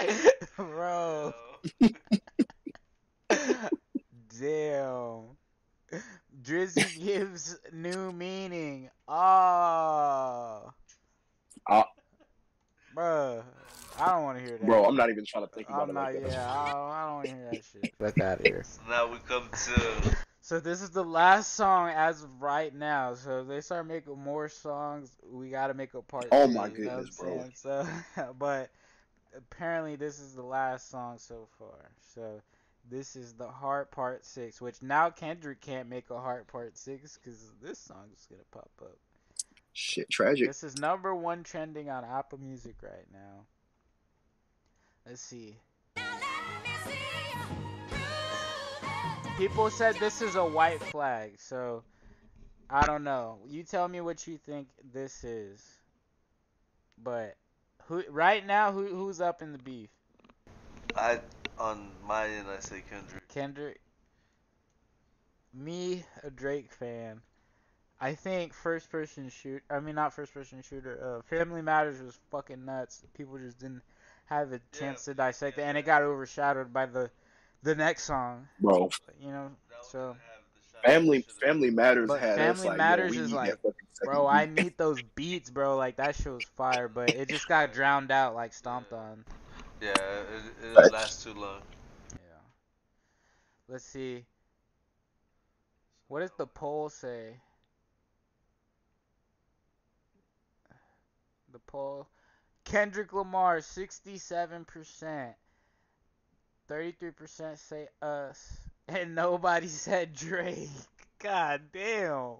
Bro. Damn. Drizzy gives new meaning. Oh. Uh, Bruh. I don't want to hear that. bro, I'm not even trying to think about I'm it not, like that. yeah, I don't, I don't want to hear that shit. Fuck out of here. So now we come to So this is the last song as of right now. So if they start making more songs, we gotta make a part Oh two, my you know what goodness, I'm bro. saying? So, but apparently this is the last song so far. So this is the Heart Part Six, which now Kendrick can't make a Heart Part Six because this song is gonna pop up. Shit, tragic. This is number one trending on Apple Music right now. Let's see. People said this is a white flag, so I don't know. You tell me what you think this is. But who right now who who's up in the beef? I on my end I say Kendrick. Kendrick. Me, a Drake fan. I think first person shoot. I mean not first person shooter. Uh, Family Matters was fucking nuts. People just didn't have a chance to dissect it, and it got overshadowed by the the next song. Bro. You know, so. Family Family Matters But had us Family like, Matters yo, is like, that fucking second bro. I need those beats, bro. Like that shit was fire, but it just got drowned out, like stomped on. Yeah, it, it didn't too long. Yeah. Let's see. What does the poll say? The poll. Kendrick Lamar, 67%. 33% say us. And nobody said Drake. God damn.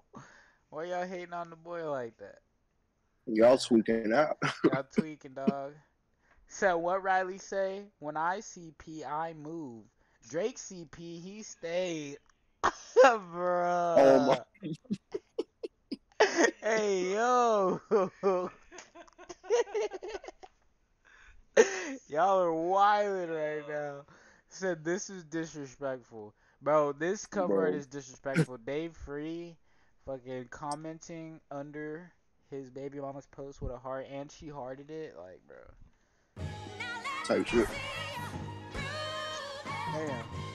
Why y'all hating on the boy like that? Y'all tweaking out. Y'all tweaking, dog. So what Riley say? When I CP, I move. Drake CP, he stayed. Bruh. Oh my. hey yo. Y'all are wilding right now. Said this is disrespectful. Bro, this cover art is disrespectful. Dave Free fucking commenting under his baby mama's post with a heart, and she hearted it. Like, bro. Type shit. Damn.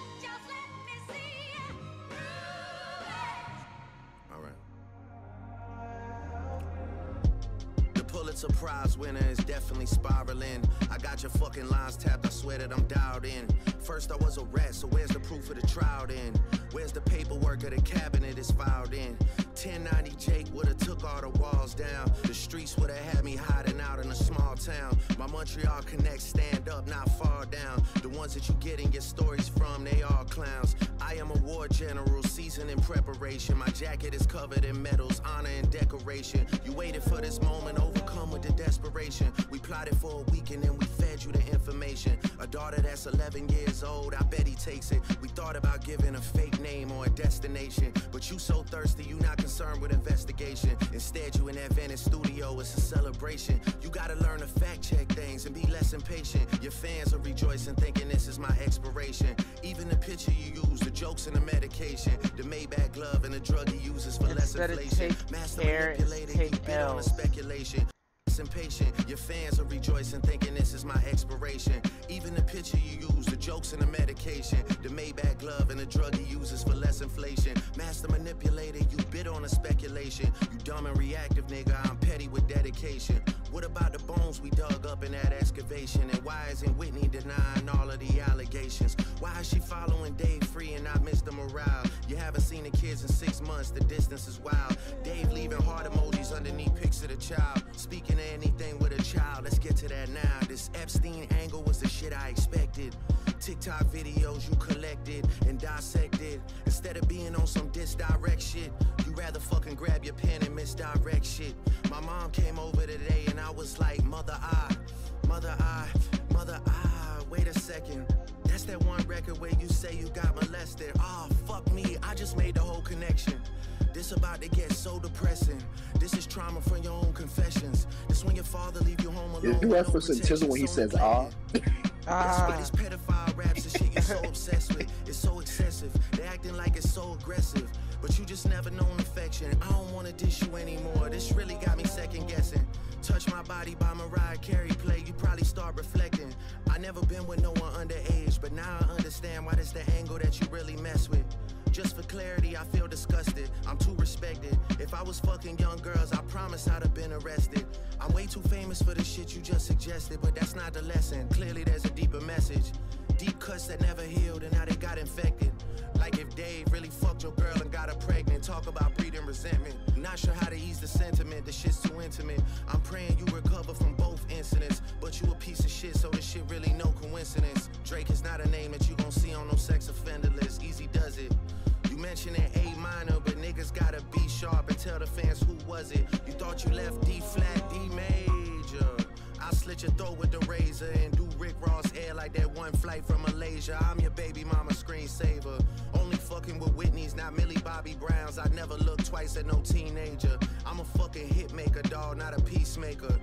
Prize winner is definitely spiraling. I got your fucking lines tapped, I swear that I'm dialed in. First I was a rat, so where's the proof of the trial then? Where's the paperwork of the cabinet is filed in? 1090 Jake would've took all the walls down. The streets would've had me hiding out in a small town. My Montreal connects stand up, not fall down. The ones that you getting your stories from, they all clowns. I am a war general, seasoned in preparation. My jacket is covered in medals, honor and decoration. You waited for this moment, overcome with the desperation. We plotted for a week and then we fed you the information. A daughter that's 11 years old, I bet he takes it. We thought about giving a fake name or a destination, but you so thirsty, you not concerned with investigation. Instead, you in that Venice studio, it's a celebration. You gotta learn to fact check things and be less impatient. Your fans are rejoicing, thinking this is my expiration. Even the picture you use, the jokes and the medication, the Maybach glove and the drug he uses for less Instead of inflation. Master manipulator, you bid on a speculation. Less Impatient, your fans are rejoicing, thinking this is my expiration. Even the picture you use, the jokes and the medication, the Maybach glove and the drug he uses for less inflation. Master manipulator, you bid on a speculation. You dumb and reactive, nigga. I'm petty with dedication. What about the bones we dug up in that excavation? And why isn't Whitney denying all of the allegations? Why is she following Dave free and not Mr. Morale? You haven't seen the kids in six months, the distance is wild. Dave leaving heart emojis underneath pics of the child. Speaking of anything with a child, let's get to that now. This Epstein angle was the shit I expected. TikTok videos you collected and dissected. Instead of being on some disdirect shit, you rather fucking grab your pen and misdirect shit. My mom came over today and I was like, Mother, I, Mother, I, Mother, I, wait a second. That's that one record where you say you got molested. Oh, fuck me, I just made the whole connection. This about to get so depressing. This is trauma from your own confessions. This when your father leave you home alone. You with no referencing Tizzle when he says ah. That's what this pedophile raps and shit you're so obsessed with. It's so excessive. They acting like it's so aggressive. But you just never known affection. I don't wanna dish you anymore. This really got me second guessing. Touch My Body by Mariah Carey play, you probably start reflecting. I never been with no one underage, but now I understand why this the angle that you really mess with. Just for clarity, I feel disgusted. I'm too respected. If I was fucking young girls, I promise I'd have been arrested. I'm way too famous for the shit you just suggested, but that's not the lesson. Clearly, there's a deeper message. Deep cuts that never healed and now they got infected. Like if Dave really fucked your girl and got her pregnant. Talk about breeding resentment. Not sure how to ease the sentiment. The shit's too intimate. I'm praying you recover from I'm your baby mama screensaver. Only fucking with Whitney's, not Millie Bobby Browns. I never look twice at no teenager. I'm a fucking hit maker, dog, not a peacemaker.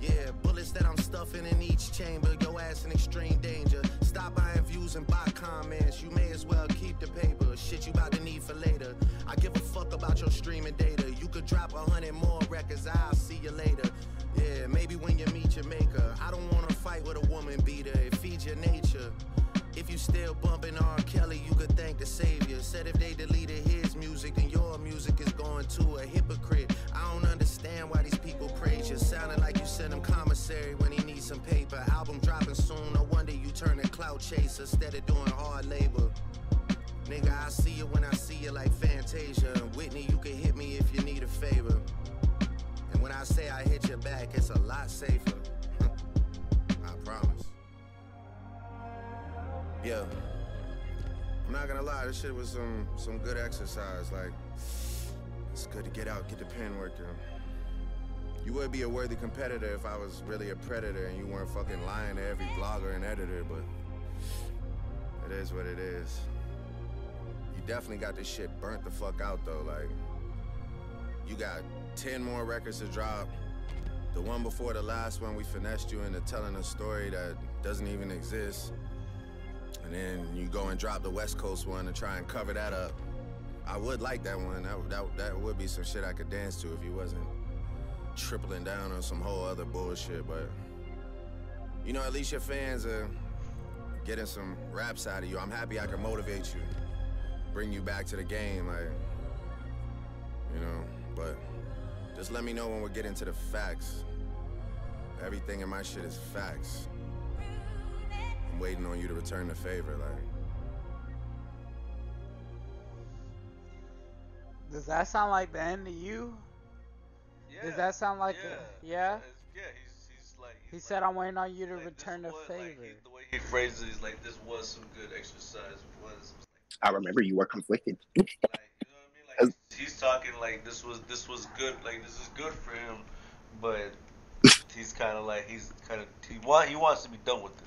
Yeah, bullets that I'm stuffing in each chamber. Your ass in extreme danger. Stop buying views and buy comments. You may as well keep the paper. Shit you about to need for later. I give a fuck about your streaming data. You could drop a hundred more records. I'll see you later. Yeah, maybe when you meet your maker. I don't wanna fight with a woman still bumping R. Kelly, you could thank the savior. Said if they deleted his music, then your music is going to a hypocrite. I don't understand why these people praise you. Sounding like you sent him commissary when he needs some paper. Album dropping soon, no wonder you turn a clout chaser instead of doing hard labor. Nigga, I see you when I see you like Fantasia. And Whitney, you can hit me if you need a favor. And when I say I hit your back, it's a lot safer. Yeah. I'm not gonna lie, this shit was some some good exercise. Like, it's good to get out, get the pen working. You would be a worthy competitor if I was really a predator and you weren't fucking lying to every blogger and editor, but it is what it is. You definitely got this shit burnt the fuck out though. Like, you got 10 more records to drop. The one before the last one, we finessed you into telling a story that doesn't even exist. And then you go and drop the West Coast one to try and cover that up. I would like that one. That, that that would be some shit I could dance to if you wasn't tripling down on some whole other bullshit. But you know, at least your fans are getting some raps out of you. I'm happy I can motivate you, bring you back to the game, like you know. But just let me know when we're getting to the facts. Everything in my shit is facts. I'm waiting on you to return the favor, like. Does that sound like the end of you? Does that sound like yeah, a, yeah? Yeah, he's he's like He said, "I'm waiting on you to return the favor." the way he phrases it, he's like this was some good exercise. Was I remember you were conflicted. he's talking like this was this was good, like this is good for him, but he's kind of like he's kind of he want he wants to be done with it,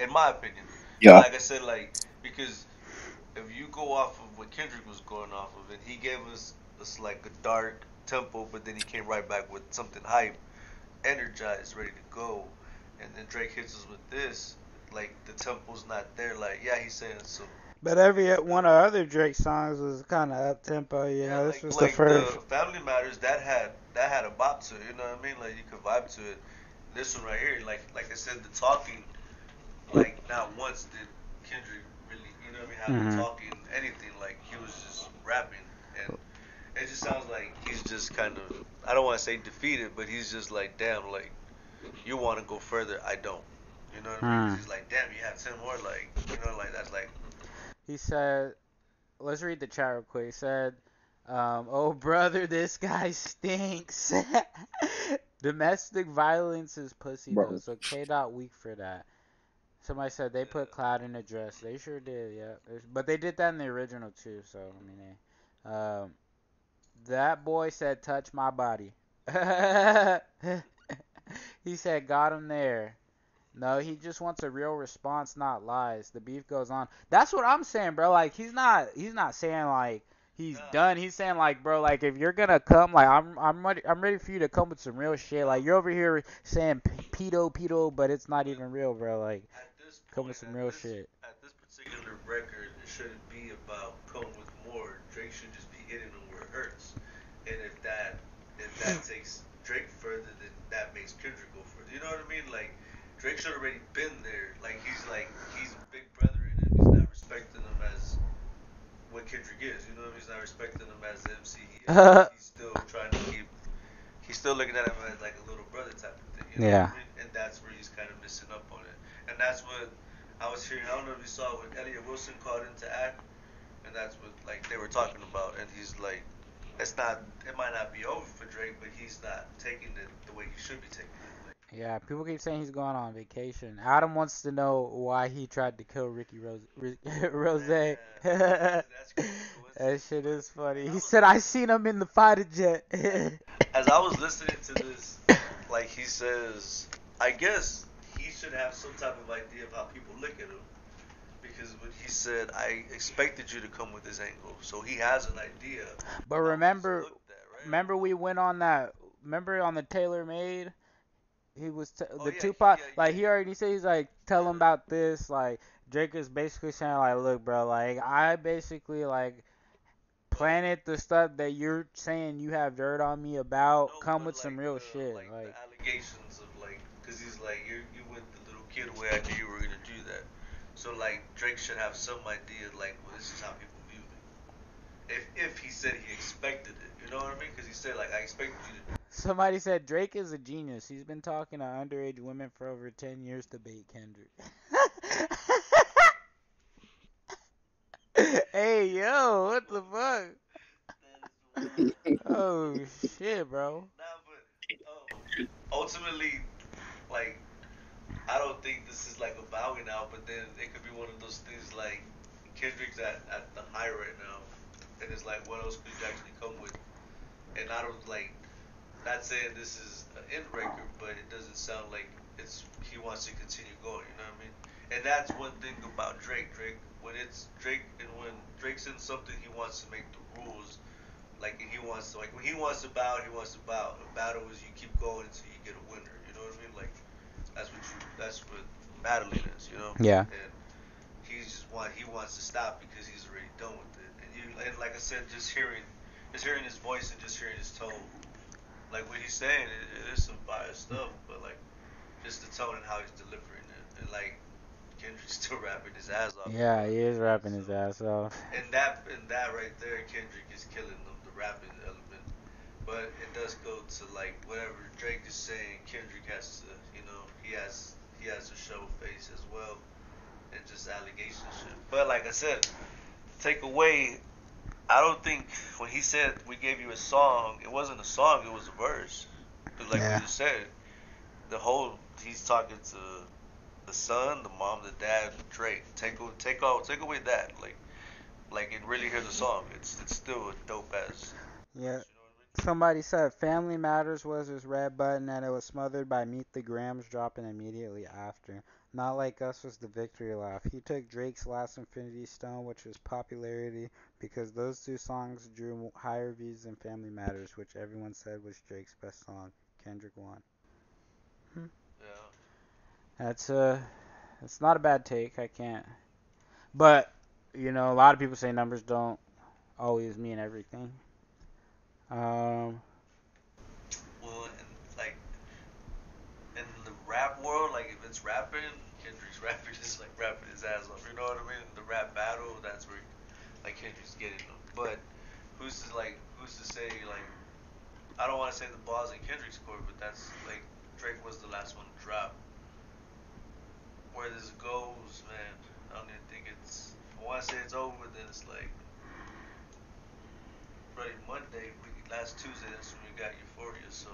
in my opinion. Yeah. Like I said, like because if you go off of what Kendrick was going off of, and he gave us this like a dark tempo, but then he came right back with something hype, energized, ready to go, and then Drake hits us with this, like the tempo's not there. Like yeah, he's saying some But every one of other Drake songs was kind of up tempo. You know, this was like the first. the Family Matters that had that had a bop to it. You know what I mean? Like you could vibe to it. This one right here, like like I said, the talking, like not once did Kendrick really, you know what I mean, have Mhm. talking anything. Like he was just rapping, and it just sounds like he's just kind of I don't want to say defeated, but he's just like damn, like you want to go further, I don't. You know what I mean? Hmm. He's like damn, you have ten more, like you know, like that's like He said, let's read the chat real quick. He said, um, oh brother, this guy stinks. Domestic violence is pussy Bro. though, so K dot weak for that. Somebody said they put cloud in a dress. They sure did, yeah. But they did that in the original too, so I mean, eh. um, that boy said touch my body. he said got him there. No, he just wants a real response, not lies. The beef goes on. That's what I'm saying, bro. Like he's not he's not saying like he's done. He's saying like, bro, like if you're gonna come, like I'm I'm ready I'm ready for you to come with some real shit. Like you're over here saying pedo pedo, but it's not even real, bro. Like come with some real shit. at this particular record, it shouldn't be about come with more. Drake should just be hitting them where it hurts. And if that if that takes Drake further, then that makes Kendrick go further. You know what I mean? Like Drake should already been there. Like he's like he's big brother in him. He's not respecting him as what Kendrick is. You know what I mean? He's not respecting him as the MC he is. he's still trying to keep. He's still looking at him as like a little brother type of thing. You know Yeah. I mean? And that's where he's kind of missing up on it. And that's what I was hearing. I don't know if you saw when Elliott Wilson called in to act, and that's what like they were talking about. And he's like, it's not. It might not be over for Drake, but he's not taking it the way he should be taking it. Yeah, people keep saying he's going on vacation. Adam wants to know why he tried to kill Ricky Rose. Rose. that shit is funny. He said, "I seen him in the fighter jet." As I was listening to this, like he says, I guess should have some type of idea of how people look at him. Because when he said, I expected you to come with this angle, so he has an idea. But remember, remember we went on that. Remember on the Taylor Made, he was t- Oh, the Tupac. like he already said he's like tell him about this. Like Drake is basically saying like, look, bro, like I basically like planted the stuff that you're saying you have dirt on me about. Come with some real shit. Like, allegations of like, because he's like, you you went the little kid away. I knew you were gonna do that. So like, Drake should have some idea like, well, this is how people view me. If if he said he expected it, you know what I mean? Because he said like, I expected you to. Somebody said Drake is a genius. He's been talking to underage women for over 10 years to bait Kendrick. hey, yo, what the fuck? oh, shit, bro. Um, ultimately, like, I don't think this is like a bowing out, but then it could be one of those things like Kendrick's at, at the high right now, and it's like, what else could you actually come with? And I don't like, not saying this is an end breaker, but it doesn't sound like it's he wants to continue going. You know what I mean? And that's one thing about Drake. Drake, when it's Drake, and when Drake's in something, he wants to make the rules. Like he wants to, like when he wants to bow, he wants to bow. A battle is you keep going until you get a winner. You know what I mean? Like that's what you, that's what battling is. You know? Yeah. And he's just want he wants to stop because he's already done with it, and you and like I said, just hearing, just hearing his voice and just hearing his tone, like what he's saying, it, it is some biased stuff, but like just the tone and how he's delivering it, and like Kendrick's still rapping his ass off. Yeah, he is rapping his ass off. And that and that right there, Kendrick is killing them. the rapping element. But it does go to like whatever Drake is saying. Kendrick has to, you know, he has he has to show face as well, and just allegation shit. But like I said, take away. I don't think when he said we gave you a song, it wasn't a song, it was a verse. 'Cause like Yeah. we just said, the whole he's talking to the son, the mom, the dad, Drake. Take o- take out take away that like like it really hear a song. It's it's still a dope ass. Yeah. Somebody said Family Matters was his red button and it was smothered by Meet the Grahams dropping immediately after. Not Like Us was the victory lap. He took Drake's Last Infinity Stone, which was popularity, because those two songs drew higher views than Family Matters, which everyone said was Drake's best song. Kendrick won. Hmm. Yeah. That's uh, it's not a bad take. I can't. But you know, a lot of people say numbers don't always mean everything. Um, Well, like in the rap world, like if it's rapping, Kendrick's rapping is like rapping his ass off. You know what I mean? The rap battle, that's where like Kendrick's getting them. But who's to like who's to say like I don't want to say the ball's in Kendrick's court, but that's like Drake was the last one to drop. Where this goes, man, I don't even think it's. I want to say it's over, then it's like. Friday, Monday, we, last Tuesday, that's when we got Euphoria, so.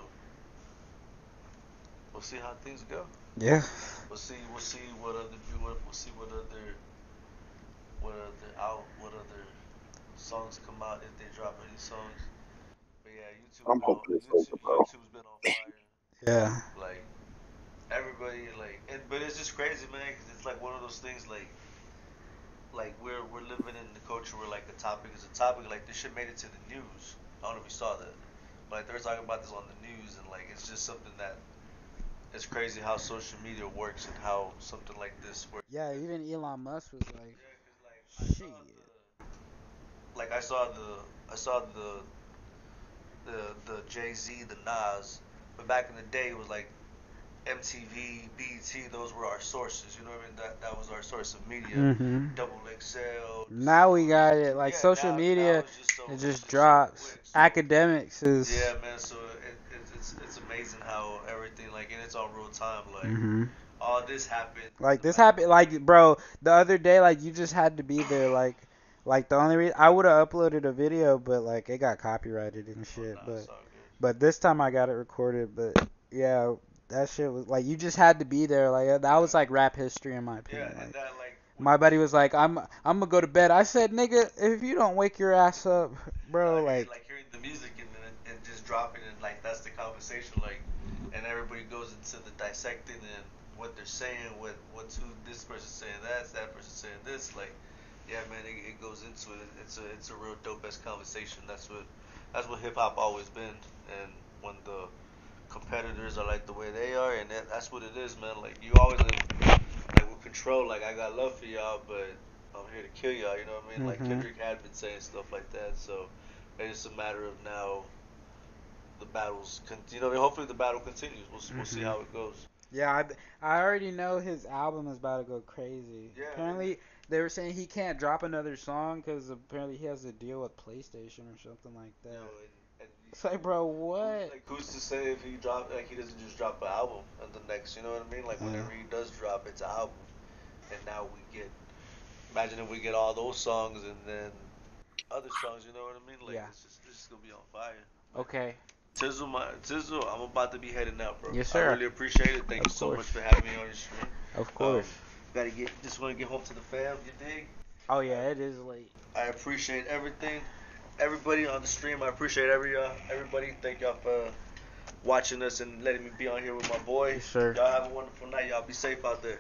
We'll see how things go. Yeah. We'll see. We'll see what other. What, we'll see what other. What other out. What other songs come out if they drop any songs. But yeah, YouTube. I'm hoping it's YouTube, over. YouTube's been on fire. yeah. Like everybody, like, and but it's just crazy, man. Cause it's like one of those things, like, like we're we're living in the culture where like the topic is a topic. Like this shit made it to the news. I don't know if you saw that. But like, they're talking about this on the news, and like it's just something that. It's crazy how social media works and how something like this works. Yeah, even Elon Musk was like, like shit. like I saw the I saw the the the Jay Z, the Nas, but back in the day it was like MTV, BET, those were our sources. You know what I mean? That that was our source of media. Mhm. Double XL. Now we got it. Like Yeah, social now- media, now just so- it just drops. Akademiks is. Yeah, man. So it, it, it's it's amazing how everything like and it's all real time. Like Mhm. all this happened. Like this happened, like bro, the other day, like you just had to be there, like, like the only reason I would have uploaded a video, but like it got copyrighted and shit. but, but this time I got it recorded. But yeah, that shit was like you just had to be there. Like that was like rap history in my opinion. Yeah, like, and that like my buddy was like, I'm I'm gonna go to bed. I said, nigga, if you don't wake your ass up, bro, like, like hearing the music and then and just dropping it like that's the conversation like and everybody goes into the dissecting and what they're saying what what's who this person's saying that that person's saying this like yeah man it, it goes into it it's a it's a real dope ass conversation that's what that's what hip hop always been and when the competitors are like the way they are and that, that's what it is man like you always like, like with control like I got love for y'all but I'm here to kill y'all you know what I mean like Mhm. Kendrick had been saying stuff like that so it's just a matter of now the battles con- you know what I mean? hopefully the battle continues we'll, we'll see Mhm. how it goes yeah, I, I already know his album is about to go crazy. Yeah. Apparently, they were saying he can't drop another song because apparently he has a deal with PlayStation or something like that. It's like, bro, what? like who's to say if he drop like he doesn't just drop an album and the next you know what I mean like Yeah. whenever he does drop it's an album and now we get imagine if we get all those songs and then other songs you know what I mean like Yeah. it's just it's just gonna be on fire Okay. Tizzle, my Tizzle, I'm about to be heading out, bro. Yes, sir. I really appreciate it. Thank Of you so course. much for having me on your stream. Of course. Um, gotta get, just want to get home to the fam. You dig? Oh yeah, it is late. I appreciate everything, everybody on the stream. I appreciate every uh, everybody. Thank y'all for watching us and letting me be on here with my boy. Yes, sir. Y'all have a wonderful night. Y'all be safe out there.